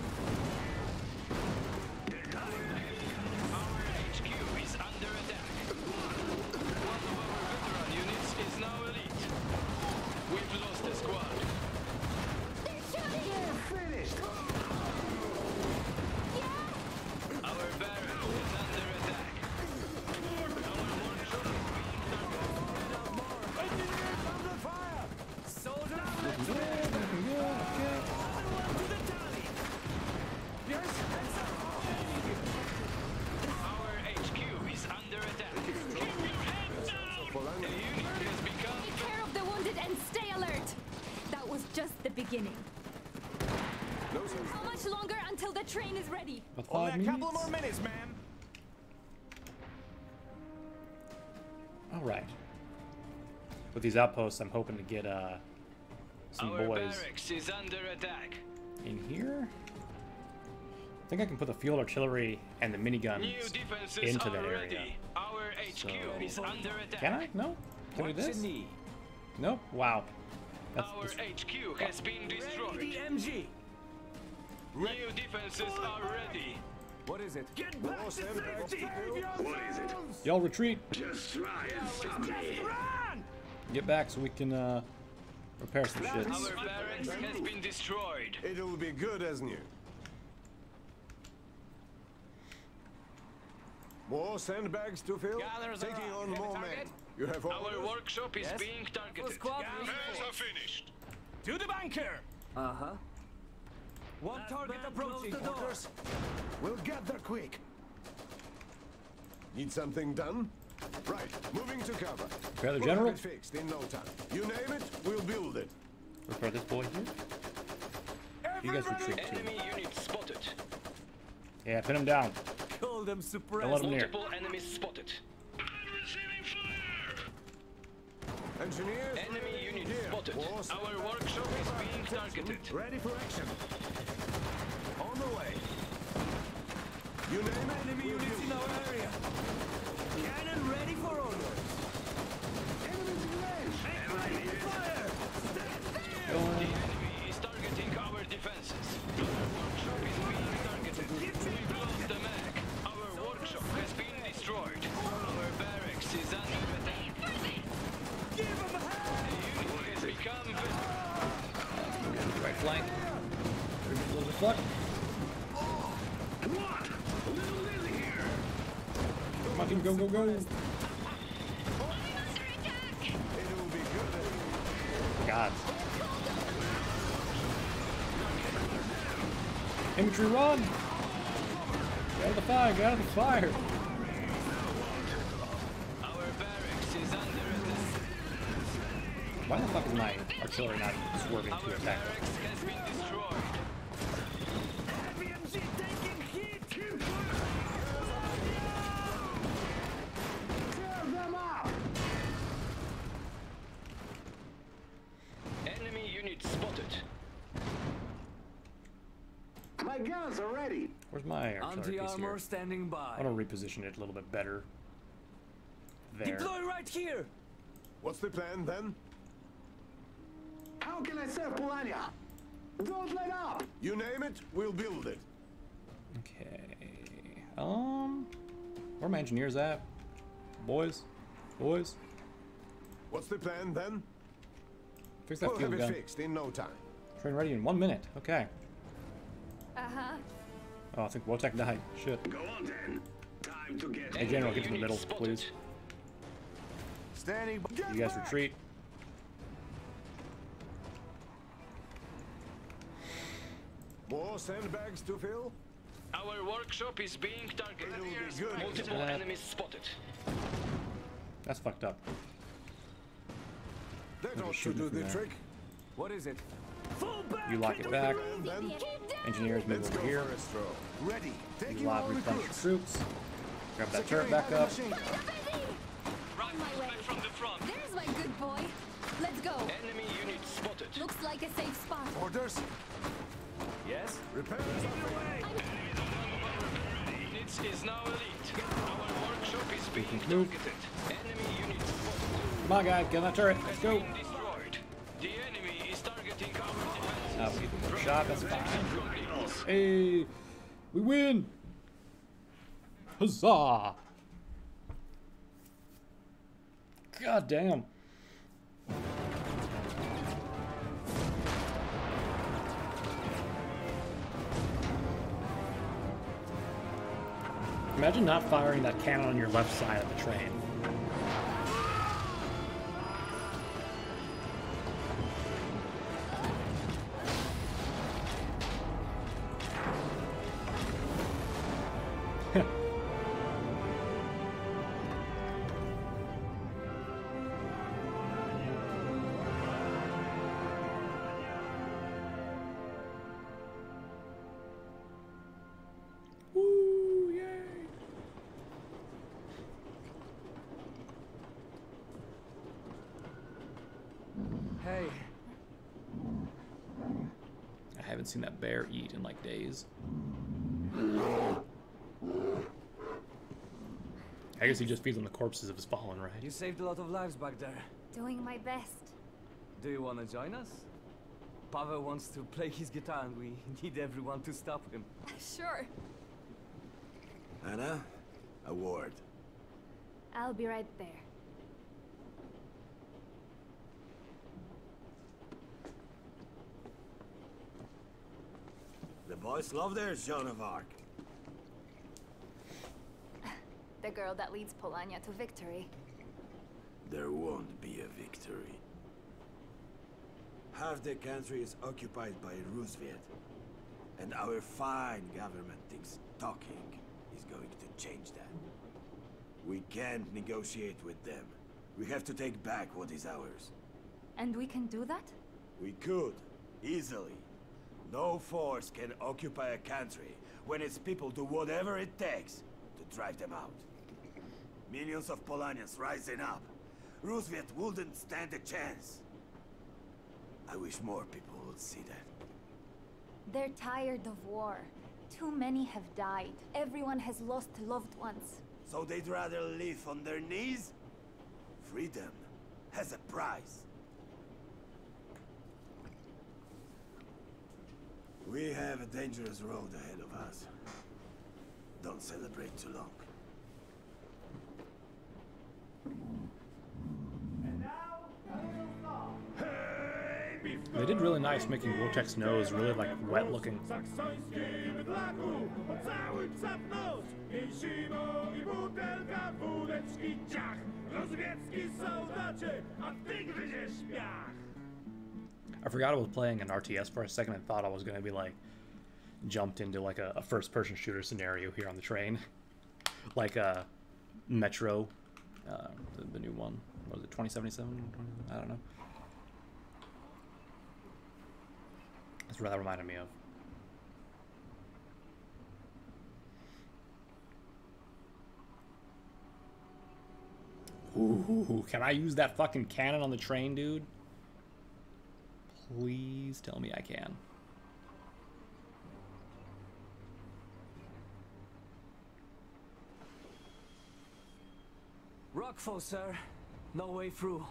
Beginning. No. How much longer until the train is ready? About Only a couple more minutes, ma'am. All right. With these outposts, I'm hoping to get uh some Our boys barracks is under attack. in here. I think I can put the field artillery and the miniguns into are that ready. area. Our HQ is under attack. Can I? No. Can we do this? you? Nope. Wow. That's, Our HQ has been destroyed. Ready, MG. New defenses are ready. What is it? Get back to safety! What is it? Y'all retreat. Just try and stop me. Get back so we can uh repair some shit. Our barracks has been destroyed. It'll be good as new. More sandbags to fill? Gunners are Taking on more target? men. You have Our workshop is Yes? being targeted. squad Guns reinforced. are finished. To the bunker! Uh-huh. One target approaching. Orders. We'll get there quick. Need something done? Right, moving to cover. Repair the We'll general. fixed in no time. You name it, we'll build it. Repair this boy here. You guys retreat too. Enemy unit spotted. Yeah, pin him down. Call them Don't let him near. Multiple enemies spotted. Engineers, Enemy unit here. spotted. More Our sandbags. workshop is being targeted. Ready for action. On the way. You name Enemy units in our area. Cannon ready for orders. Go, go, go. It'll be good God. Infantry, run! Get out of the fire, get out of the fire! Our barracks is under attack. Why the fuck is my artillery not swerving to attack? barracks has been destroyed. FMG taking hit! Tear them up! Enemy unit spotted. My guns are ready. Where's my artillery piece Anti-armor here? standing by. I want to reposition it a little bit better. There. Deploy right here! What's the plan then? How can I serve Polania? Don't let up! You name it, we'll build it. Okay. Um, where are my engineers at? Boys, boys, What's the plan then? fix that We'll have field it gun. fixed in no time. Train ready in one minute. Okay. Uh-huh. Oh, I think Wojtek died. Shit. Go on then. Time to get Hey, General, get to the middle, spotted. please. Standing by. You guys retreat. More sandbags to fill? Our workshop is being targeted. Be good. Multiple Uh, enemies spotted. That's fucked up. That Maybe ought to do the there. trick. What is it? Fall back! You lock it back. Engineers move over here. for a stroll. Ready. Taking Lock all replenish recruits. troops. Grab that turret back up. On my way. from the front. There's my good boy. Let's go. Enemy unit spotted. Looks like a safe spot. Orders. Yes? Repairs are ready. Units is now elite. Our workshop is being targeted. Enemy unit spotted. Come on, guys, get on that turret. Let's go. Shot. That's fine. Hey, we win! Huzzah! God damn. Imagine not firing that cannon on your left side of the train. Days. I guess he just feeds on the corpses of his fallen, right? You saved a lot of lives back there. Doing my best. Do you want to join us? Pavel wants to play his guitar and we need everyone to stop him. Sure. Anna, award. I'll be right there. Boys love their Joan of Arc. The girl that leads Polania to victory. There won't be a victory. Half the country is occupied by Rusviet. And our fine government thinks talking is going to change that. We can't negotiate with them. We have to take back what is ours. And we can do that? We could, easily. No force can occupy a country when its people do whatever it takes to drive them out. Millions of Polanians rising up. Rusviet wouldn't stand a chance. I wish more people would see that. They're tired of war. Too many have died. Everyone has lost loved ones. So they'd rather live on their knees? Freedom has a price. We have a dangerous road ahead of us. Don't celebrate too long. They did really nice making Wojtek's nose really like wet looking. Saksoński bydlaku, o całym zapnąć I zimą, i butelka wódeczki ciach Rozwiecki soldacie, a ty gryziesz piach I forgot I was playing an RTS for a second and thought I was going to be like jumped into like a, a first person shooter scenario here on the train. like uh, Metro, uh, the, the new one. What was it, 2077? I don't know. That's what that reminded me of. Ooh, can I use that fucking cannon on the train, dude? Please tell me I can. Rockfall, sir. No way through.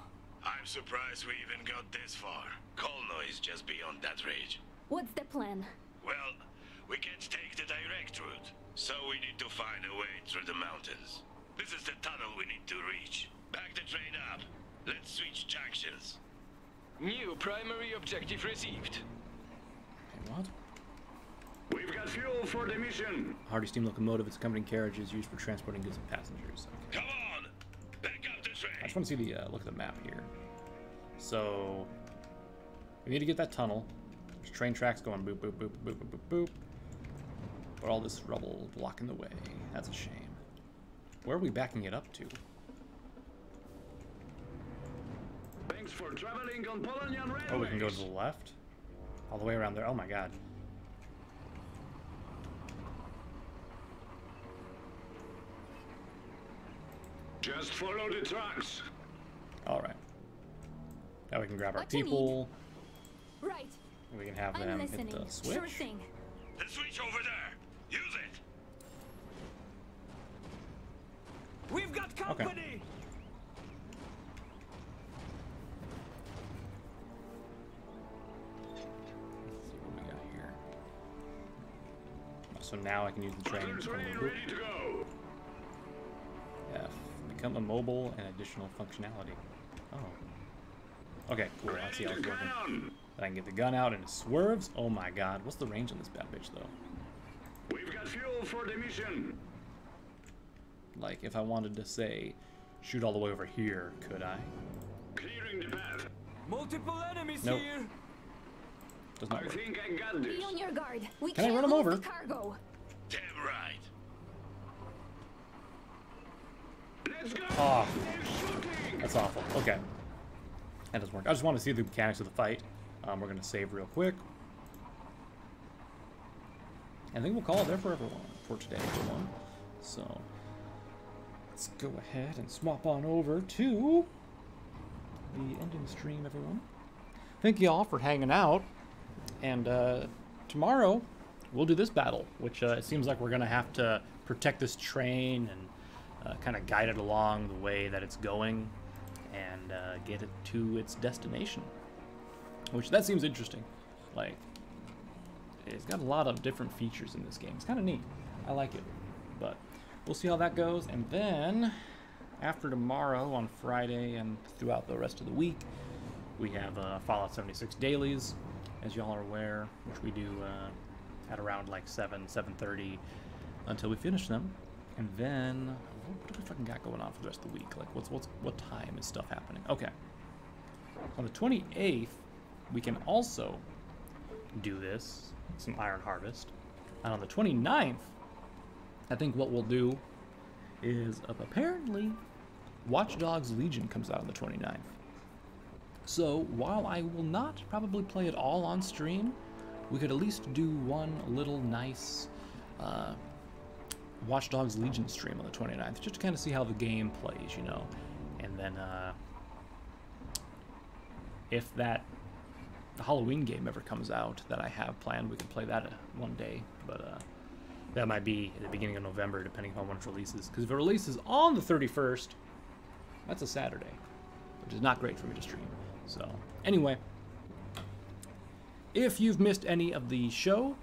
I'm surprised we even got this far. Kolno is just beyond that range. What's the plan? Well, we can't take the direct route, so we need to find a way through the mountains. This is the tunnel we need to reach. Back the train up. Let's switch junctions. New primary objective received. Okay, what? We've got fuel for the mission. Hardy steam locomotive, its accompanying carriage is used for transporting goods and passengers. Okay. Come on! Back up the train! I just want to see the uh, look at the map here. So we need to get that tunnel. There's train tracks going boop boop boop boop boop boop boop. But all this rubble blocking the way. That's a shame. Where are we backing it up to? Thanks for traveling on Polanian Railways. Oh, we can go to the left? All the way around there. Oh my god. Just follow the tracks. Alright. Now we can grab our What you people. Right. We can have I'm them listening. hit the switch. Sure thing. The switch over there. Use it. We've got company! Let's So now I can use the train. Other to train go ready to go. F. Become immobile and additional functionality. Oh. Okay, cool. I see how it's working. Then I can get the gun out and it swerves. Oh my god. What's the range on this bad bitch though? We've got fuel for the mission. Like if I wanted to say shoot all the way over here, could I? Clearing the path. Multiple enemies Nope. here! Does not I work. think I got this. Be on your guard. We Can I can't run 'em lose over? cargo. Damn right. Let's go. Ah. That's awful. Okay. That doesn't work. I just want to see the mechanics of the fight. Um, we're going to save real quick. I think we'll call it there for everyone for today, everyone. So let's go ahead and swap on over to the ending stream, everyone. Thank you all for hanging out and uh, tomorrow we'll do this battle, which uh, it seems like we're gonna have to protect this train and uh, kind of guide it along the way that it's going and uh, get it to its destination. Which that seems interesting. Like, it's got a lot of different features in this game. It's kind of neat. I like it. But we'll see how that goes. And then after tomorrow on Friday and throughout the rest of the week, we have uh, Fallout 76 dailies, as y'all are aware, which we do uh, at around like 7, 7.30 until we finish them. And then, what do we fucking got going on for the rest of the week? Like, what's, what's, what time is stuff happening? Okay. On the 28th, we can also do this, some Iron Harvest. And on the 29th, I think what we'll do is uh, apparently Watch Dogs Legion comes out on the 29th. So while I will not probably play it all on stream, we could at least do one little nice uh, Watch Dogs Legion stream on the 29th, just to kind of see how the game plays, you know. And then uh, if that Halloween game ever comes out that I have planned, we can play that uh, one day. But uh, that might be at the beginning of November, depending on when it releases. Because if it releases on the 31st, that's a Saturday, which is not great for me to stream. So, anyway, if you've missed any of the show,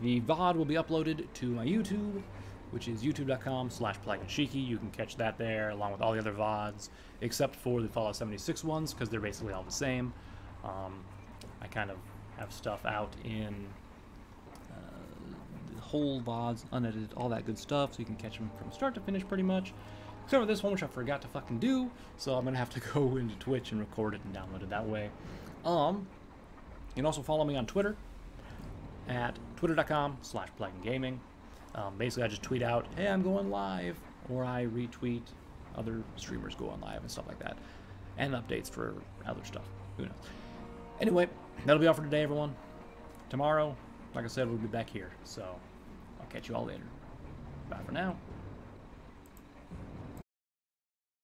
the VOD will be uploaded to my YouTube, which is youtube.com slash Shiki. You can catch that there along with all the other VODs, except for the Fallout 76 ones, because they're basically all the same. Um, I kind of have stuff out in uh, the whole VODs, unedited, all that good stuff, so you can catch them from start to finish pretty much. Except for this one, which I forgot to fucking do, so I'm gonna have to go into Twitch and record it and download it that way. Um, you can also follow me on Twitter at twitter.com slash gaming. Um, basically, I just tweet out, hey, I'm going live, or I retweet other streamers going live and stuff like that, and updates for other stuff. Who knows? Anyway, that'll be all for today, everyone. Tomorrow, like I said, we'll be back here, so I'll catch you all later. Bye for now.